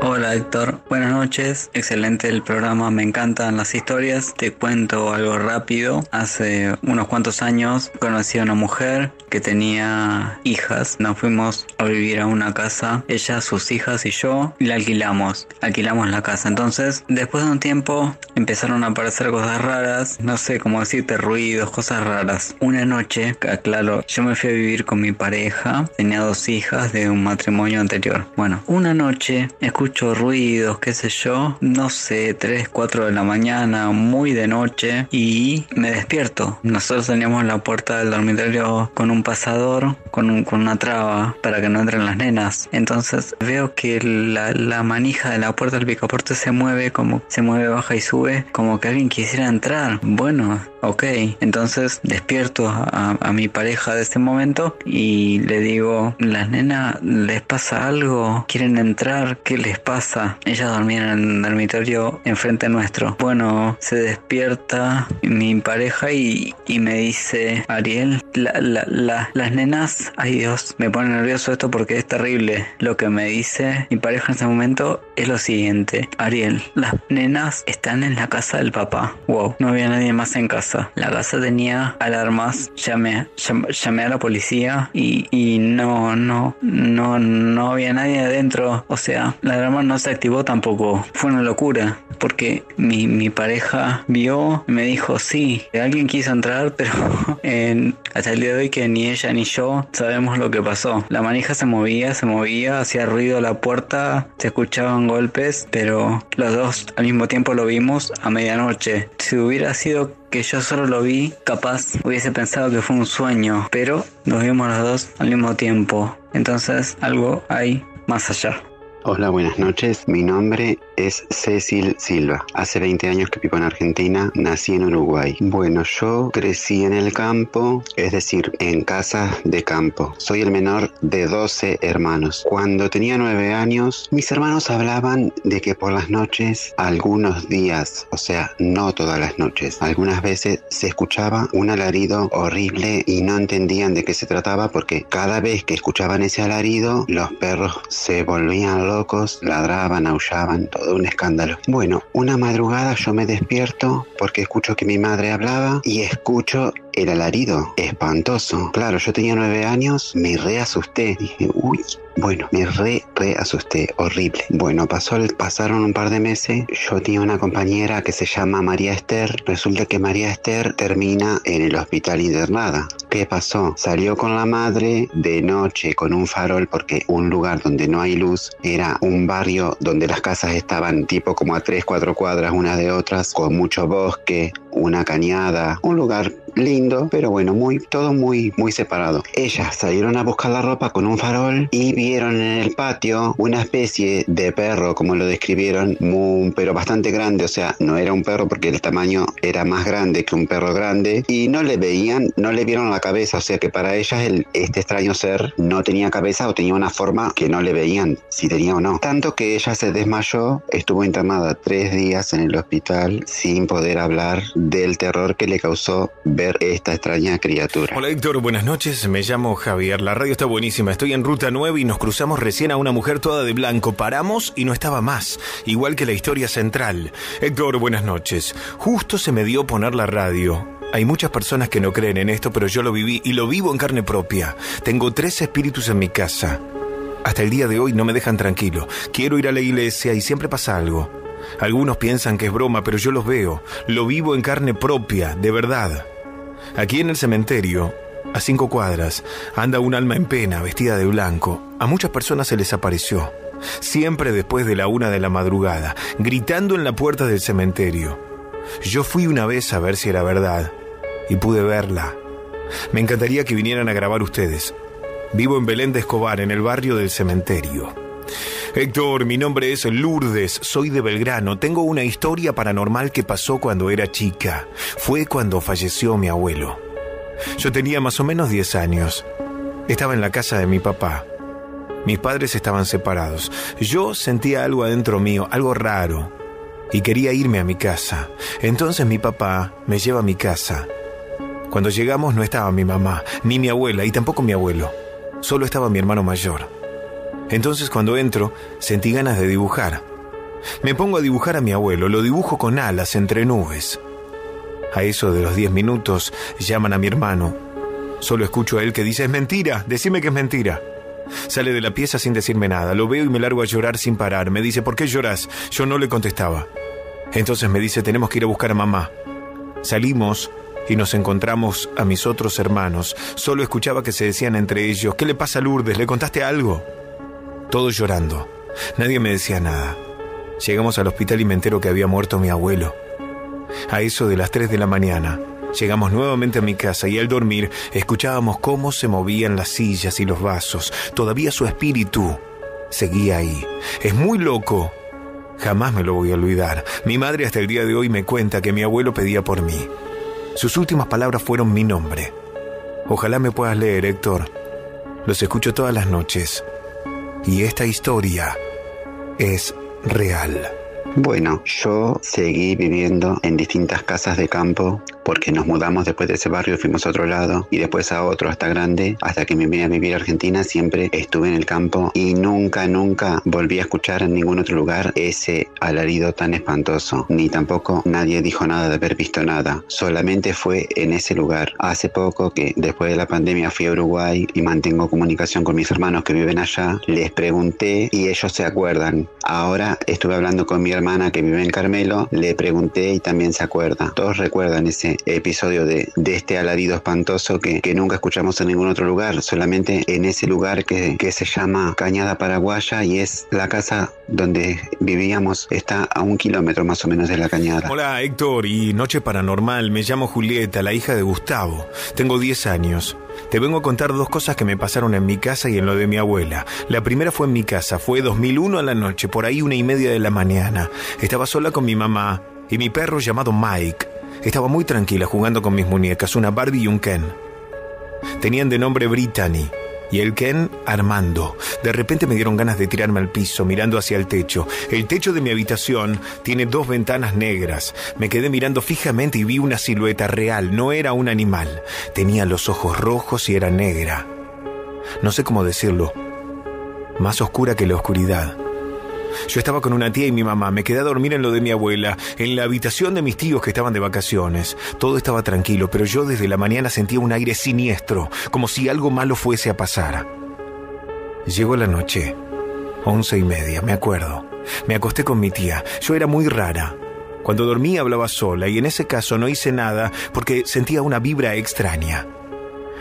Hola Héctor, buenas noches, excelente el programa, me encantan las historias, te cuento algo rápido, hace unos cuantos años conocí a una mujer que tenía hijas, nos fuimos a vivir a una casa, ella, sus hijas y yo, y la alquilamos, alquilamos la casa, entonces después de un tiempo empezaron a aparecer cosas raras, no sé cómo decirte, ruidos, cosas raras. Una noche, claro, yo me fui a vivir con mi pareja, tenía dos hijas de un matrimonio anterior, bueno, una noche escucho ruidos, qué sé yo, no sé, 3, 4 de la mañana, muy de noche y me despierto. Nosotros teníamos la puerta del dormitorio con un pasador, con, con una traba para que no entren las nenas. Entonces veo que la, la manija de la puerta del picaporte se mueve como se mueve, baja y sube, como que alguien quisiera entrar. Bueno, ok. Entonces despierto a, a mi pareja de este momento y le digo, las nenas les pasa algo, quieren entrar, ¿qué les pasa? Ella dormía en el dormitorio enfrente nuestro. Bueno, se despierta mi pareja y, y me dice, Ariel, la, la, la, las nenas, ay Dios, me pone nervioso esto porque es terrible. Lo que me dice mi pareja en ese momento es lo siguiente, Ariel, las nenas están en la casa del papá. Wow, no había nadie más en casa. La casa tenía alarmas, llamé, llam- llamé a la policía y, y no, no, no, no había nadie adentro. O sea, la alarma no se activó tampoco. Fue una locura, porque mi, mi pareja vio me dijo, sí, alguien quiso entrar, pero en, hasta el día de hoy que ni ella ni yo sabemos lo que pasó. La manija se movía, se movía, hacía ruido la puerta, se escuchaban golpes, pero los dos al mismo tiempo lo vimos a medianoche. Si hubiera sido que yo solo lo vi, capaz hubiese pensado que fue un sueño, pero nos vimos los dos al mismo tiempo. Entonces algo hay más allá. Hola, buenas noches. Mi nombre es Cecil Silva. Hace 20 años que vivo en Argentina, nací en Uruguay. Bueno, yo crecí en el campo, es decir, en casas de campo. Soy el menor de 12 hermanos. Cuando tenía 9 años, mis hermanos hablaban de que por las noches, algunos días, o sea, no todas las noches, algunas veces se escuchaba un alarido horrible y no entendían de qué se trataba porque cada vez que escuchaban ese alarido, los perros se volvían locos, ladraban, aullaban, todo un escándalo. Bueno, una madrugada yo me despierto porque escucho que mi madre hablaba y escucho el alarido, espantoso. Claro, yo tenía nueve años, me re asusté. Dije, uy, bueno, me re, re asusté, horrible. Bueno, pasó, pasaron un par de meses. Yo tenía una compañera que se llama María Esther. Resulta que María Esther termina en el hospital internada. ¿Qué pasó? Salió con la madre de noche con un farol porque un lugar donde no hay luz era un barrio donde las casas estaban tipo como a tres, cuatro cuadras unas de otras, con mucho bosque, una cañada, un lugar lindo, pero bueno, muy, todo muy, muy separado. Ellas salieron a buscar la ropa con un farol y vieron en el patio una especie de perro, como lo describieron, muy, pero bastante grande, o sea, no era un perro porque el tamaño era más grande que un perro grande y no le veían, no le vieron la cabeza, o sea que para ellas el, este extraño ser no tenía cabeza o tenía una forma que no le veían si tenía o no. Tanto que ella se desmayó, estuvo internada tres días en el hospital sin poder hablar del terror que le causó esta extraña criatura. Hola Héctor, buenas noches, me llamo Javier, la radio está buenísima, estoy en ruta 9 y nos cruzamos recién a una mujer toda de blanco, paramos y no estaba más, igual que la historia central. Héctor, buenas noches, justo se me dio poner la radio. Hay muchas personas que no creen en esto, pero yo lo viví y lo vivo en carne propia. Tengo tres espíritus en mi casa. Hasta el día de hoy no me dejan tranquilo. Quiero ir a la iglesia y siempre pasa algo. Algunos piensan que es broma, pero yo los veo. Lo vivo en carne propia, de verdad. Aquí en el cementerio, a cinco cuadras, anda un alma en pena, vestida de blanco. A muchas personas se les apareció. Siempre después de la una de la madrugada, gritando en la puerta del cementerio. Yo fui una vez a ver si era verdad y pude verla. Me encantaría que vinieran a grabar ustedes. Vivo en Belén de Escobar, en el barrio del cementerio. Héctor, mi nombre es Lourdes, soy de Belgrano. Tengo una historia paranormal que pasó cuando era chica. Fue cuando falleció mi abuelo. Yo tenía más o menos 10 años. Estaba en la casa de mi papá. Mis padres estaban separados. Yo sentía algo adentro mío, algo raro, y quería irme a mi casa. Entonces mi papá me lleva a mi casa. Cuando llegamos no estaba mi mamá, ni mi abuela, y tampoco mi abuelo. Solo estaba mi hermano mayor. Entonces cuando entro, sentí ganas de dibujar. Me pongo a dibujar a mi abuelo, lo dibujo con alas entre nubes. A eso de los diez minutos llaman a mi hermano. Solo escucho a él que dice, es mentira, decime que es mentira. Sale de la pieza sin decirme nada, lo veo y me largo a llorar sin parar. Me dice, ¿por qué lloras? Yo no le contestaba. Entonces me dice, tenemos que ir a buscar a mamá. Salimos y nos encontramos a mis otros hermanos. Solo escuchaba que se decían entre ellos, ¿qué le pasa a Lourdes? ¿Le contaste algo? Todos llorando. Nadie me decía nada. Llegamos al hospital y me entero que había muerto mi abuelo. A eso de las 3 de la mañana, llegamos nuevamente a mi casa y al dormir escuchábamos cómo se movían las sillas y los vasos. Todavía su espíritu seguía ahí. Es muy loco. Jamás me lo voy a olvidar. Mi madre hasta el día de hoy me cuenta que mi abuelo pedía por mí. Sus últimas palabras fueron mi nombre. Ojalá me puedas leer, Héctor. Los escucho todas las noches. Y esta historia es real. Bueno, yo seguí viviendo en distintas casas de campo porque nos mudamos después de ese barrio, fuimos a otro lado y después a otro hasta grande, hasta que me vine a vivir a Argentina, siempre estuve en el campo y nunca, nunca volví a escuchar en ningún otro lugar ese alarido tan espantoso, ni tampoco nadie dijo nada de haber visto nada, solamente fue en ese lugar. Hace poco que después de la pandemia fui a Uruguay y mantengo comunicación con mis hermanos que viven allá, les pregunté y ellos se acuerdan. Ahora estuve hablando con mi hermana que vive en Carmelo, le pregunté y también se acuerda. Todos recuerdan ese episodio de, de este alarido espantoso que, que, nunca escuchamos en ningún otro lugar, solamente en ese lugar que, que se llama Cañada Paraguaya y es la casa donde vivíamos, está a un kilómetro más o menos de la cañada. Hola Héctor y Noche Paranormal, me llamo Julieta, la hija de Gustavo. Tengo 10 años. Te vengo a contar dos cosas que me pasaron en mi casa y en lo de mi abuela. La primera fue en mi casa, fue 2001 a la noche, por ahí una y media de la mañana. Estaba sola con mi mamá y mi perro llamado Mike. Estaba muy tranquila jugando con mis muñecas, una Barbie y un Ken. Tenían de nombre Brittany y el Ken Armando. De repente me dieron ganas de tirarme al piso, mirando hacia el techo. El techo de mi habitación tiene dos ventanas negras. Me quedé mirando fijamente y vi una silueta real, no era un animal. Tenía los ojos rojos y era negra. No sé cómo decirlo. Más oscura que la oscuridad. Yo estaba con una tía y mi mamá, me quedé a dormir en lo de mi abuela, en la habitación de mis tíos que estaban de vacaciones. Todo estaba tranquilo, pero yo desde la mañana sentía un aire siniestro, como si algo malo fuese a pasar. Llegó la noche, once y media, me acuerdo. Me acosté con mi tía, yo era muy rara. Cuando dormí hablaba sola y en ese caso no hice nada porque sentía una vibra extraña.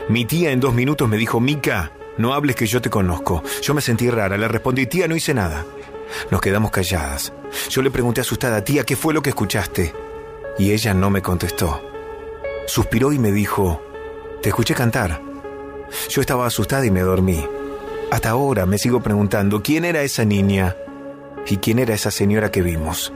Mi tía en dos minutos me dijo, Mica, no hables que yo te conozco. Yo me sentí rara, le respondí, tía, no hice nada. Nos quedamos calladas. Yo le pregunté asustada, tía, ¿qué fue lo que escuchaste? Y ella no me contestó. Suspiró y me dijo, te escuché cantar. Yo estaba asustada y me dormí. Hasta ahora me sigo preguntando, ¿quién era esa niña? ¿Y quién era esa señora que vimos?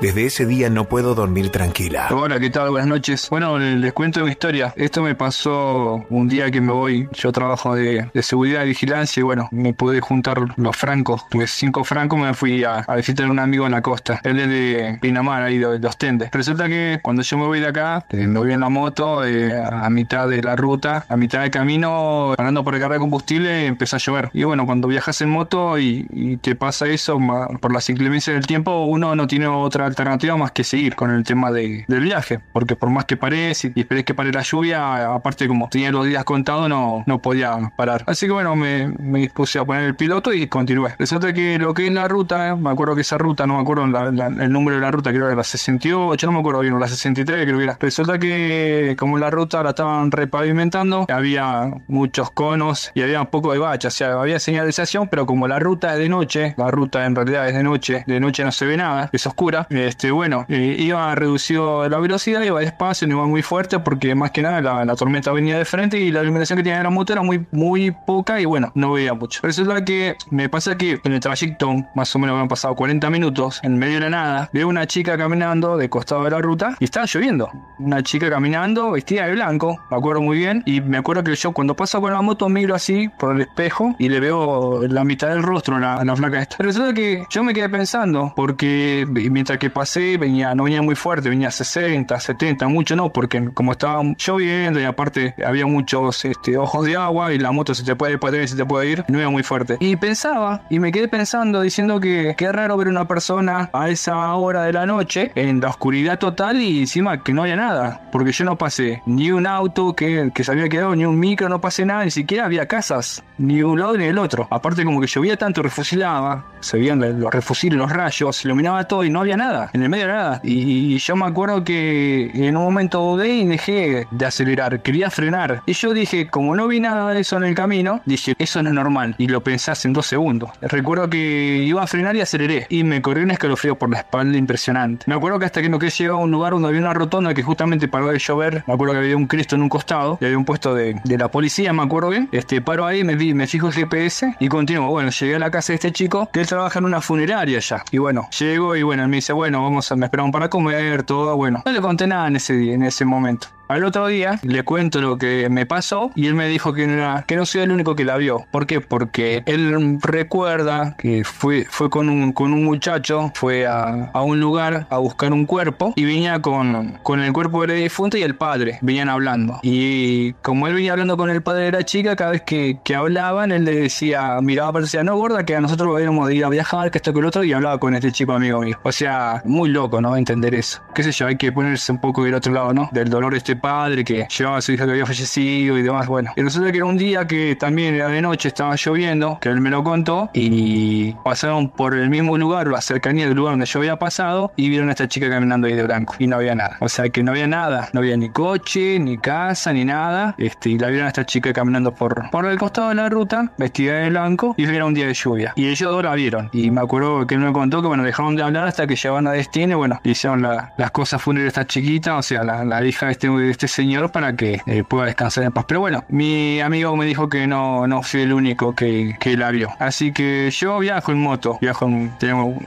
Desde ese día no puedo dormir tranquila. Hola, ¿qué tal? Buenas noches. Bueno, les cuento mi historia. Esto me pasó un día que me voy. Yo trabajo de, de seguridad y vigilancia y bueno, me pude juntar los francos. Tuve cinco francos, me fui a, a, visitar a un amigo en la costa. Él es de Pinamar, ahí de, de Ostende. Resulta que cuando yo me voy de acá, eh, me voy en la moto eh, a mitad de la ruta, a mitad del camino, parando por el carga de combustible, empezó a llover. Y bueno, cuando viajas en moto y, y te pasa eso, por las inclemencias del tiempo, uno no tiene otra alternativa más que seguir con el tema de, del viaje, porque por más que pares y, y esperes que pare la lluvia, aparte como tenía los días contados, no, no podía parar. Así que bueno, me, me dispuse a poner el piloto y continué. Resulta que lo que es la ruta, me acuerdo que esa ruta, no me acuerdo el número de la ruta, creo que era la 68, no me acuerdo bien, la 63 creo que era. Resulta que como la ruta la estaban repavimentando, había muchos conos y había un poco de bacha, o sea, había señalización, pero como la ruta es de noche, la ruta en realidad es de noche, de noche no se ve nada, es oscura, este, bueno, eh, iba reducido la velocidad, iba despacio, no iba muy fuerte porque más que nada la, la, tormenta venía de frente y la iluminación que tenía la moto era muy, muy poca y bueno, no veía mucho. Resulta que me pasa que en el trayecto, más o menos habían pasado 40 minutos, en medio de la nada, veo una chica caminando de costado de la ruta y estaba lloviendo. Una chica caminando vestida de blanco, me acuerdo muy bien, y me acuerdo que yo cuando paso con la moto miro así por el espejo y le veo la mitad del rostro a la, la flaca esta. Resulta que yo me quedé pensando, porque mientras que pasé, venía, no venía muy fuerte, venía 60, 70, mucho no, porque como estaba lloviendo y aparte había muchos este, ojos de agua y la moto se te puede poner, se te puede ir, no iba muy fuerte. Y pensaba, y me quedé pensando, diciendo que qué raro ver una persona a esa hora de la noche, en la oscuridad total y encima que no había nada, porque yo no pasé ni un auto que, que se había quedado, ni un micro, no pasé nada, ni siquiera había casas, ni un lado ni el otro. Aparte como que llovía tanto, refusilaba, se veían los refusiles, los rayos, iluminaba todo y no había nada, en el medio nada. Y, yo me acuerdo que en un momento dudé y dejé de acelerar, quería frenar. Y yo dije, como no vi nada de eso en el camino, dije, eso no es normal. Y lo pensás en dos segundos. Recuerdo que iba a frenar y aceleré. Y me corrí un escalofrío por la espalda impresionante. Me acuerdo que hasta que no quedé llegado a un lugar donde había una rotonda que justamente paró de llover. Me acuerdo que había un Cristo en un costado y había un puesto de, de la policía, me acuerdo bien. Este, paro ahí, me, vi, me fijo el GPS y continúo. Bueno, llegué a la casa de este chico que él trabaja en una funeraria ya. Y bueno, llego y bueno, me dice, bueno, vamos a, me esperaron para comer, todo. Bueno, no le conté nada en ese día, en ese momento. Al otro día le cuento lo que me pasó y él me dijo que no, era, que no soy el único que la vio. ¿Por qué? Porque él recuerda que fue, fue con, un, con un muchacho, fue a, a un lugar a buscar un cuerpo y venía con, con el cuerpo del difunto y el padre, venían hablando. Y como él venía hablando con el padre de la chica, cada vez que, que hablaban, él le decía, miraba para decía, no, gorda, que a nosotros a ir a viajar, que esto que el otro, y hablaba con este chico amigo mío. O sea, muy loco, ¿no? Entender eso. Qué sé yo, hay que ponerse un poco del otro lado, ¿no? Del dolor este padre que llevaba a su hija que había fallecido y demás. Bueno, y resulta que era un día que también era de noche, estaba lloviendo, que él me lo contó, y pasaron por el mismo lugar, la cercanía del lugar donde yo había pasado, y vieron a esta chica caminando ahí de blanco, y no había nada. O sea, que no había nada, no había ni coche, ni casa, ni nada, este, y la vieron a esta chica caminando por, por el costado de la ruta, vestida de blanco, y era un día de lluvia. Y ellos dos la vieron, y me acuerdo que él me contó que, bueno, dejaron de hablar hasta que llegaban a destino, y bueno, hicieron las cosas fúnebres a esta chiquita, o sea, la, hija de este, este señor, para que eh, pueda descansar en paz. Pero bueno, mi amigo me dijo que no, no fui el único que, que la vio. Así que yo viajo en moto, viajo en,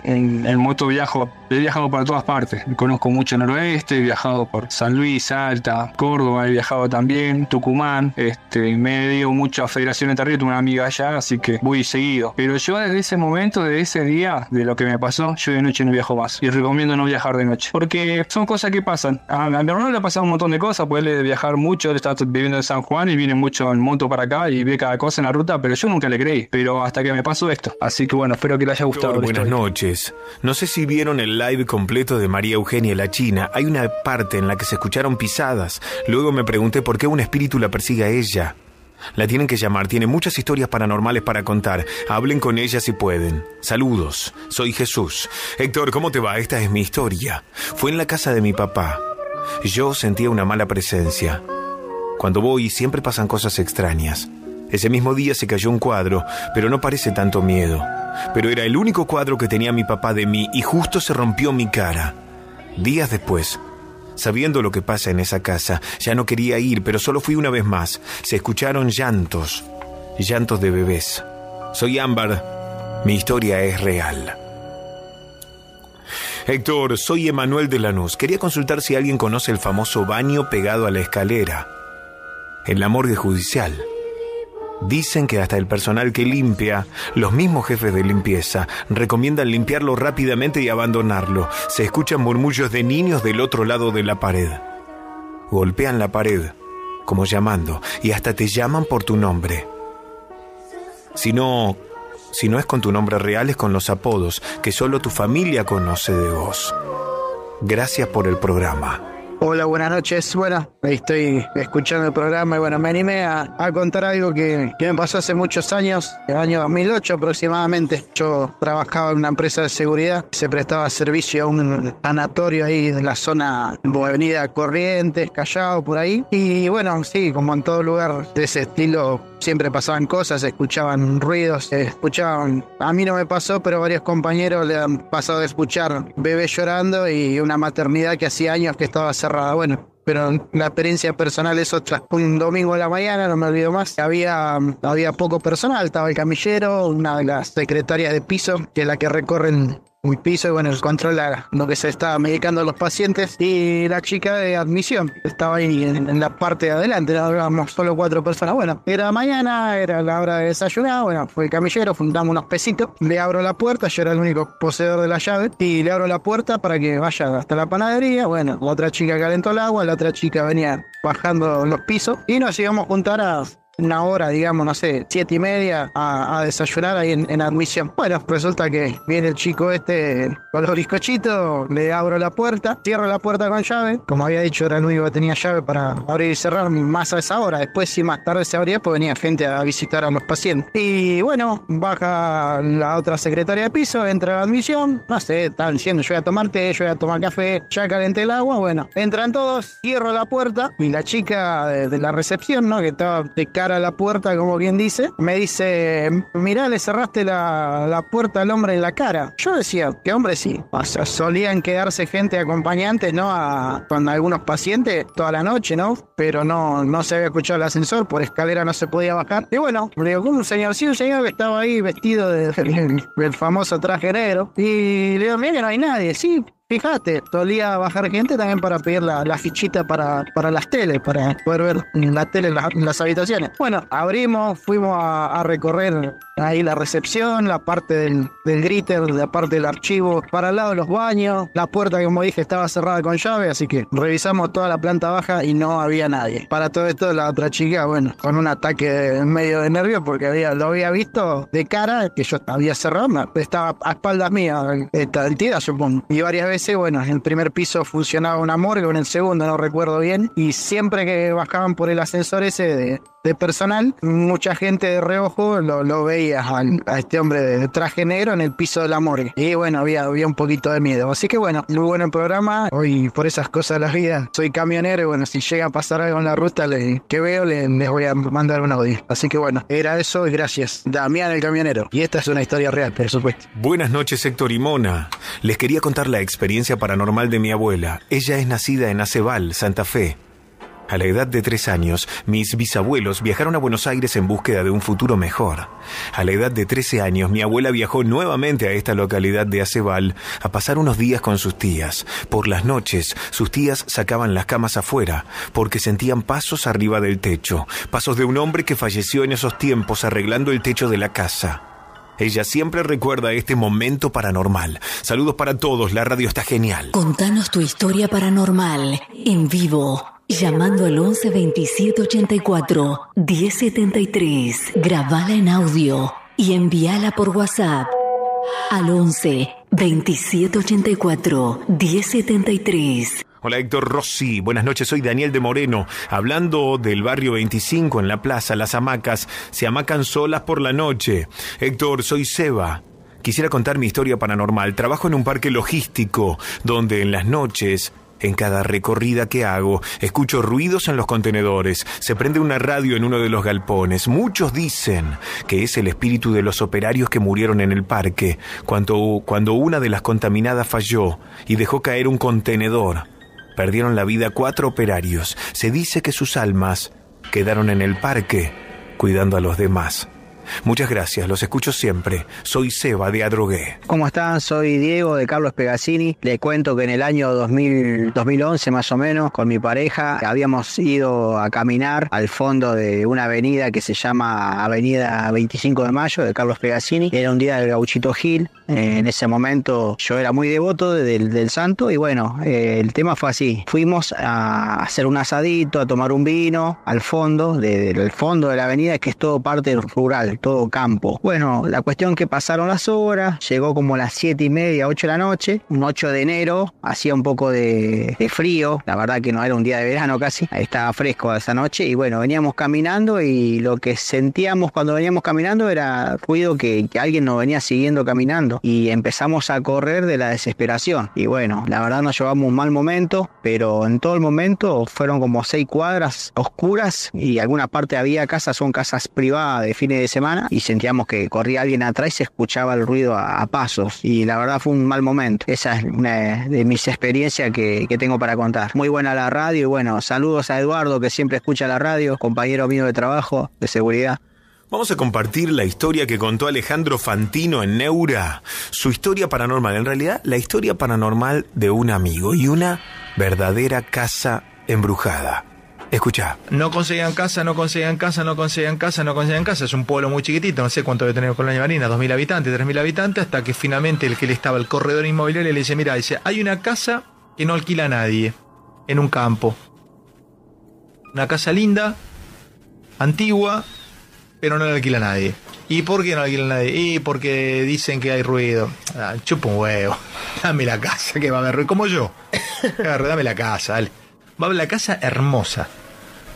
en, en moto, viajo He viajado para todas partes. Conozco mucho el noroeste, he viajado por San Luis, Salta, Córdoba, he viajado también, Tucumán. Este, me dio mucha Federación de tengo una amiga allá, así que voy seguido. Pero yo desde ese momento, desde ese día, de lo que me pasó, yo de noche no viajo más. Y recomiendo no viajar de noche. Porque son cosas que pasan. A, mi hermano le ha pasado un montón de cosas, puede viajar mucho, él está viviendo en San Juan y viene mucho en moto para acá y ve cada cosa en la ruta, pero yo nunca le creí. Pero hasta que me pasó esto. Así que bueno, espero que le haya gustado. Buenas noches. No sé si vieron el live completo de María Eugenia la China, hay una parte en la que se escucharon pisadas. Luego me pregunté por qué un espíritu la persigue a ella. La tienen que llamar, tiene muchas historias paranormales para contar. Hablen con ella si pueden. Saludos, soy Jesús. Héctor, ¿cómo te va? Esta es mi historia. Fue en la casa de mi papá. Yo sentía una mala presencia. Cuando voy siempre pasan cosas extrañas. Ese mismo día se cayó un cuadro, pero no parece tanto miedo pero era el único cuadro que tenía mi papá de mí y justo se rompió mi cara. Días después, sabiendo lo que pasa en esa casa, ya no quería ir, pero solo fui una vez más. Se escucharon llantos, llantos de bebés. Soy Ámbar, mi historia es real. Héctor, soy Emanuel de Lanús. Quería consultar si alguien conoce el famoso baño pegado a la escalera. En la morgue judicial. Dicen que hasta el personal que limpia, los mismos jefes de limpieza, recomiendan limpiarlo rápidamente y abandonarlo. Se escuchan murmullos de niños del otro lado de la pared. Golpean la pared, como llamando, y hasta te llaman por tu nombre. Si no, si no es con tu nombre real, es con los apodos que solo tu familia conoce de vos. Gracias por el programa. Hola, buenas noches. Bueno, estoy escuchando el programa y bueno, me animé a, contar algo que, me pasó hace muchos años, el año 2008 aproximadamente. Yo trabajaba en una empresa de seguridad, se prestaba servicio a un sanatorio ahí de la zona de Avenida Corrientes, Callao, por ahí. Y bueno, sí, como en todo lugar de ese estilo, siempre pasaban cosas, escuchaban ruidos, escuchaban. A mí no me pasó, pero varios compañeros le han pasado de escuchar bebés llorando y una maternidad que hacía años que estaba cerrada. Bueno, pero la experiencia personal es otra. Un domingo en la mañana, no me olvido más, había, había poco personal, estaba el camillero, una de las secretarias de piso, que es la que recorren muy piso y bueno, el control lo que se estaba medicando a los pacientes y la chica de admisión estaba ahí en, la parte de adelante, éramos solo cuatro personas. Bueno, era mañana, era la hora de desayunar, bueno, fue el camillero, fundamos unos pesitos, le abro la puerta, yo era el único poseedor de la llave y le abro la puerta para que vaya hasta la panadería, bueno, otra chica calentó el agua, la otra chica venía bajando los pisos y nos íbamos a juntar a una hora, digamos, no sé, siete y media a, desayunar ahí en, admisión. Bueno, resulta que viene el chico este con los bizcochitos, le abro la puerta, cierro la puerta con llave. Como había dicho, era el único que tenía llave para abrir y cerrar más a esa hora. Después, si más tarde se abría, pues venía gente a visitar a los pacientes. Y bueno, baja la otra secretaria de piso, entra a la admisión, no sé, estaban diciendo, yo voy a tomar té, yo voy a tomar café, ya calenté el agua, bueno, entran todos, cierro la puerta y la chica de, la recepción, ¿no? Que estaba de cara a la puerta, como quien dice, me dice, mirá, le cerraste la, puerta al hombre en la cara. Yo decía, que hombre sí. Solían quedarse gente acompañante, ¿no? A, con algunos pacientes toda la noche, ¿no? Pero no, no se había escuchado el ascensor, por escalera no se podía bajar. Y bueno, le digo, un señor, sí, un señor que estaba ahí vestido del famoso traje negro. Y le digo, mira que no hay nadie. Sí, fíjate, solía bajar gente también para pedir la, la fichita para, para las teles, para poder ver la tele en, las habitaciones. Bueno, abrimos, fuimos a, recorrer ahí la recepción, la parte del, del gritter, la parte del archivo, para el lado de los baños, la puerta, como dije, estaba cerrada con llave, así que revisamos toda la planta baja y no había nadie. Para todo esto, la otra chica, bueno, con un ataque en medio de nervios porque había, lo había visto de cara, que yo había cerrado, estaba a espaldas mías, esta entidad, supongo. Y varias veces, bueno, en el primer piso funcionaba una morgue, en el segundo no recuerdo bien, y siempre que bajaban por el ascensor ese de, de personal, mucha gente de reojo lo, lo veía a, este hombre de traje negro en el piso de la morgue. Y bueno, había, había un poquito de miedo. Así que bueno, muy bueno el programa. Hoy por esas cosas de la vida soy camionero y bueno, si llega a pasar algo en la ruta que veo, les, voy a mandar un audio. Así que bueno, era eso y gracias. Damián el camionero. Y esta es una historia real, por supuesto. Buenas noches, Héctor y Mona. Les quería contar la experiencia paranormal de mi abuela. Ella es nacida en Acebal, Santa Fe. A la edad de tres años, mis bisabuelos viajaron a Buenos Aires en búsqueda de un futuro mejor. A la edad de 13 años, mi abuela viajó nuevamente a esta localidad de Acebal a pasar unos días con sus tías. Por las noches, sus tías sacaban las camas afuera porque sentían pasos arriba del techo, pasos de un hombre que falleció en esos tiempos arreglando el techo de la casa. Ella siempre recuerda este momento paranormal. Saludos para todos, la radio está genial. Contanos tu historia paranormal en vivo Llamando al 11 27 84 1073. Grabala en audio y envíala por WhatsApp al 11 27 84 1073. Hola Héctor Rossi, buenas noches, soy Daniel de Moreno. Hablando del barrio 25 en la plaza, las hamacas se hamacan solas por la noche. Héctor, soy Seba. Quisiera contar mi historia paranormal. Trabajo en un parque logístico donde en las noches en cada recorrida que hago, escucho ruidos en los contenedores, se prende una radio en uno de los galpones. Muchos dicen que es el espíritu de los operarios que murieron en el parque, cuando, cuando una de las contaminadas falló y dejó caer un contenedor. Perdieron la vida cuatro operarios. Se dice que sus almas quedaron en el parque cuidando a los demás. Muchas gracias, los escucho siempre. Soy Seba de Adrogué. ¿Cómo están? Soy Diego de Carlos Pegazzini. Le cuento que en el año 2011 más o menos, con mi pareja, habíamos ido a caminar al fondo de una avenida que se llama Avenida 25 de Mayo de Carlos Pegazzini. Era un día del Gauchito Gil. En ese momento yo era muy devoto del, santo y bueno, eh, el tema fue así. Fuimos a hacer un asadito, a tomar un vino al fondo, del fondo de la avenida, que es todo parte rural todo campo. Bueno, la cuestión que pasaron las horas, llegó como las 7 y media, 8 de la noche, un 8 de enero, hacía un poco de, frío, la verdad que no era un día de verano casi, estaba fresco esa noche y bueno, veníamos caminando y lo que sentíamos cuando veníamos caminando era ruido que, que alguien nos venía siguiendo caminando y empezamos a correr de la desesperación y bueno, la verdad nos llevamos un mal momento, pero en todo el momento fueron como seis cuadras oscuras y alguna parte había casas, son casas privadas de fines de semana y sentíamos que corría alguien atrás y se escuchaba el ruido a, pasos. Y la verdad fue un mal momento. Esa es una de mis experiencias que, que tengo para contar. Muy buena la radio y bueno, saludos a Eduardo que siempre escucha la radio, compañero mío de trabajo, de seguridad. Vamos a compartir la historia que contó Alejandro Fantino en Neura. Su historia paranormal, en realidad la historia paranormal de un amigo y una verdadera casa embrujada. Escucha. No conseguían casa, no conseguían casa, no conseguían casa, no conseguían casa. Es un pueblo muy chiquitito, no sé cuánto debe tener Colonia Marina, 2.000 habitantes, 3.000 habitantes, hasta que finalmente el que le estaba el corredor inmobiliario le dice, mira, dice, hay una casa que no alquila a nadie, en un campo. Una casa linda, antigua, pero no la alquila a nadie. ¿Y por qué no alquila a nadie? Y porque dicen que hay ruido. Ah, chupa un huevo. Dame la casa, que va a haber ruido. Como yo. dame la casa, dale. Va a la casa hermosa.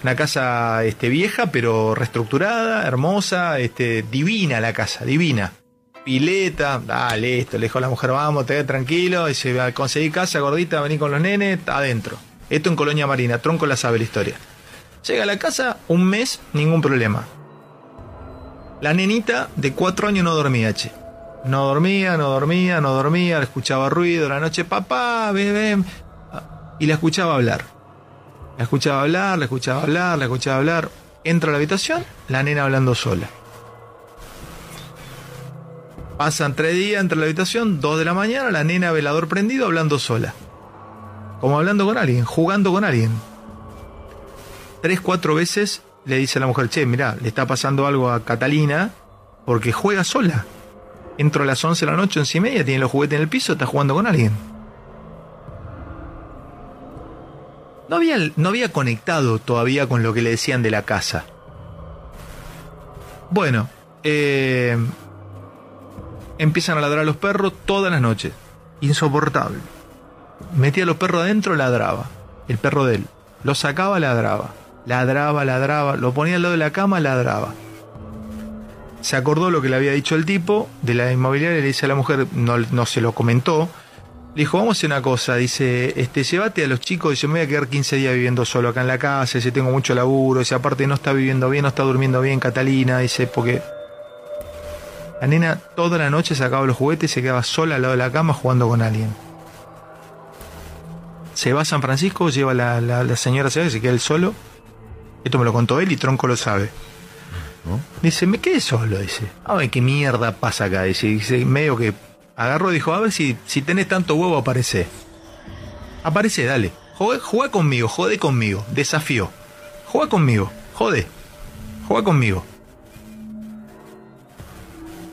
Una casa este, vieja, pero reestructurada, hermosa, este, divina la casa, divina. Pileta, dale, esto, le dijo a la mujer, vamos, te tranquilo, y se va a conseguir casa, gordita, vení con los nenes, adentro. Esto en Colonia Marina, Tronco la sabe la historia. Llega a la casa, un mes, ningún problema. La nenita de cuatro años no dormía, che. No dormía, no dormía, no dormía, escuchaba ruido la noche, papá, bebé. Y la escuchaba hablar. La escuchaba hablar, la escuchaba hablar, la escuchaba hablar. Entra a la habitación, la nena hablando sola. Pasan tres días entre la habitación, dos de la mañana, la nena velador prendido hablando sola. Como hablando con alguien, jugando con alguien. Tres, cuatro veces le dice a la mujer, che, mirá, le está pasando algo a Catalina porque juega sola. Entro a las 11 de la noche, once y media, tiene los juguetes en el piso, está jugando con alguien. No había, no había conectado todavía con lo que le decían de la casa. Bueno, eh, empiezan a ladrar a los perros todas las noches. Insoportable. Metía a los perros adentro, ladraba. El perro de él. Lo sacaba, ladraba. Ladraba, ladraba. Lo ponía al lado de la cama, ladraba. Se acordó lo que le había dicho el tipo de la inmobiliaria y le dice a la mujer, no, no se lo comentó. Le dijo, vamos a hacer una cosa, dice, este, llévate a los chicos, dice, me voy a quedar 15 días viviendo solo acá en la casa, dice, tengo mucho laburo, dice, aparte no está viviendo bien, no está durmiendo bien Catalina, dice, porque la nena toda la noche sacaba los juguetes y se quedaba sola al lado de la cama jugando con alguien. Se va a San Francisco, lleva la, la, señora, se, se queda él solo. Esto me lo contó él y Tronco lo sabe. Dice, me quedé solo, dice. A ver qué mierda pasa acá. Dice, dice medio que agarró y dijo, a ver si, si tenés tanto huevo, aparece. Aparece, dale. Juega, conmigo, jode conmigo. Desafío. Juega conmigo, jode. Juega conmigo.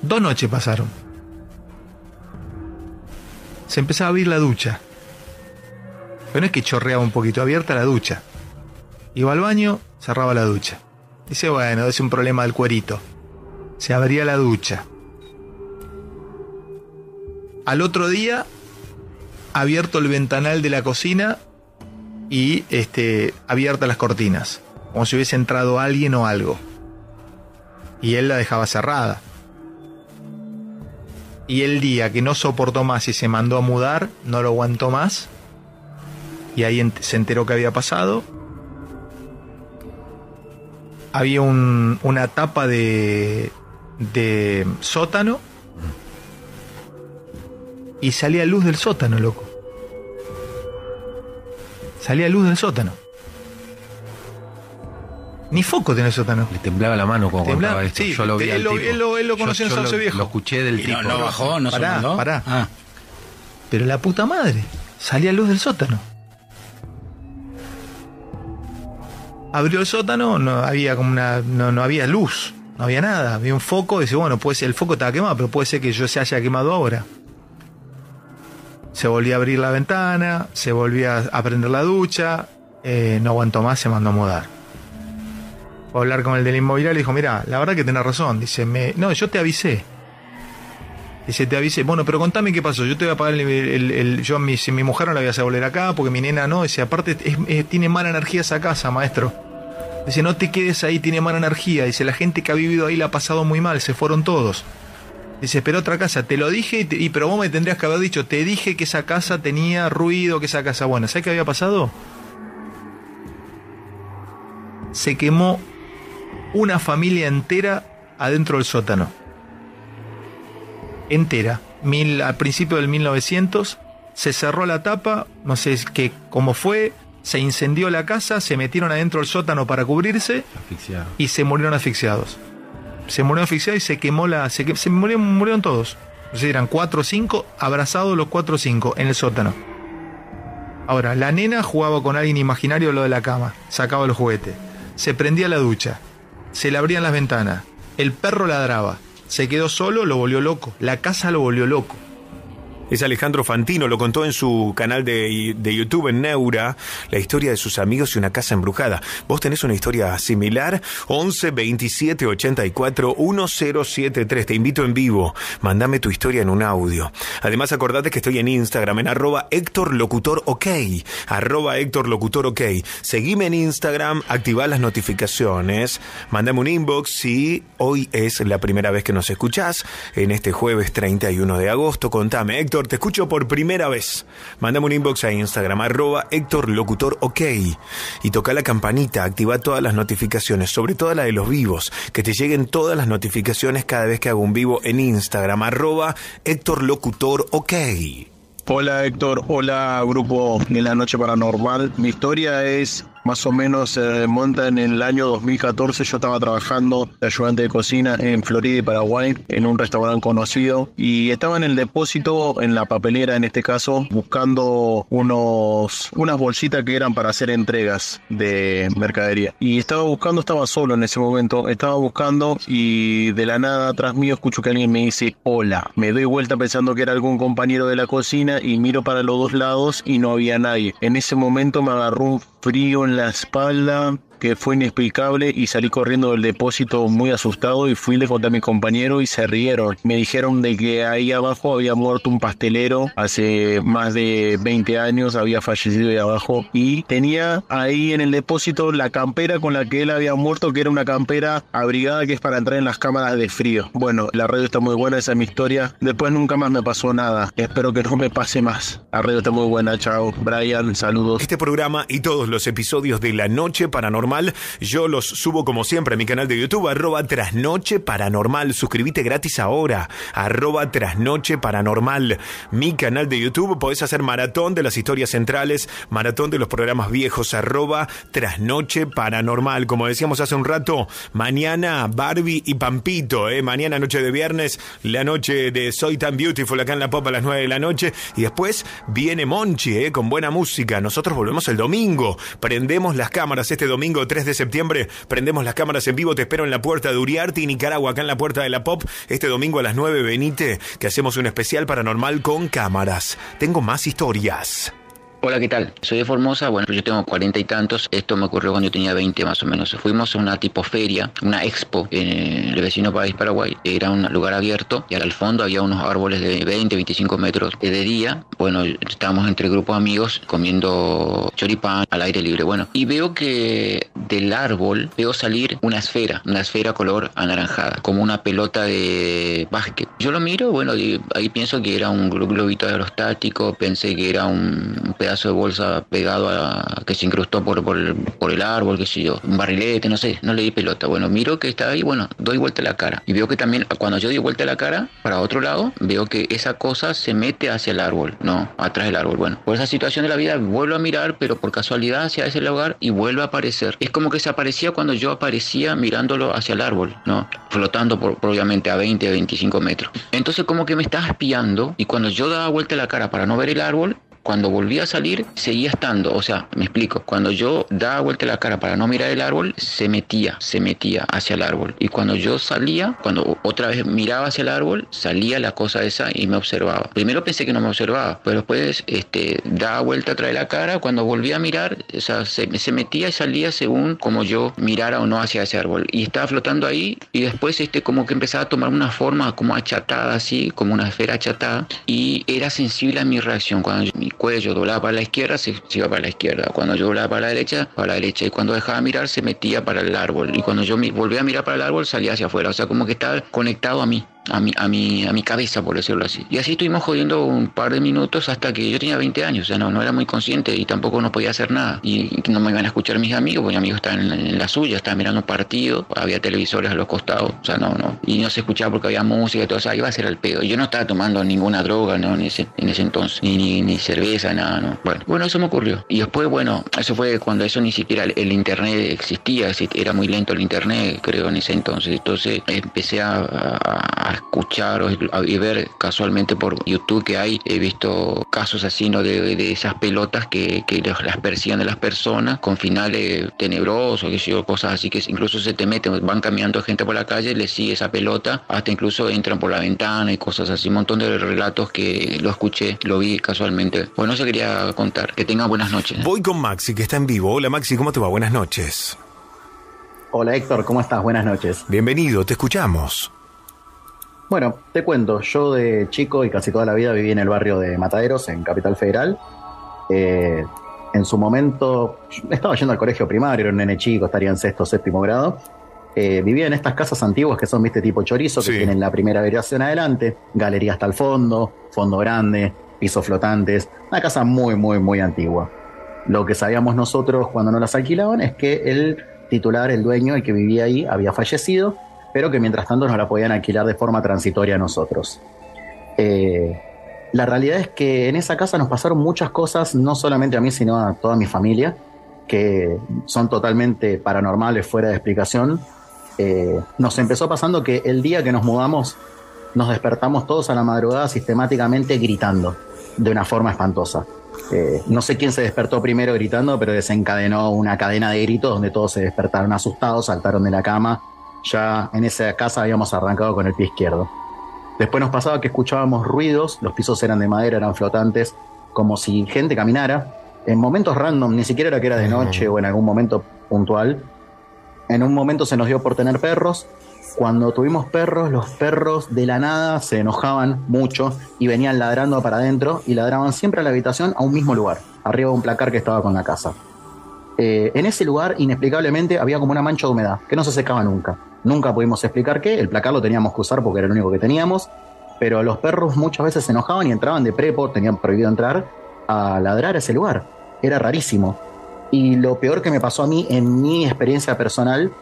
Dos noches pasaron. Se empezaba a abrir la ducha. Pero no es que chorreaba un poquito, abierta la ducha. Iba al baño, cerraba la ducha. Dice, bueno, es un problema del cuerito. Se abría la ducha. Al otro día, abierto el ventanal de la cocina y este, abiertas las cortinas. Como si hubiese entrado alguien o algo. Y él la dejaba cerrada. Y el día que no soportó más y se mandó a mudar, no lo aguantó más. Y ahí se enteró que había pasado. Había un, una tapa de, de sótano. Y salía luz del sótano, loco. Salía luz del sótano. Ni foco tiene el sótano. Le temblaba la mano cuando Temblaba, contaba esto. sí, yo lo vi él al lo- tipo. él lo- él lo conoció en yo Sauce lo- Viejo. Lo escuché del Y tipo. no- no bajó, no se Pará, mandó. pará. Pero la puta madre. Salía luz del sótano. Abrió el sótano, no había como una. No, no había luz. No había nada. Había un foco. Dice, bueno, puede ser, el foco estaba quemado, pero puede ser que yo se haya quemado ahora. Se volvía a abrir la ventana, se volvía a prender la ducha, eh, no aguantó más, se mandó a mudar. Fue a hablar con el del inmobiliario y le dijo, mira, la verdad que tenés razón. Dice, me, no, yo te avisé. Dice, te avisé. Bueno, pero contame qué pasó. Yo te voy a pagar el... yo mi, si mi mujer no la voy a hacer volver acá porque mi nena no. Dice, aparte tiene mala energía esa casa, maestro. Dice, no te quedes ahí, tiene mala energía. Dice, la gente que ha vivido ahí la ha pasado muy mal, se fueron todos. Dice, pero otra casa, te lo dije, y, te- y- pero vos me tendrías que haber dicho, te dije que esa casa tenía ruido, que esa casa, bueno, ¿sabes qué había pasado? Se quemó una familia entera adentro del sótano. Entera. Mil, al principio del 1900, se cerró la tapa, no sé qué, cómo fue, se incendió la casa, se metieron adentro del sótano para cubrirse Asfixiado. y se murieron asfixiados. Se murieron asfixiados y se quemó la. Se, que- se murieron, todos. O sea, eran cuatro o cinco, abrazados los cuatro o cinco en el sótano. Ahora, la nena jugaba con alguien imaginario lo de la cama, sacaba los juguetes. Se prendía la ducha, se le abrían las ventanas, el perro ladraba, se quedó solo, lo volvió loco, la casa lo volvió loco. Es Alejandro Fantino, lo contó en su canal de, de YouTube en Neura, la historia de sus amigos y una casa embrujada. ¿Vos tenés una historia similar? 11 27 84 1073. Te invito en vivo. Mándame tu historia en un audio. Además, acordate que estoy en Instagram en arroba Héctor Locutor OK. Arroba Héctor Locutor OK. Seguime en Instagram, activa las notificaciones. Mándame un inbox si hoy es la primera vez que nos escuchás. En este jueves 31 de agosto, contame, Te escucho por primera vez. Mándame un inbox a Instagram, arroba Héctor Locutor OK. Y toca la campanita, activa todas las notificaciones, sobre todo la de los vivos, que te lleguen todas las notificaciones cada vez que hago un vivo en Instagram, arroba Héctor Locutor OK. Hola Héctor, hola grupo de la noche paranormal. Mi historia es más o menos se monta en el año 2014. Yo estaba trabajando de ayudante de cocina en Florida y Paraguay, en un restaurante conocido, y estaba en el depósito, en la papelera en este caso, buscando unos, unas bolsitas que eran para hacer entregas de mercadería. Y estaba buscando, estaba solo en ese momento, estaba buscando y de la nada atrás mío escucho que alguien me dice hola. Me doy vuelta pensando que era algún compañero de la cocina y miro para los dos lados y no había nadie. En ese momento me agarró un frío en la espalda, que fue inexplicable y salí corriendo del depósito muy asustado y fui le conté a mi compañero y se rieron. Me dijeron de que ahí abajo había muerto un pastelero hace más de 20 años, había fallecido ahí abajo y tenía ahí en el depósito la campera con la que él había muerto, que era una campera abrigada que es para entrar en las cámaras de frío. Bueno, la radio está muy buena, esa es mi historia. Después nunca más me pasó nada. Espero que no me pase más. La radio está muy buena, chao. Brian, saludos. Este programa y todos los episodios de La Noche Paranormal yo los subo como siempre a mi canal de YouTube, arroba trasnoche paranormal. Suscríbete gratis ahora, arroba trasnoche paranormal. Mi canal de YouTube, podés hacer maratón de las historias centrales, maratón de los programas viejos, arroba trasnoche paranormal. Como decíamos hace un rato, mañana Barbie y Pampito, ¿eh? mañana noche de viernes, la noche de Soy Tan Beautiful acá en la pop a las 9 de la noche. Y después viene Monchi, ¿eh? con buena música. Nosotros volvemos el domingo, prendemos las cámaras este domingo 3 de septiembre. Prendemos las cámaras en vivo. Te espero en la puerta de Uriarte y Nicaragua, acá en la puerta de la Pop. Este domingo a las 9, venite, que hacemos un especial paranormal con cámaras. Tengo más historias. Hola, ¿qué tal? Soy de Formosa, bueno, yo tengo cuarenta y tantos, esto me ocurrió cuando yo tenía 20 más o menos. Fuimos a una tipo feria, una expo en el vecino país Paraguay, era un lugar abierto y al fondo había unos árboles de 20, 25 metros de día. Bueno, estábamos entre grupos de amigos comiendo choripán al aire libre, bueno, y veo que del árbol veo salir una esfera, una esfera color anaranjada, como una pelota de básquet. Yo lo miro, bueno, ahí pienso que era un globito aerostático, pensé que era un pedazo de bolsa pegado a que se incrustó por, por, el, por el árbol, qué sé yo, un barrilete, no sé, no le di pelota. Bueno, miro que está ahí, bueno, doy vuelta la cara. Y veo que también, cuando yo doy vuelta la cara para otro lado, veo que esa cosa se mete hacia el árbol, no, atrás del árbol. Bueno, por esa situación de la vida vuelvo a mirar, pero por casualidad hacia ese lugar y vuelve a aparecer. Es como que se aparecía cuando yo aparecía mirándolo hacia el árbol, ¿no? Flotando por, obviamente a 20, a 25 metros. Entonces como que me estaba espiando y cuando yo daba vuelta la cara para no ver el árbol, cuando volví a salir, seguía estando. O sea, me explico. Cuando yo daba vuelta la cara para no mirar el árbol, se metía, se metía hacia el árbol. Y cuando yo salía, cuando otra vez miraba hacia el árbol, salía la cosa esa y me observaba. Primero pensé que no me observaba, pero después este, daba vuelta de la cara. Cuando volví a mirar, o sea, se, se metía y salía según como yo mirara o no hacia ese árbol. Y estaba flotando ahí y después este, como que empezaba a tomar una forma como achatada, así, como una esfera achatada. Y era sensible a mi reacción. Cuando mi cuello doblaba para la izquierda, se, iba para la izquierda. Cuando yo doblaba para la derecha, para la derecha. Y cuando dejaba de mirar, se metía para el árbol. Y cuando yo volvía a mirar para el árbol, salía hacia afuera. O sea, como que estaba conectado a mí a mi, a mi, a mi cabeza, por decirlo así. Y así estuvimos jodiendo un par de minutos hasta que yo tenía 20 años, o sea, no, no era muy consciente y tampoco no podía hacer nada. Y no me iban a escuchar mis amigos, porque mis amigos estaban en, la suya, estaban mirando un partido, había televisores a los costados, o sea, no, no. Y no se escuchaba porque había música y todo, o sea, iba a ser el pedo. Yo no estaba tomando ninguna droga, ¿no? En ese, en ese entonces, ni, ni, ni, cerveza, nada, ¿no? Bueno, bueno, eso me ocurrió. Y después, bueno, eso fue cuando eso ni siquiera el, internet existía, era muy lento el internet, creo, en ese entonces. Entonces empecé a, a, a escuchar o y ver casualmente por YouTube que hay, he visto casos así, ¿no? De, esas pelotas que, que las persiguen de las personas con finales tenebrosos, que yo, cosas así que incluso se te meten, van caminando gente por la calle, les sigue esa pelota, hasta incluso entran por la ventana y cosas así, un montón de relatos que lo escuché, lo vi casualmente. Bueno, eso quería contar. Que tenga buenas noches. Voy con Maxi, que está en vivo. Hola Maxi, ¿cómo te va? Buenas noches. Hola Héctor, ¿cómo estás? Buenas noches. Bienvenido, te escuchamos. Bueno, te cuento, yo de chico y casi toda la vida viví en el barrio de Mataderos, en Capital Federal. Eh, en su momento estaba yendo al colegio primario, era un nene chico, estaría en sexto, séptimo grado. Eh, vivía en estas casas antiguas que son, viste, tipo chorizo, que tienen la primera habitación adelante, galería hasta el fondo, fondo grande, pisos flotantes, una casa muy, muy, muy antigua. Lo que sabíamos nosotros cuando nos las alquilaban es que el titular, el dueño, el que vivía ahí, había fallecido pero que mientras tanto nos la podían alquilar de forma transitoria a nosotros. Eh, la realidad es que en esa casa nos pasaron muchas cosas, no solamente a mí, sino a toda mi familia. que son totalmente paranormales, fuera de explicación. Eh, nos empezó pasando que el día que nos mudamos, nos despertamos todos a la madrugada sistemáticamente gritando de una forma espantosa. Eh, no sé quién se despertó primero gritando, pero desencadenó una cadena de gritos donde todos se despertaron asustados, saltaron de la cama. Ya en esa casa habíamos arrancado con el pie izquierdo. Después nos pasaba que escuchábamos ruidos, los pisos eran de madera, eran flotantes, como si gente caminara. En momentos random, ni siquiera era que era de noche o en algún momento puntual. En un momento se nos dio por tener perros. Cuando tuvimos perros, los perros de la nada se enojaban mucho y venían ladrando para adentro y ladraban siempre a la habitación a un mismo lugar, arriba de un placar que estaba con la casa. Eh, en ese lugar, inexplicablemente, había como una mancha de humedad que no se secaba nunca. Nunca pudimos explicar qué, el placar lo teníamos que usar porque era el único que teníamos, pero los perros muchas veces se enojaban y entraban de prepo, tenían prohibido entrar, a ladrar a ese lugar. Era rarísimo. Y lo peor que me pasó a mí en mi experiencia personal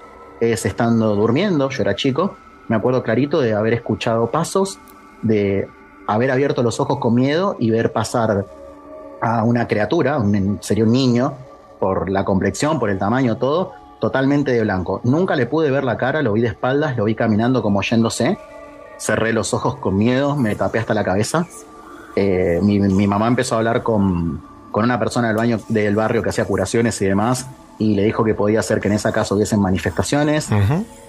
es estando durmiendo, yo era chico, me acuerdo clarito de haber escuchado pasos, de haber abierto los ojos con miedo y ver pasar a una criatura, un, sería un niño, por la complexión, por el tamaño, todo, totalmente de blanco. Nunca le pude ver la cara, lo vi de espaldas, lo vi caminando como yéndose. Cerré los ojos con miedo, me tapé hasta la cabeza. Eh, mi, mi, mamá empezó a hablar con, con una persona del, baño, del barrio que hacía curaciones y demás, y le dijo que podía ser que en esa casa hubiesen manifestaciones.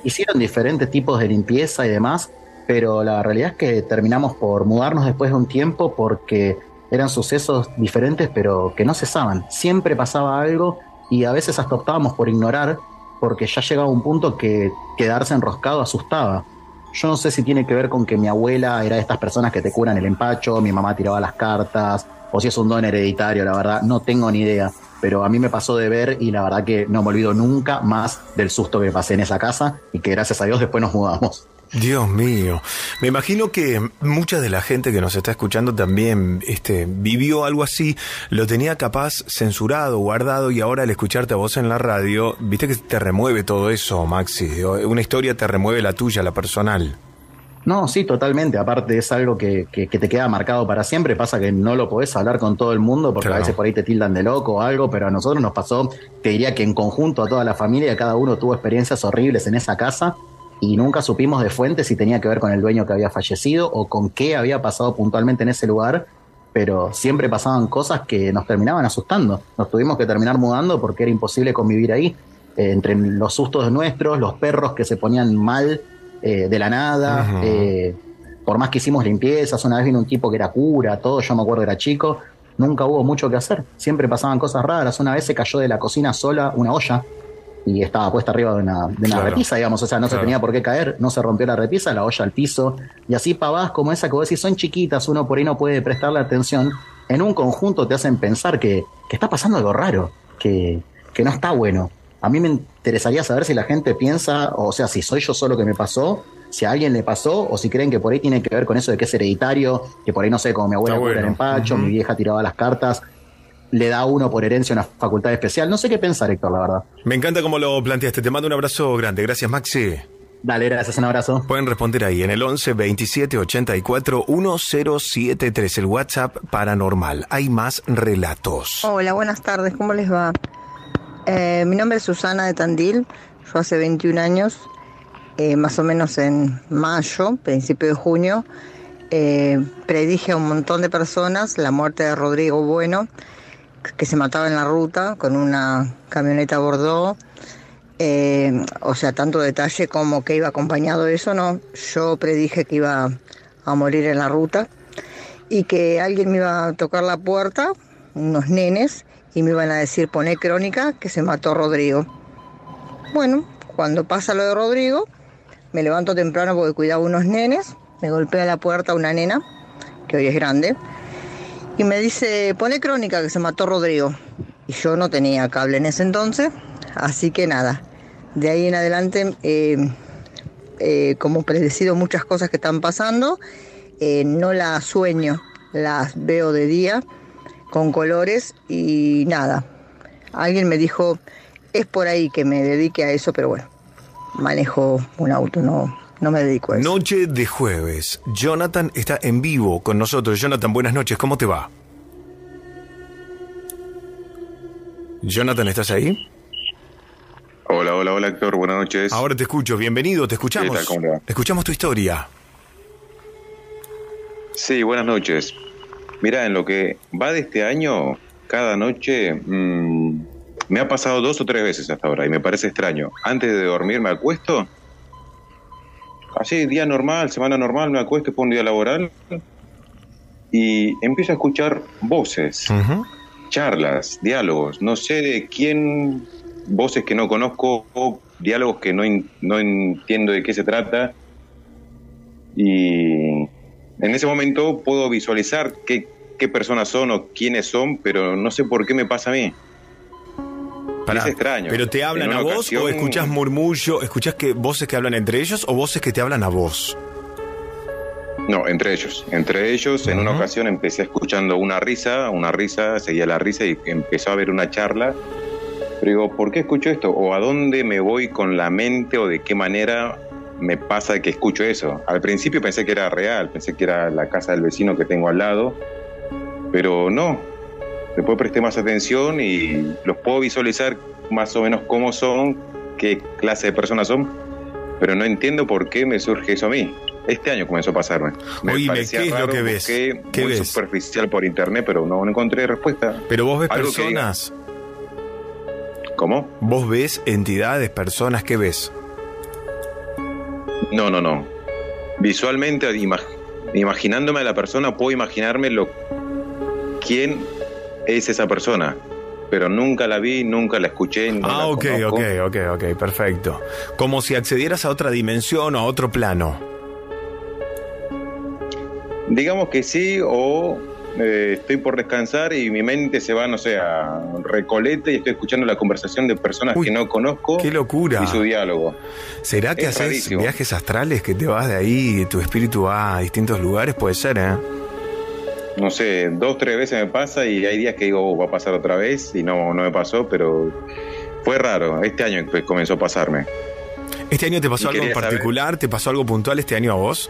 Hicieron diferentes tipos de limpieza y demás, pero la realidad es que terminamos por mudarnos después de un tiempo porque eran sucesos diferentes, pero que no cesaban. Siempre pasaba algo y a veces hasta optábamos por ignorar porque ya llegaba un punto que quedarse enroscado asustaba. Yo no sé si tiene que ver con que mi abuela era de estas personas que te curan el empacho, mi mamá tiraba las cartas, o si es un don hereditario, la verdad, no tengo ni idea. Pero a mí me pasó de ver y la verdad que no me olvido nunca más del susto que pasé en esa casa y que gracias a Dios después nos mudamos. Dios mío. Me imagino que mucha de la gente que nos está escuchando también este, vivió algo así, lo tenía capaz censurado, guardado y ahora al escucharte a vos en la radio, viste que te remueve todo eso, Maxi. Una historia te remueve la tuya, la personal. No, sí, totalmente. Aparte es algo que, que, te queda marcado para siempre. Pasa que no lo podés hablar con todo el mundo porque a veces por ahí te tildan de loco o algo, pero a nosotros nos pasó, te diría que en conjunto a toda la familia, cada uno tuvo experiencias horribles en esa casa y nunca supimos de fuente si tenía que ver con el dueño que había fallecido o con qué había pasado puntualmente en ese lugar, pero siempre pasaban cosas que nos terminaban asustando. Nos tuvimos que terminar mudando porque era imposible convivir ahí. Eh, entre los sustos nuestros, los perros que se ponían mal eh, de la nada, eh, por más que hicimos limpiezas, una vez vino un tipo que era cura, todo, yo me acuerdo era chico, nunca hubo mucho que hacer, siempre pasaban cosas raras, una vez se cayó de la cocina sola una olla y estaba puesta arriba de una, de una repisa, digamos, o sea, no se tenía por qué caer, no se rompió la repisa, la olla al piso, y así pavás como esa que vos decís, son chiquitas, uno por ahí no puede prestarle atención, en un conjunto te hacen pensar que, que está pasando algo raro, que, que no está bueno. A mí me interesaría saber si la gente piensa, o sea, si soy yo solo que me pasó, si a alguien le pasó, o si creen que por ahí tiene que ver con eso de que es hereditario, que por ahí no sé, como mi abuela bueno. el empacho, mi vieja tiraba las cartas, le da a uno por herencia una facultad especial. No sé qué pensar, Héctor, la verdad. Me encanta cómo lo planteaste. Te mando un abrazo grande. Gracias, Maxi. Dale, gracias, un abrazo. Pueden responder ahí en el 11 27 84 1073, el WhatsApp paranormal. Hay más relatos. Hola, buenas tardes, ¿cómo les va? Eh, mi nombre es Susana de Tandil. Yo hace 21 años, eh, más o menos en mayo, principio de junio, eh, predije a un montón de personas la muerte de Rodrigo Bueno que se mataba en la ruta con una camioneta Bordeaux. Eh, o sea, tanto detalle como que iba acompañado eso, no. Yo predije que iba a morir en la ruta y que alguien me iba a tocar la puerta, unos nenes, y me iban a decir, poné crónica que se mató Rodrigo. Bueno, cuando pasa lo de Rodrigo, me levanto temprano porque cuidaba unos nenes, me golpea la puerta una nena, que hoy es grande, y me dice, pone crónica que se mató Rodrigo. Y yo no tenía cable en ese entonces, así que nada, de ahí en adelante, eh, eh, como predecido muchas cosas que están pasando, eh, no las sueño, las veo de día con colores y nada. Alguien me dijo, es por ahí que me dedique a eso, pero bueno, manejo un auto, no, no me dedico a eso. Noche de jueves. Jonathan está en vivo con nosotros. Jonathan, buenas noches. ¿Cómo te va? Jonathan, ¿estás ahí? Hola, hola, hola, Héctor. Buenas noches. Ahora te escucho. Bienvenido, te escuchamos. ¿Qué tal? ¿Cómo le va? Escuchamos tu historia. Sí, buenas noches. Mira, en lo que va de este año, cada noche mm, me ha pasado dos o tres veces hasta ahora y me parece extraño. Antes de dormir me acuesto, así, día normal, semana normal, me acuesto, por un día laboral y empiezo a escuchar voces, charlas, diálogos. No sé de quién, voces que no conozco, diálogos que no, no entiendo de qué se trata. Y en ese momento puedo visualizar qué, qué personas son o quiénes son, pero no sé por qué me pasa a mí. Pará, es extraño. ¿Pero te hablan a vos o escuchás murmullo, escuchás que voces que hablan entre ellos o voces que te hablan a vos? No, entre ellos. Entre ellos, en una ocasión empecé escuchando una risa, una risa, seguía la risa y empezó a haber una charla. Pero digo, ¿por qué escucho esto? ¿O a dónde me voy con la mente o de qué manera me pasa que escucho eso? Al principio pensé que era real, pensé que era la casa del vecino que tengo al lado, pero no. Después presté más atención y los puedo visualizar más o menos cómo son, qué clase de personas son, pero no entiendo por qué me surge eso a mí. Este año comenzó a pasarme. Me Oíme, parecía ¿qué es lo que ves? ¿Qué muy ves? superficial por internet, pero no, no encontré respuesta. Pero vos ves Algo que diga. personas. ¿Cómo? ¿Vos ves entidades, personas? ¿Qué ves? No, no, no. Visualmente, imag- imaginándome a la persona, puedo imaginarme lo quién es esa persona. Pero nunca la vi, nunca la escuché. no ah, la ok, conozco. ok, ok, ok, perfecto. Como si accedieras a otra dimensión o a otro plano. Digamos que sí, o eh, estoy por descansar y mi mente se va, no sé, a Recoleta y estoy escuchando la conversación de personas que no conozco. ¡Qué locura! Y su diálogo. ¿Será que Es haces rarísimo. viajes astrales que te vas de ahí y tu espíritu va a distintos lugares? Puede ser, ¿eh? No sé, dos, tres veces me pasa y hay días que digo, "Oh, va a pasar otra vez y no, no me pasó, pero fue raro. Este año pues, comenzó a pasarme. ¿Este año te pasó Y algo en saber- particular? ¿Te pasó algo puntual este año a vos?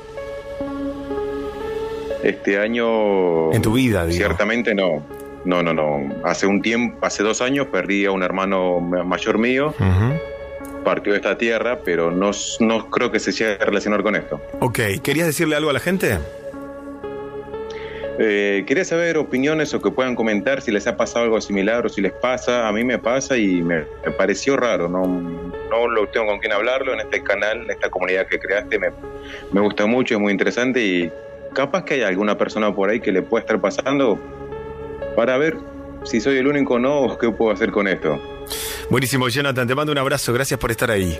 Este año. En tu vida, digo. Ciertamente no. No, no, no. Hace un tiempo, hace dos años perdí a un hermano ma- mayor mío. Partió de esta tierra, pero no, no creo que se llegue a relacionar con esto. Ok, ¿querías decirle algo a la gente? Eh, quería saber opiniones o que puedan comentar si les ha pasado algo similar o si les pasa. A mí me pasa y me, pareció raro. No, no lo tengo con quién hablarlo en este canal, en esta comunidad que creaste. Me, me gusta mucho, es muy interesante y capaz que hay alguna persona por ahí que le pueda estar pasando para ver si soy el único o no o qué puedo hacer con esto. Buenísimo, Jonathan, te mando un abrazo, gracias por estar ahí.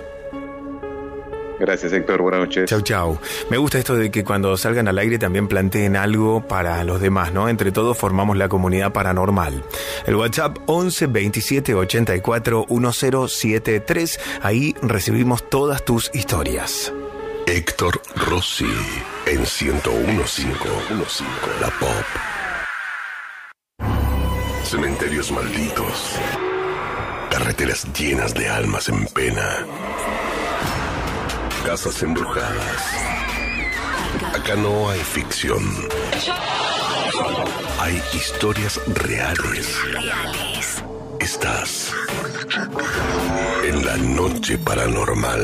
Gracias, Héctor. Buenas noches. Chau, chau. Me gusta esto de que cuando salgan al aire también planteen algo para los demás, ¿no? Entre todos formamos la comunidad paranormal. El WhatsApp 11 27 84 1073. Ahí recibimos todas tus historias. Héctor Rossi en 1015 La Pop. Cementerios malditos. Carreteras llenas de almas en pena. Casas embrujadas. Acá no hay ficción. Hay historias reales. Estás en la noche paranormal.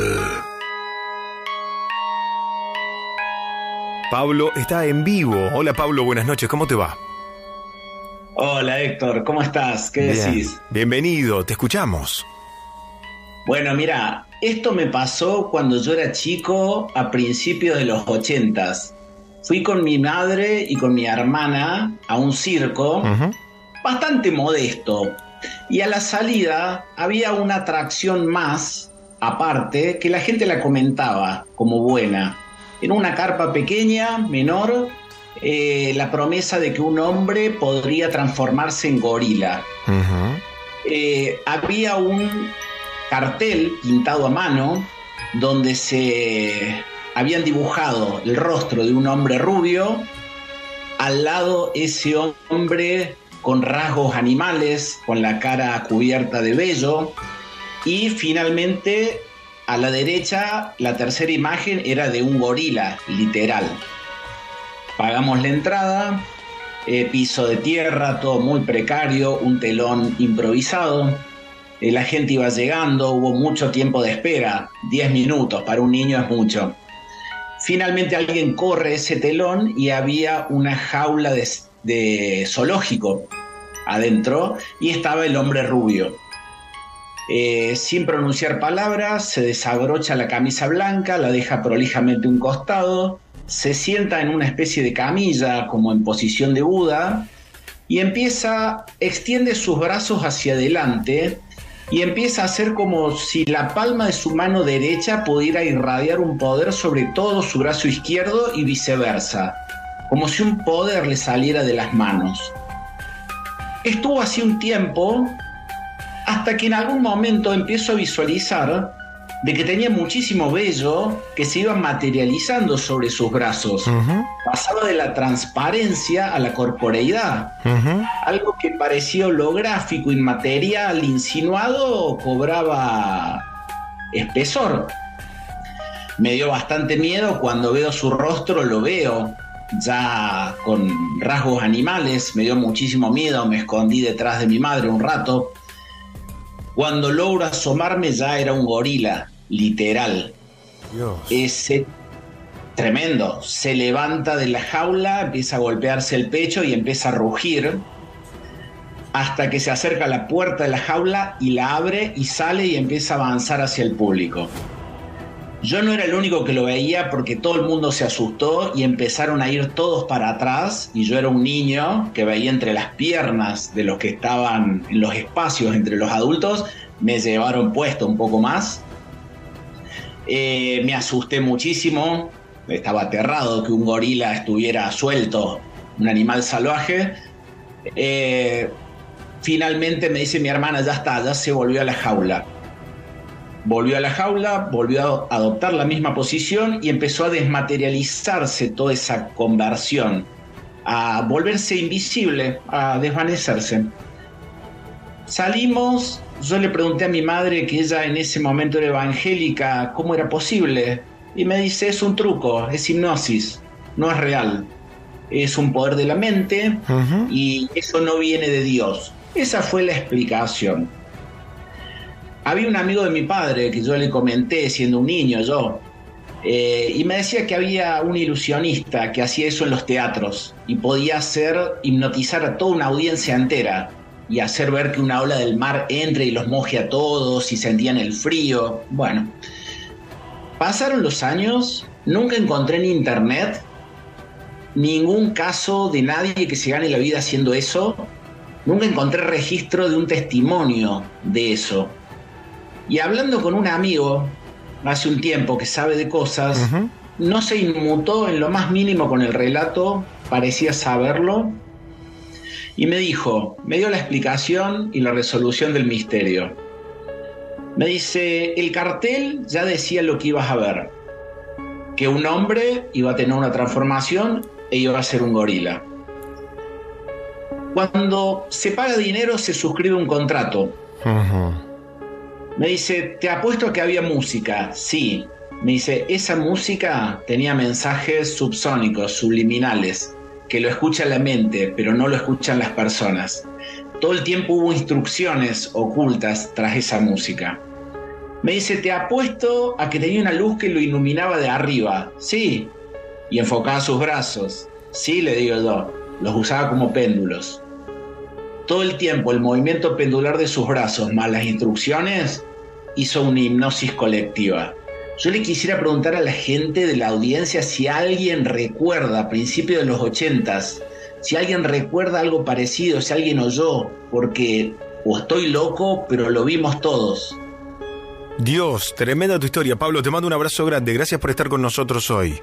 Pablo está en vivo. Hola Pablo, buenas noches, ¿cómo te va? Hola Héctor, ¿cómo estás? ¿Qué Bien. decís? Bienvenido, te escuchamos. Bueno, mira, esto me pasó cuando yo era chico a principios de los ochentas. Fui con mi madre y con mi hermana a un circo bastante modesto. Y a la salida había una atracción más, aparte, que la gente la comentaba como buena. En una carpa pequeña, menor, eh, la promesa de que un hombre podría transformarse en gorila. Eh, había un cartel pintado a mano donde se habían dibujado el rostro de un hombre rubio, al lado ese hombre con rasgos animales, con la cara cubierta de vello, y finalmente a la derecha la tercera imagen era de un gorila, literal. Pagamos la entrada, eh, piso de tierra, todo muy precario, un telón improvisado. La gente iba llegando, hubo mucho tiempo de espera, 10 minutos, para un niño es mucho. Finalmente alguien corre ese telón y había una jaula de, de zoológico adentro y estaba el hombre rubio. Eh, sin pronunciar palabras, se desabrocha la camisa blanca, la deja prolijamente un costado, se sienta en una especie de camilla como en posición de Buda y empieza, extiende sus brazos hacia adelante y empieza a hacer como si la palma de su mano derecha pudiera irradiar un poder sobre todo su brazo izquierdo y viceversa, como si un poder le saliera de las manos. Estuvo así un tiempo hasta que en algún momento empiezo a visualizar de que tenía muchísimo vello que se iba materializando sobre sus brazos. Pasaba de la transparencia a la corporeidad. Algo que parecía holográfico, inmaterial, insinuado, cobraba espesor. Me dio bastante miedo cuando veo su rostro, lo veo ya con rasgos animales, me dio muchísimo miedo, me escondí detrás de mi madre un rato. Cuando logro asomarme ya era un gorila, literal. Ese tremendo. Se levanta de la jaula, empieza a golpearse el pecho y empieza a rugir hasta que se acerca a la puerta de la jaula y la abre y sale y empieza a avanzar hacia el público. Yo no era el único que lo veía porque todo el mundo se asustó y empezaron a ir todos para atrás y yo era un niño que veía entre las piernas de los que estaban en los espacios entre los adultos, me llevaron puesto un poco más. Eh, me asusté muchísimo, estaba aterrado que un gorila estuviera suelto, un animal salvaje. Eh, finalmente me dice mi hermana, ya está, ya se volvió a la jaula volvió a la jaula, volvió a adoptar la misma posición y empezó a desmaterializarse toda esa conversión, a volverse invisible, a desvanecerse. Salimos, yo le pregunté a mi madre, que ella en ese momento era evangélica, cómo era posible. Y me dice, es un truco, es hipnosis, no es real. Es un poder de la mente y eso no viene de Dios. Esa fue la explicación. Había un amigo de mi padre que yo le comenté siendo un niño yo, eh, y me decía que había un ilusionista que hacía eso en los teatros y podía hacer hipnotizar a toda una audiencia entera y hacer ver que una ola del mar entre y los moje a todos y sentían el frío. Bueno, pasaron los años, nunca encontré en internet ningún caso de nadie que se gane la vida haciendo eso, nunca encontré registro de un testimonio de eso. Y hablando con un amigo hace un tiempo que sabe de cosas, no se inmutó en lo más mínimo con el relato, parecía saberlo, y me dijo, me dio la explicación y la resolución del misterio. Me dice, el cartel ya decía lo que ibas a ver, que un hombre iba a tener una transformación e iba a ser un gorila. Cuando se paga dinero se suscribe un contrato. Me dice, te apuesto que había música. Sí. Me dice, esa música tenía mensajes subsónicos, subliminales, que lo escucha la mente, pero no lo escuchan las personas. Todo el tiempo hubo instrucciones ocultas tras esa música. Me dice, te apuesto a que tenía una luz que lo iluminaba de arriba. Sí. Y enfocaba sus brazos. Sí, le digo yo. Los usaba como péndulos todo el tiempo el movimiento pendular de sus brazos más las instrucciones hizo una hipnosis colectiva. Yo le quisiera preguntar a la gente de la audiencia si alguien recuerda a principios de los ochentas, si alguien recuerda algo parecido, si alguien oyó, porque o estoy loco, pero lo vimos todos. Dios, tremenda tu historia. Pablo, te mando un abrazo grande. Gracias por estar con nosotros hoy.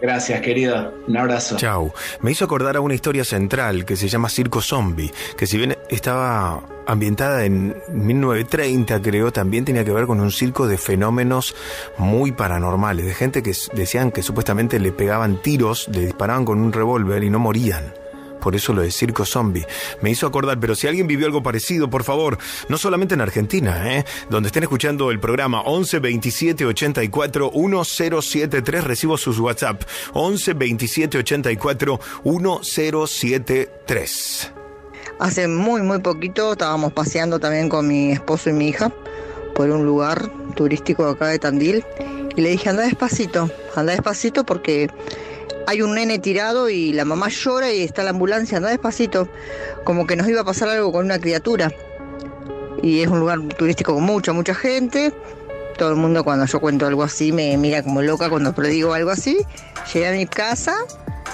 Gracias, querido. Un abrazo. Chau. Me hizo acordar a una historia central que se llama Circo Zombie, que si bien estaba ambientada en 1930, creo, también tenía que ver con un circo de fenómenos muy paranormales, de gente que decían que supuestamente le pegaban tiros, le disparaban con un revólver y no morían por eso lo de circo zombie. Me hizo acordar, pero si alguien vivió algo parecido, por favor, no solamente en Argentina, ¿eh? donde estén escuchando el programa 11 27 84 1073, recibo sus WhatsApp 11 27 84 1073. Hace muy, muy poquito estábamos paseando también con mi esposo y mi hija por un lugar turístico acá de Tandil y le dije, anda despacito, anda despacito porque hay un nene tirado y la mamá llora y está la ambulancia, anda despacito, como que nos iba a pasar algo con una criatura. Y es un lugar turístico con mucha, mucha gente. Todo el mundo cuando yo cuento algo así me mira como loca cuando predigo algo así. Llegué a mi casa,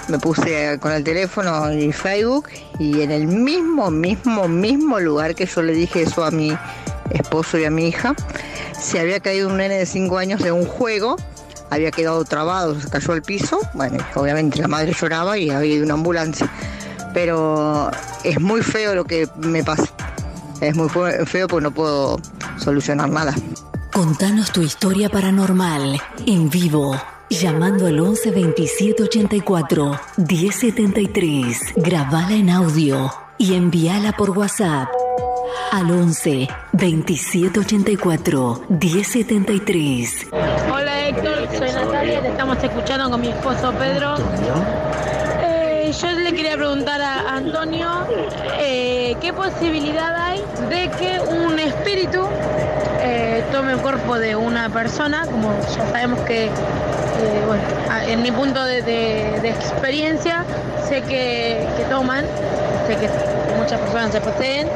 me puse con el teléfono y Facebook y en el mismo, mismo, mismo lugar que yo le dije eso a mi esposo y a mi hija, se había caído un nene de 5 años de un juego, había quedado trabado, se cayó al piso, bueno, obviamente la madre lloraba y había ido una ambulancia, pero es muy feo lo que me pasa, es muy feo porque no puedo solucionar nada. Contanos tu historia paranormal en vivo. Llamando al 11 27 84 1073. Grabala en audio y envíala por WhatsApp al 11 27 84 1073. Hola Héctor, soy Natalia, te estamos escuchando con mi esposo Pedro. Eh, yo le quería preguntar a Antonio eh, qué posibilidad hay de que un espíritu eh, tome el cuerpo de una persona, como ya sabemos que, bueno, en mi punto de, experiencia, sé que, que toman, sé que muchas personas se poseen,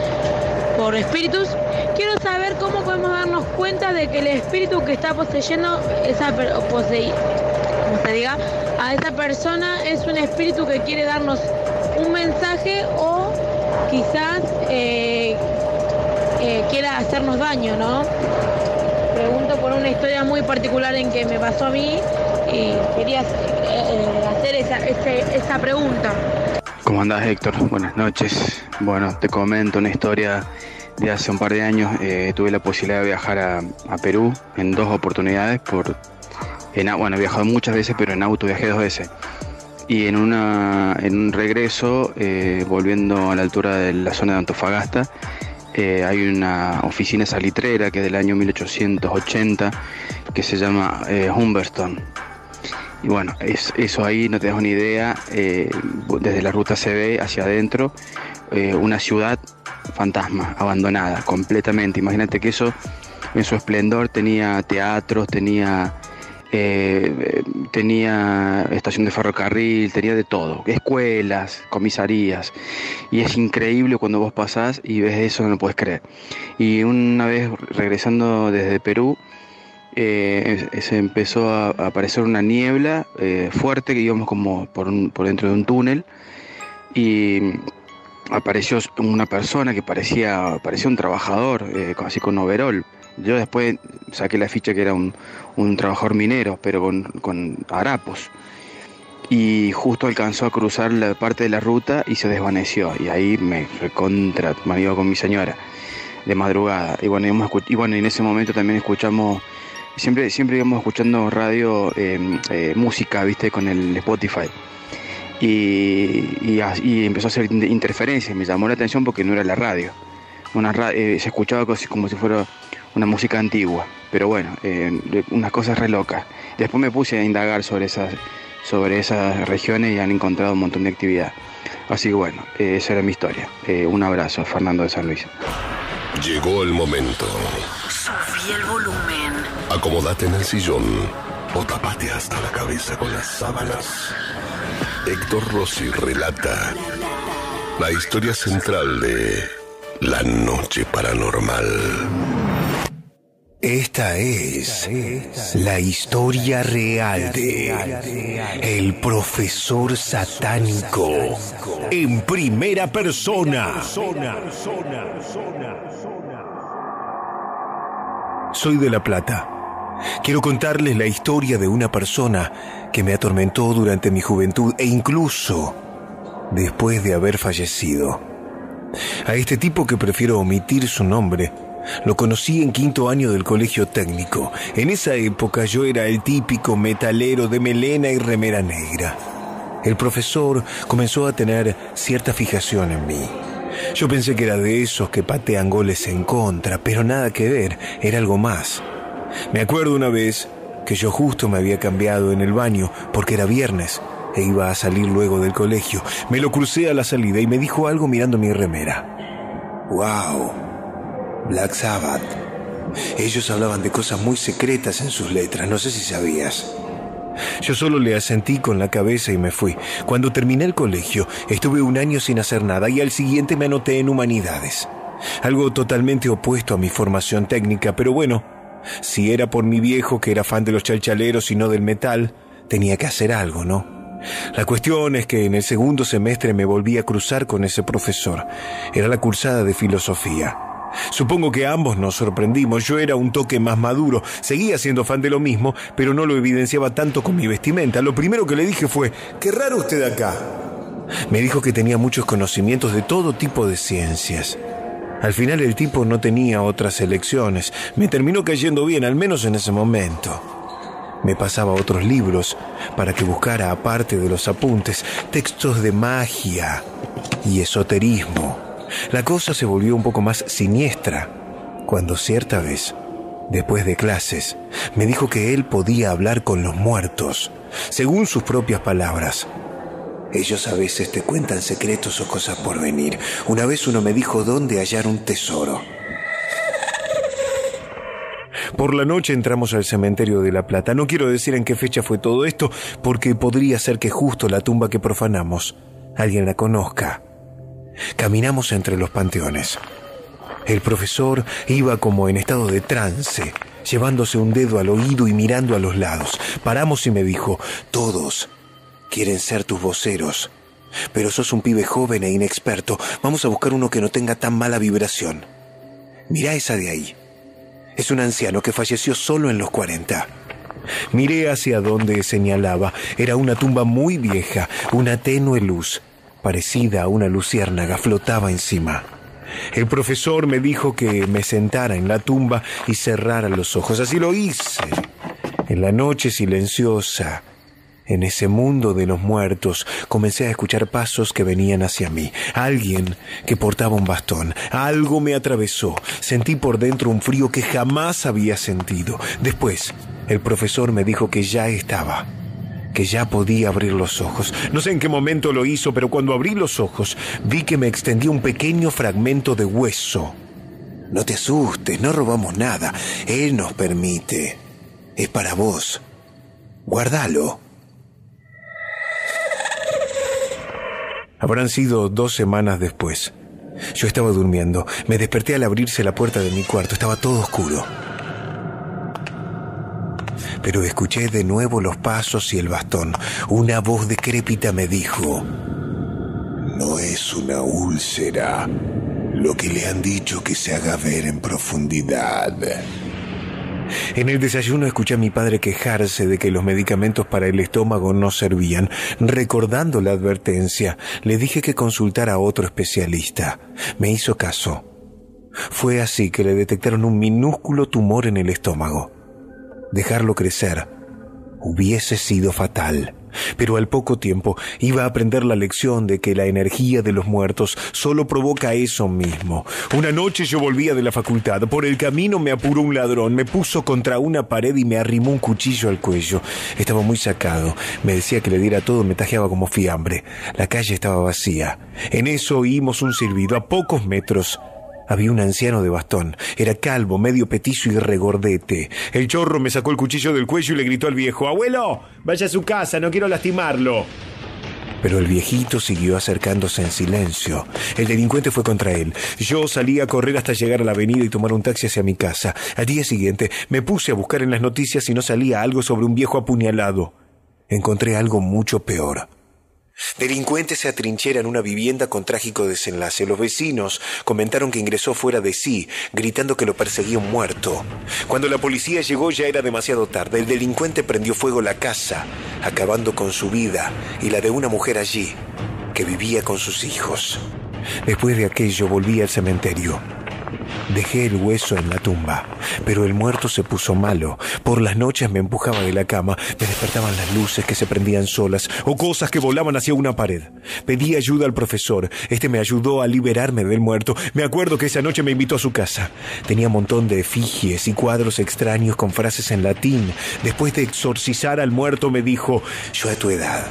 por espíritus. Quiero saber cómo podemos darnos cuenta de que el espíritu que está poseyendo esa como se diga, a esa persona es un espíritu que quiere darnos un mensaje o quizás eh, eh, quiera hacernos daño, ¿no? Pregunto por una historia muy particular en que me pasó a mí y quería eh, hacer esa, esa pregunta. ¿Cómo andás Héctor? Buenas noches. Bueno, te comento una historia de hace un par de años. Eh, tuve la posibilidad de viajar a, Perú en dos oportunidades. Por, en, bueno, he viajado muchas veces, pero en auto viajé dos veces. Y en un regreso, eh, volviendo a la altura de la zona de Antofagasta, eh, hay una oficina salitrera que es del año 1880 que se llama Humberston y bueno, es, eso ahí no te das una idea, eh, desde la ruta CB hacia adentro, eh, una ciudad fantasma, abandonada completamente. Imagínate que eso en su esplendor tenía teatros, tenía, eh, tenía estación de ferrocarril, tenía de todo, escuelas, comisarías. Y es increíble cuando vos pasás y ves eso, no lo puedes creer. Y una vez regresando desde Perú, eh, se empezó a, aparecer una niebla eh, fuerte que íbamos como por, por dentro de un túnel y apareció una persona que parecía, parecía un trabajador, eh, así con overol. Yo después saqué la ficha que era un, trabajador minero, pero con, harapos. Y justo alcanzó a cruzar la parte de la ruta y se desvaneció. Y ahí me recontra, me iba con mi señora de madrugada. Y bueno, y bueno, en ese momento también escuchamos siempre, siempre íbamos escuchando radio, em, eh, música, viste, con el Spotify. Y, empezó a hacer interferencias, me llamó la atención porque no era la radio. Una eh, se escuchaba como si fuera una música antigua, pero bueno, eh, unas cosas re locas. Después me puse a indagar sobre esas, sobre esas regiones y han encontrado un montón de actividad. Así que bueno, esa era mi historia. un abrazo, Fernando de San Luis. Llegó el momento. Subí el volumen. Acomódate en el sillón o tapate hasta la cabeza con las sábanas. Héctor Rossi relata la historia central de La Noche Paranormal. Esta es la historia real de el profesor satánico en primera persona. Soy de La Plata. Quiero contarles la historia de una persona que me atormentó durante mi juventud e incluso después de haber fallecido. A este tipo que prefiero omitir su nombre, lo conocí en quinto año del colegio técnico. En esa época yo era el típico metalero de melena y remera negra. El profesor comenzó a tener cierta fijación en mí. Yo pensé que era de esos que patean goles en contra, pero nada que ver, era algo más. Me acuerdo una vez que yo justo me había cambiado en el baño porque era viernes e iba a salir luego del colegio. Me lo crucé a la salida y me dijo algo mirando mi remera. ¡Wow! Black Sabbath. Ellos hablaban de cosas muy secretas en sus letras, no sé si sabías. Yo solo le asentí con la cabeza y me fui. Cuando terminé el colegio, estuve un año sin hacer nada y al siguiente me anoté en humanidades. Algo totalmente opuesto a mi formación técnica, pero bueno, si era por mi viejo que era fan de los chalchaleros y no del metal, tenía que hacer algo, ¿no? La cuestión es que en el segundo semestre me volví a cruzar con ese profesor. Era la cursada de filosofía. Supongo que ambos nos sorprendimos. Yo era un toque más maduro, seguía siendo fan de lo mismo, pero no lo evidenciaba tanto con mi vestimenta. Lo primero que le dije fue, qué raro usted acá. Me dijo que tenía muchos conocimientos de todo tipo de ciencias. Al final el tipo no tenía otras elecciones. Me terminó cayendo bien, al menos en ese momento. Me pasaba otros libros para que buscara, aparte de los apuntes, textos de magia y esoterismo. La cosa se volvió un poco más siniestra cuando cierta vez, después de clases, me dijo que él podía hablar con los muertos, según sus propias palabras. Ellos a veces te cuentan secretos o cosas por venir. Una vez uno me dijo dónde hallar un tesoro. Por la noche entramos al cementerio de La Plata. No quiero decir en qué fecha fue todo esto, porque podría ser que justo la tumba que profanamos alguien la conozca. Caminamos entre los panteones. El profesor iba como en estado de trance, llevándose un dedo al oído y mirando a los lados. Paramos y me dijo, todos quieren ser tus voceros, pero sos un pibe joven e inexperto. Vamos a buscar uno que no tenga tan mala vibración. Mirá esa de ahí. Es un anciano que falleció solo en los 40. Miré hacia donde señalaba. Era una tumba muy vieja, una tenue luz, parecida a una luciérnaga, flotaba encima. El profesor me dijo que me sentara en la tumba y cerrara los ojos. Así lo hice. En la noche silenciosa, en ese mundo de los muertos comencé a escuchar pasos que venían hacia mí. Alguien que portaba un bastón. Algo me atravesó. Sentí por dentro un frío que jamás había sentido. Después, el profesor me dijo que ya estaba que ya podía abrir los ojos. No sé en qué momento lo hizo, pero cuando abrí los ojos vi que me extendía un pequeño fragmento de hueso. No te asustes, no robamos nada. Él nos permite. Es para vos. Guárdalo. Habrán sido dos semanas después. Yo estaba durmiendo. Me desperté al abrirse la puerta de mi cuarto. Estaba todo oscuro. Pero escuché de nuevo los pasos y el bastón. Una voz decrépita me dijo, no es una úlcera lo que le han dicho que se haga ver en profundidad. En el desayuno escuché a mi padre quejarse de que los medicamentos para el estómago no servían. Recordando la advertencia, le dije que consultara a otro especialista. Me hizo caso. Fue así que le detectaron un minúsculo tumor en el estómago. Dejarlo crecer hubiese sido fatal pero al poco tiempo iba a aprender la lección de que la energía de los muertos solo provoca eso mismo. Una noche yo volvía de la facultad, por el camino me apuró un ladrón, me puso contra una pared y me arrimó un cuchillo al cuello. Estaba muy sacado, me decía que le diera todo, me tajeaba como fiambre. La calle estaba vacía. En eso oímos un silbido a pocos metros. Había un anciano de bastón. Era calvo, medio petizo y regordete. El chorro me sacó el cuchillo del cuello y le gritó al viejo, Abuelo, vaya a su casa, no quiero lastimarlo. Pero el viejito siguió acercándose en silencio. El delincuente fue contra él. Yo salí a correr hasta llegar a la avenida y tomar un taxi hacia mi casa. Al día siguiente me puse a buscar en las noticias si no salía algo sobre un viejo apuñalado. Encontré algo mucho peor. Delincuentes se atrincheran una vivienda con trágico desenlace. Los vecinos comentaron que ingresó fuera de sí, gritando que lo perseguía un muerto. Cuando la policía llegó ya era demasiado tarde. El delincuente prendió fuego la casa, acabando con su vida y la de una mujer allí, que vivía con sus hijos. Después de aquello volví al cementerio. Dejé el hueso en la tumba, pero el muerto se puso malo. Por las noches me empujaba de la cama, me despertaban las luces que se prendían solas o cosas que volaban hacia una pared. Pedí ayuda al profesor, este me ayudó a liberarme del muerto. Me acuerdo que esa noche me invitó a su casa. Tenía un montón de efigies y cuadros extraños con frases en latín. Después de exorcizar al muerto me dijo, yo a tu edad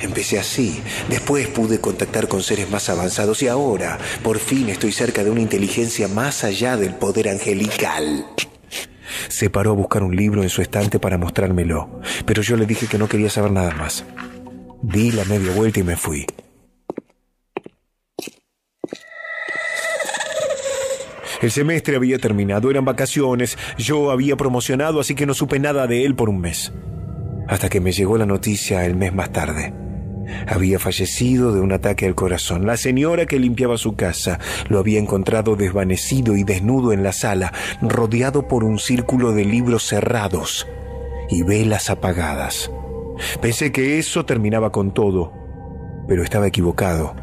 Empecé así, después pude contactar con seres más avanzados y ahora, por fin, estoy cerca de una inteligencia más allá del poder angelical. Se paró a buscar un libro en su estante para mostrármelo, pero yo le dije que no quería saber nada más. Di la media vuelta y me fui. El semestre había terminado, eran vacaciones, yo había promocionado, así que no supe nada de él por un mes. Hasta que me llegó la noticia el mes más tarde. Había fallecido de un ataque al corazón. La señora que limpiaba su casa lo había encontrado desvanecido y desnudo en la sala, rodeado por un círculo de libros cerrados y velas apagadas. Pensé que eso terminaba con todo, pero estaba equivocado.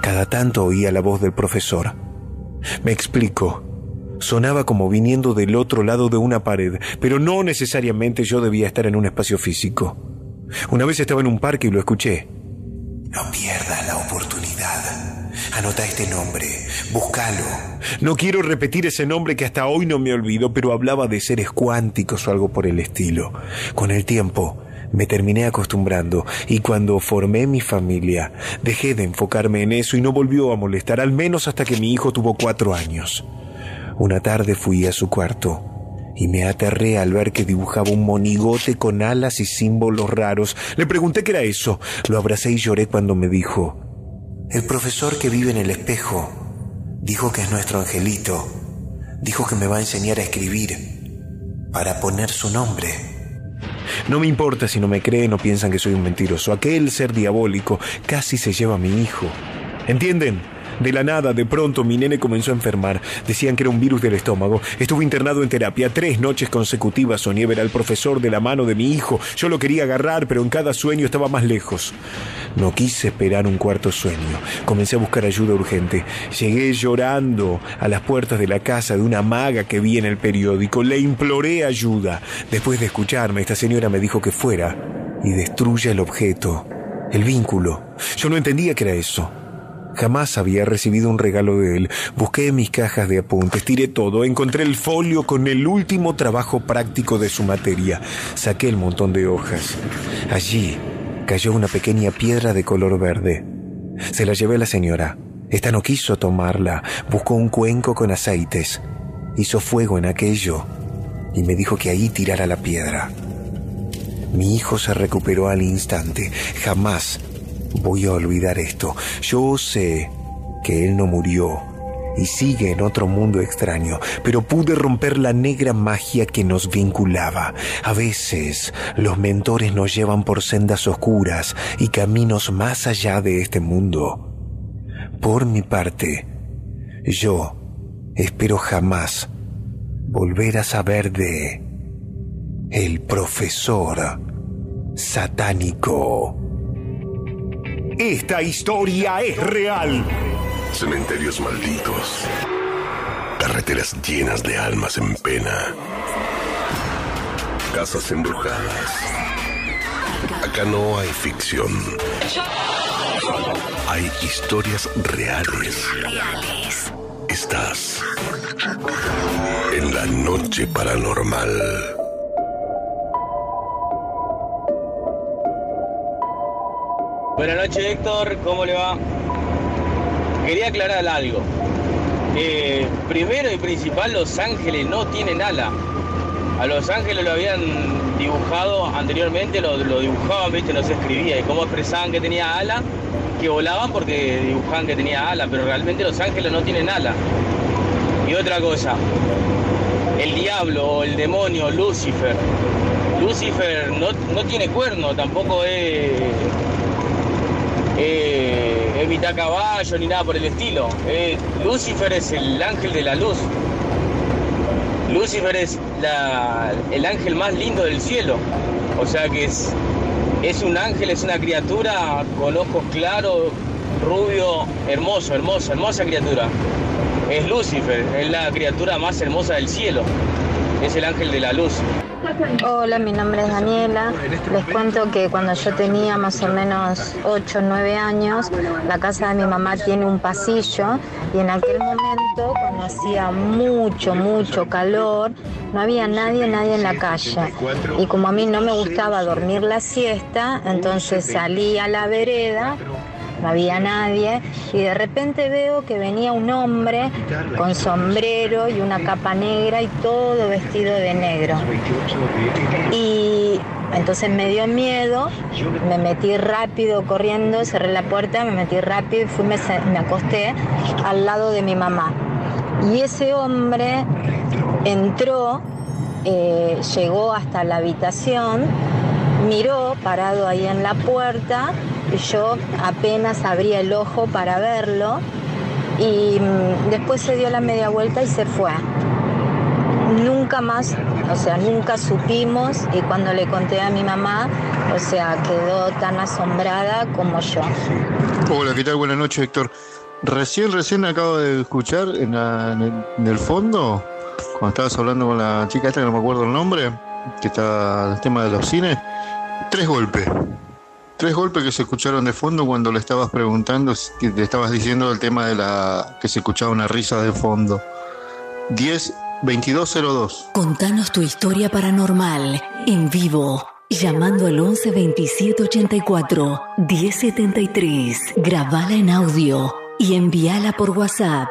Cada tanto oía la voz del profesor. Me explico. Sonaba como viniendo del otro lado de una pared, pero no necesariamente yo debía estar en un espacio físico. Una vez estaba en un parque y lo escuché. No pierdas la oportunidad. Anota este nombre, búscalo. No quiero repetir ese nombre que hasta hoy no me olvido, pero hablaba de seres cuánticos o algo por el estilo. Con el tiempo, me terminé acostumbrando y cuando formé mi familia, dejé de enfocarme en eso y no volvió a molestar, al menos hasta que mi hijo tuvo cuatro años. Una tarde fui a su cuarto y me aterré al ver que dibujaba un monigote con alas y símbolos raros. Le pregunté qué era eso. Lo abracé y lloré cuando me dijo, el profesor que vive en el espejo dijo que es nuestro angelito. Dijo que me va a enseñar a escribir para poner su nombre. No me importa si no me creen o piensan que soy un mentiroso. Aquel ser diabólico casi se lleva a mi hijo. ¿Entienden? De la nada, de pronto, mi nene comenzó a enfermar. Decían que era un virus del estómago. Estuve internado en terapia tres noches consecutivas. Soñé ver al profesor de la mano de mi hijo. Yo lo quería agarrar, pero en cada sueño estaba más lejos. No quise esperar un cuarto sueño. Comencé a buscar ayuda urgente. Llegué llorando a las puertas de la casa de una maga que vi en el periódico. Le imploré ayuda. Después de escucharme, esta señora me dijo que fuera y destruya el objeto, el vínculo. Yo no entendía qué era eso. Jamás había recibido un regalo de él. Busqué mis cajas de apuntes, tiré todo, encontré el folio con el último trabajo práctico de su materia. Saqué el montón de hojas. Allí cayó una pequeña piedra de color verde. Se la llevé a la señora. Esta no quiso tomarla. Buscó un cuenco con aceites. Hizo fuego en aquello y me dijo que ahí tirara la piedra. Mi hijo se recuperó al instante. Jamás voy a olvidar esto. Yo sé que él no murió y sigue en otro mundo extraño, pero pude romper la negra magia que nos vinculaba. A veces los mentores nos llevan por sendas oscuras y caminos más allá de este mundo. Por mi parte, yo espero jamás volver a saber de el profesor satánico. Esta historia es real. Cementerios malditos. Carreteras llenas de almas en pena. Casas embrujadas. Acá no hay ficción. Hay historias reales. Estás en la noche paranormal. Buenas noches Héctor, ¿cómo le va? Quería aclarar algo. Eh, primero y principal, Los Ángeles no tienen ala. A Los Ángeles lo habían dibujado anteriormente, lo, dibujaban, ¿viste? no se escribía. Y cómo expresaban que tenía ala, que volaban porque dibujaban que tenía ala, pero realmente Los Ángeles no tienen ala. Y otra cosa, el diablo o el demonio, Lucifer. Lucifer no, no tiene cuerno, tampoco es eh, es mitad caballo ni nada por el estilo. Eh, Lucifer es el ángel de la luz. Lucifer es el ángel más lindo del cielo. O sea que es, es un ángel, es una criatura con ojos claros, rubio, hermoso, hermoso, hermosa criatura. Es Lucifer, es la criatura más hermosa del cielo. Es el ángel de la luz. Hola, mi nombre es Daniela. Les cuento que cuando yo tenía más o menos 8 o 9 años, la casa de mi mamá tiene un pasillo y en aquel momento, cuando hacía mucho, mucho calor, no había nadie, nadie en la calle. Y como a mí no me gustaba dormir la siesta, entonces salí a la vereda no había nadie y de repente veo que venía un hombre con sombrero y una capa negra y todo vestido de negro. Y entonces me dio miedo, me metí rápido corriendo, cerré la puerta, me metí rápido y fui, me, me acosté al lado de mi mamá. Y ese hombre entró, eh, llegó hasta la habitación, miró parado ahí en la puerta yo apenas abría el ojo para verlo y mm, después se dio la media vuelta y se fue. Nunca más, o sea, nunca supimos y cuando le conté a mi mamá, o sea, quedó tan asombrada como yo. Hola, ¿qué tal? Buenas noches, Héctor. Recién, recién acabo de escuchar en, el fondo, cuando estabas hablando con la chica esta que no me acuerdo el nombre, que está el tema de los cines, tres golpes. Tres golpes que se escucharon de fondo cuando le estabas preguntando, le estabas diciendo el tema de la que se escuchaba una risa de fondo. 10 2202. Contanos tu historia paranormal en vivo. Llamando al 11 27 84 1073. Grabala en audio y envíala por WhatsApp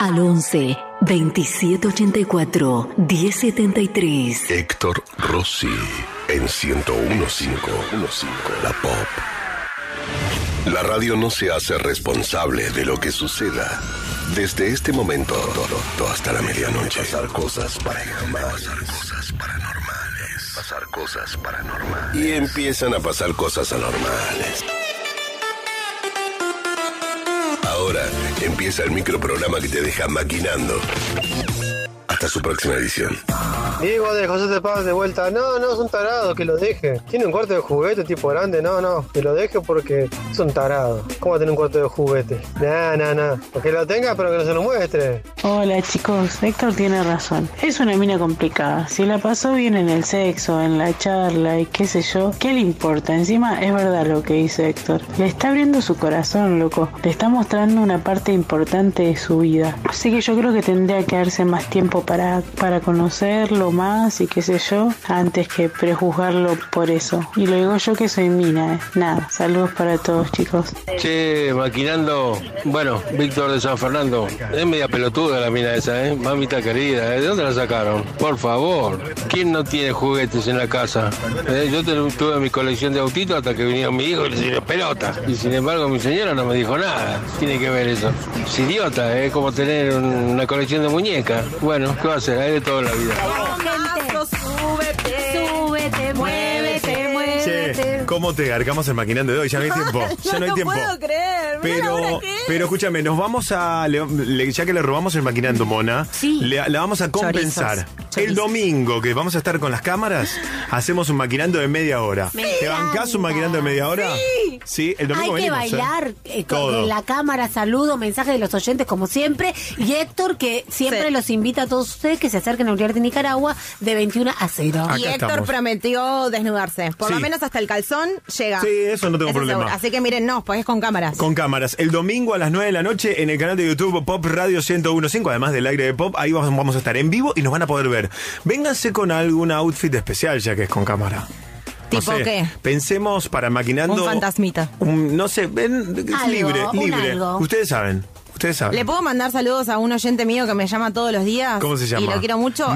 al 11 27 84 1073. Héctor Rossi en 1015 La Pop. La radio no se hace responsable de lo que suceda. Desde este momento todo, hasta la medianoche. Pasar cosas paranormales. Pasar cosas paranormales. Pasar cosas paranormales. Y empiezan a pasar cosas anormales. Ahora empieza el microprograma que te deja maquinando. Hasta su próxima edición. Diego de José de Paz de vuelta. No, no, es un tarado, que lo deje. Tiene un cuarto de juguete tipo grande. No, no, que lo deje porque es un tarado. ¿Cómo va a tener un cuarto de juguete? No, no, no. Que lo tenga, pero que no se lo muestre. Hola chicos, Héctor tiene razón. Es una mina complicada. Si la pasó bien en el sexo, en la charla y qué sé yo, ¿qué le importa? Encima es verdad lo que dice Héctor. Le está abriendo su corazón, loco. Le está mostrando una parte importante de su vida. Así que yo creo que tendría que darse más tiempo para, para conocerlo más y qué sé yo, antes que prejuzgarlo por eso. Y lo digo yo que soy mina, eh. Nada, saludos para todos chicos. Che, maquinando. Bueno, Víctor de San Fernando. Es media pelotuda la mina esa, ¿eh? Mamita querida, ¿eh? ¿de dónde la sacaron? Por favor. ¿Quién no tiene juguetes en la casa? ¿Eh? Yo tuve mi colección de autitos hasta que vino mi hijo y le sirvió pelota. Y sin embargo, mi señora no me dijo nada. Tiene que ver eso. Es idiota, ¿eh? Como tener un- una colección de muñecas. Bueno, ¿qué va a hacer? Hay de todo en la vida. Súbete, súbete, muévete, muévete. Che, ¿cómo te garcamos el maquinando de hoy? Ya no hay tiempo. Ya no hay tiempo. creer. Pero, pero escúchame, nos vamos a. le- le- ya que le robamos el maquinando Mona, le- la vamos a compensar. El domingo, que vamos a estar con las cámaras, hacemos un maquinando de media hora. Me ¿Te bancás un maquinando de media hora? Sí. Sí, el domingo Hay que venimos, ¿eh? bailar eh, con la cámara, saludo, mensaje de los oyentes como siempre. Y Héctor, que siempre Sí. los invita a todos ustedes que se acerquen a Uriarte, Nicaragua, de 21 a 0. y Héctor prometió desnudarse. Por Sí. Menos hasta el calzón llega. Sí, eso no tengo problema. seguro. Así que miren, no, pues es con cámaras. Con cámaras. El domingo a las 9 de la noche en el canal de YouTube Pop Radio 1015, además del aire de Pop, ahí vamos vamos a estar en vivo y nos van a poder ver. Vénganse con algún outfit especial ya que es con cámara. No ¿Tipo sé, qué? Pensemos para maquinando. Un fantasmita. un- no sé, ven, es Algo, libre, un libre. algo. Ustedes saben, ustedes saben. ¿Le puedo mandar saludos a un oyente mío que me llama todos los días? ¿Cómo se llama? Y lo quiero mucho.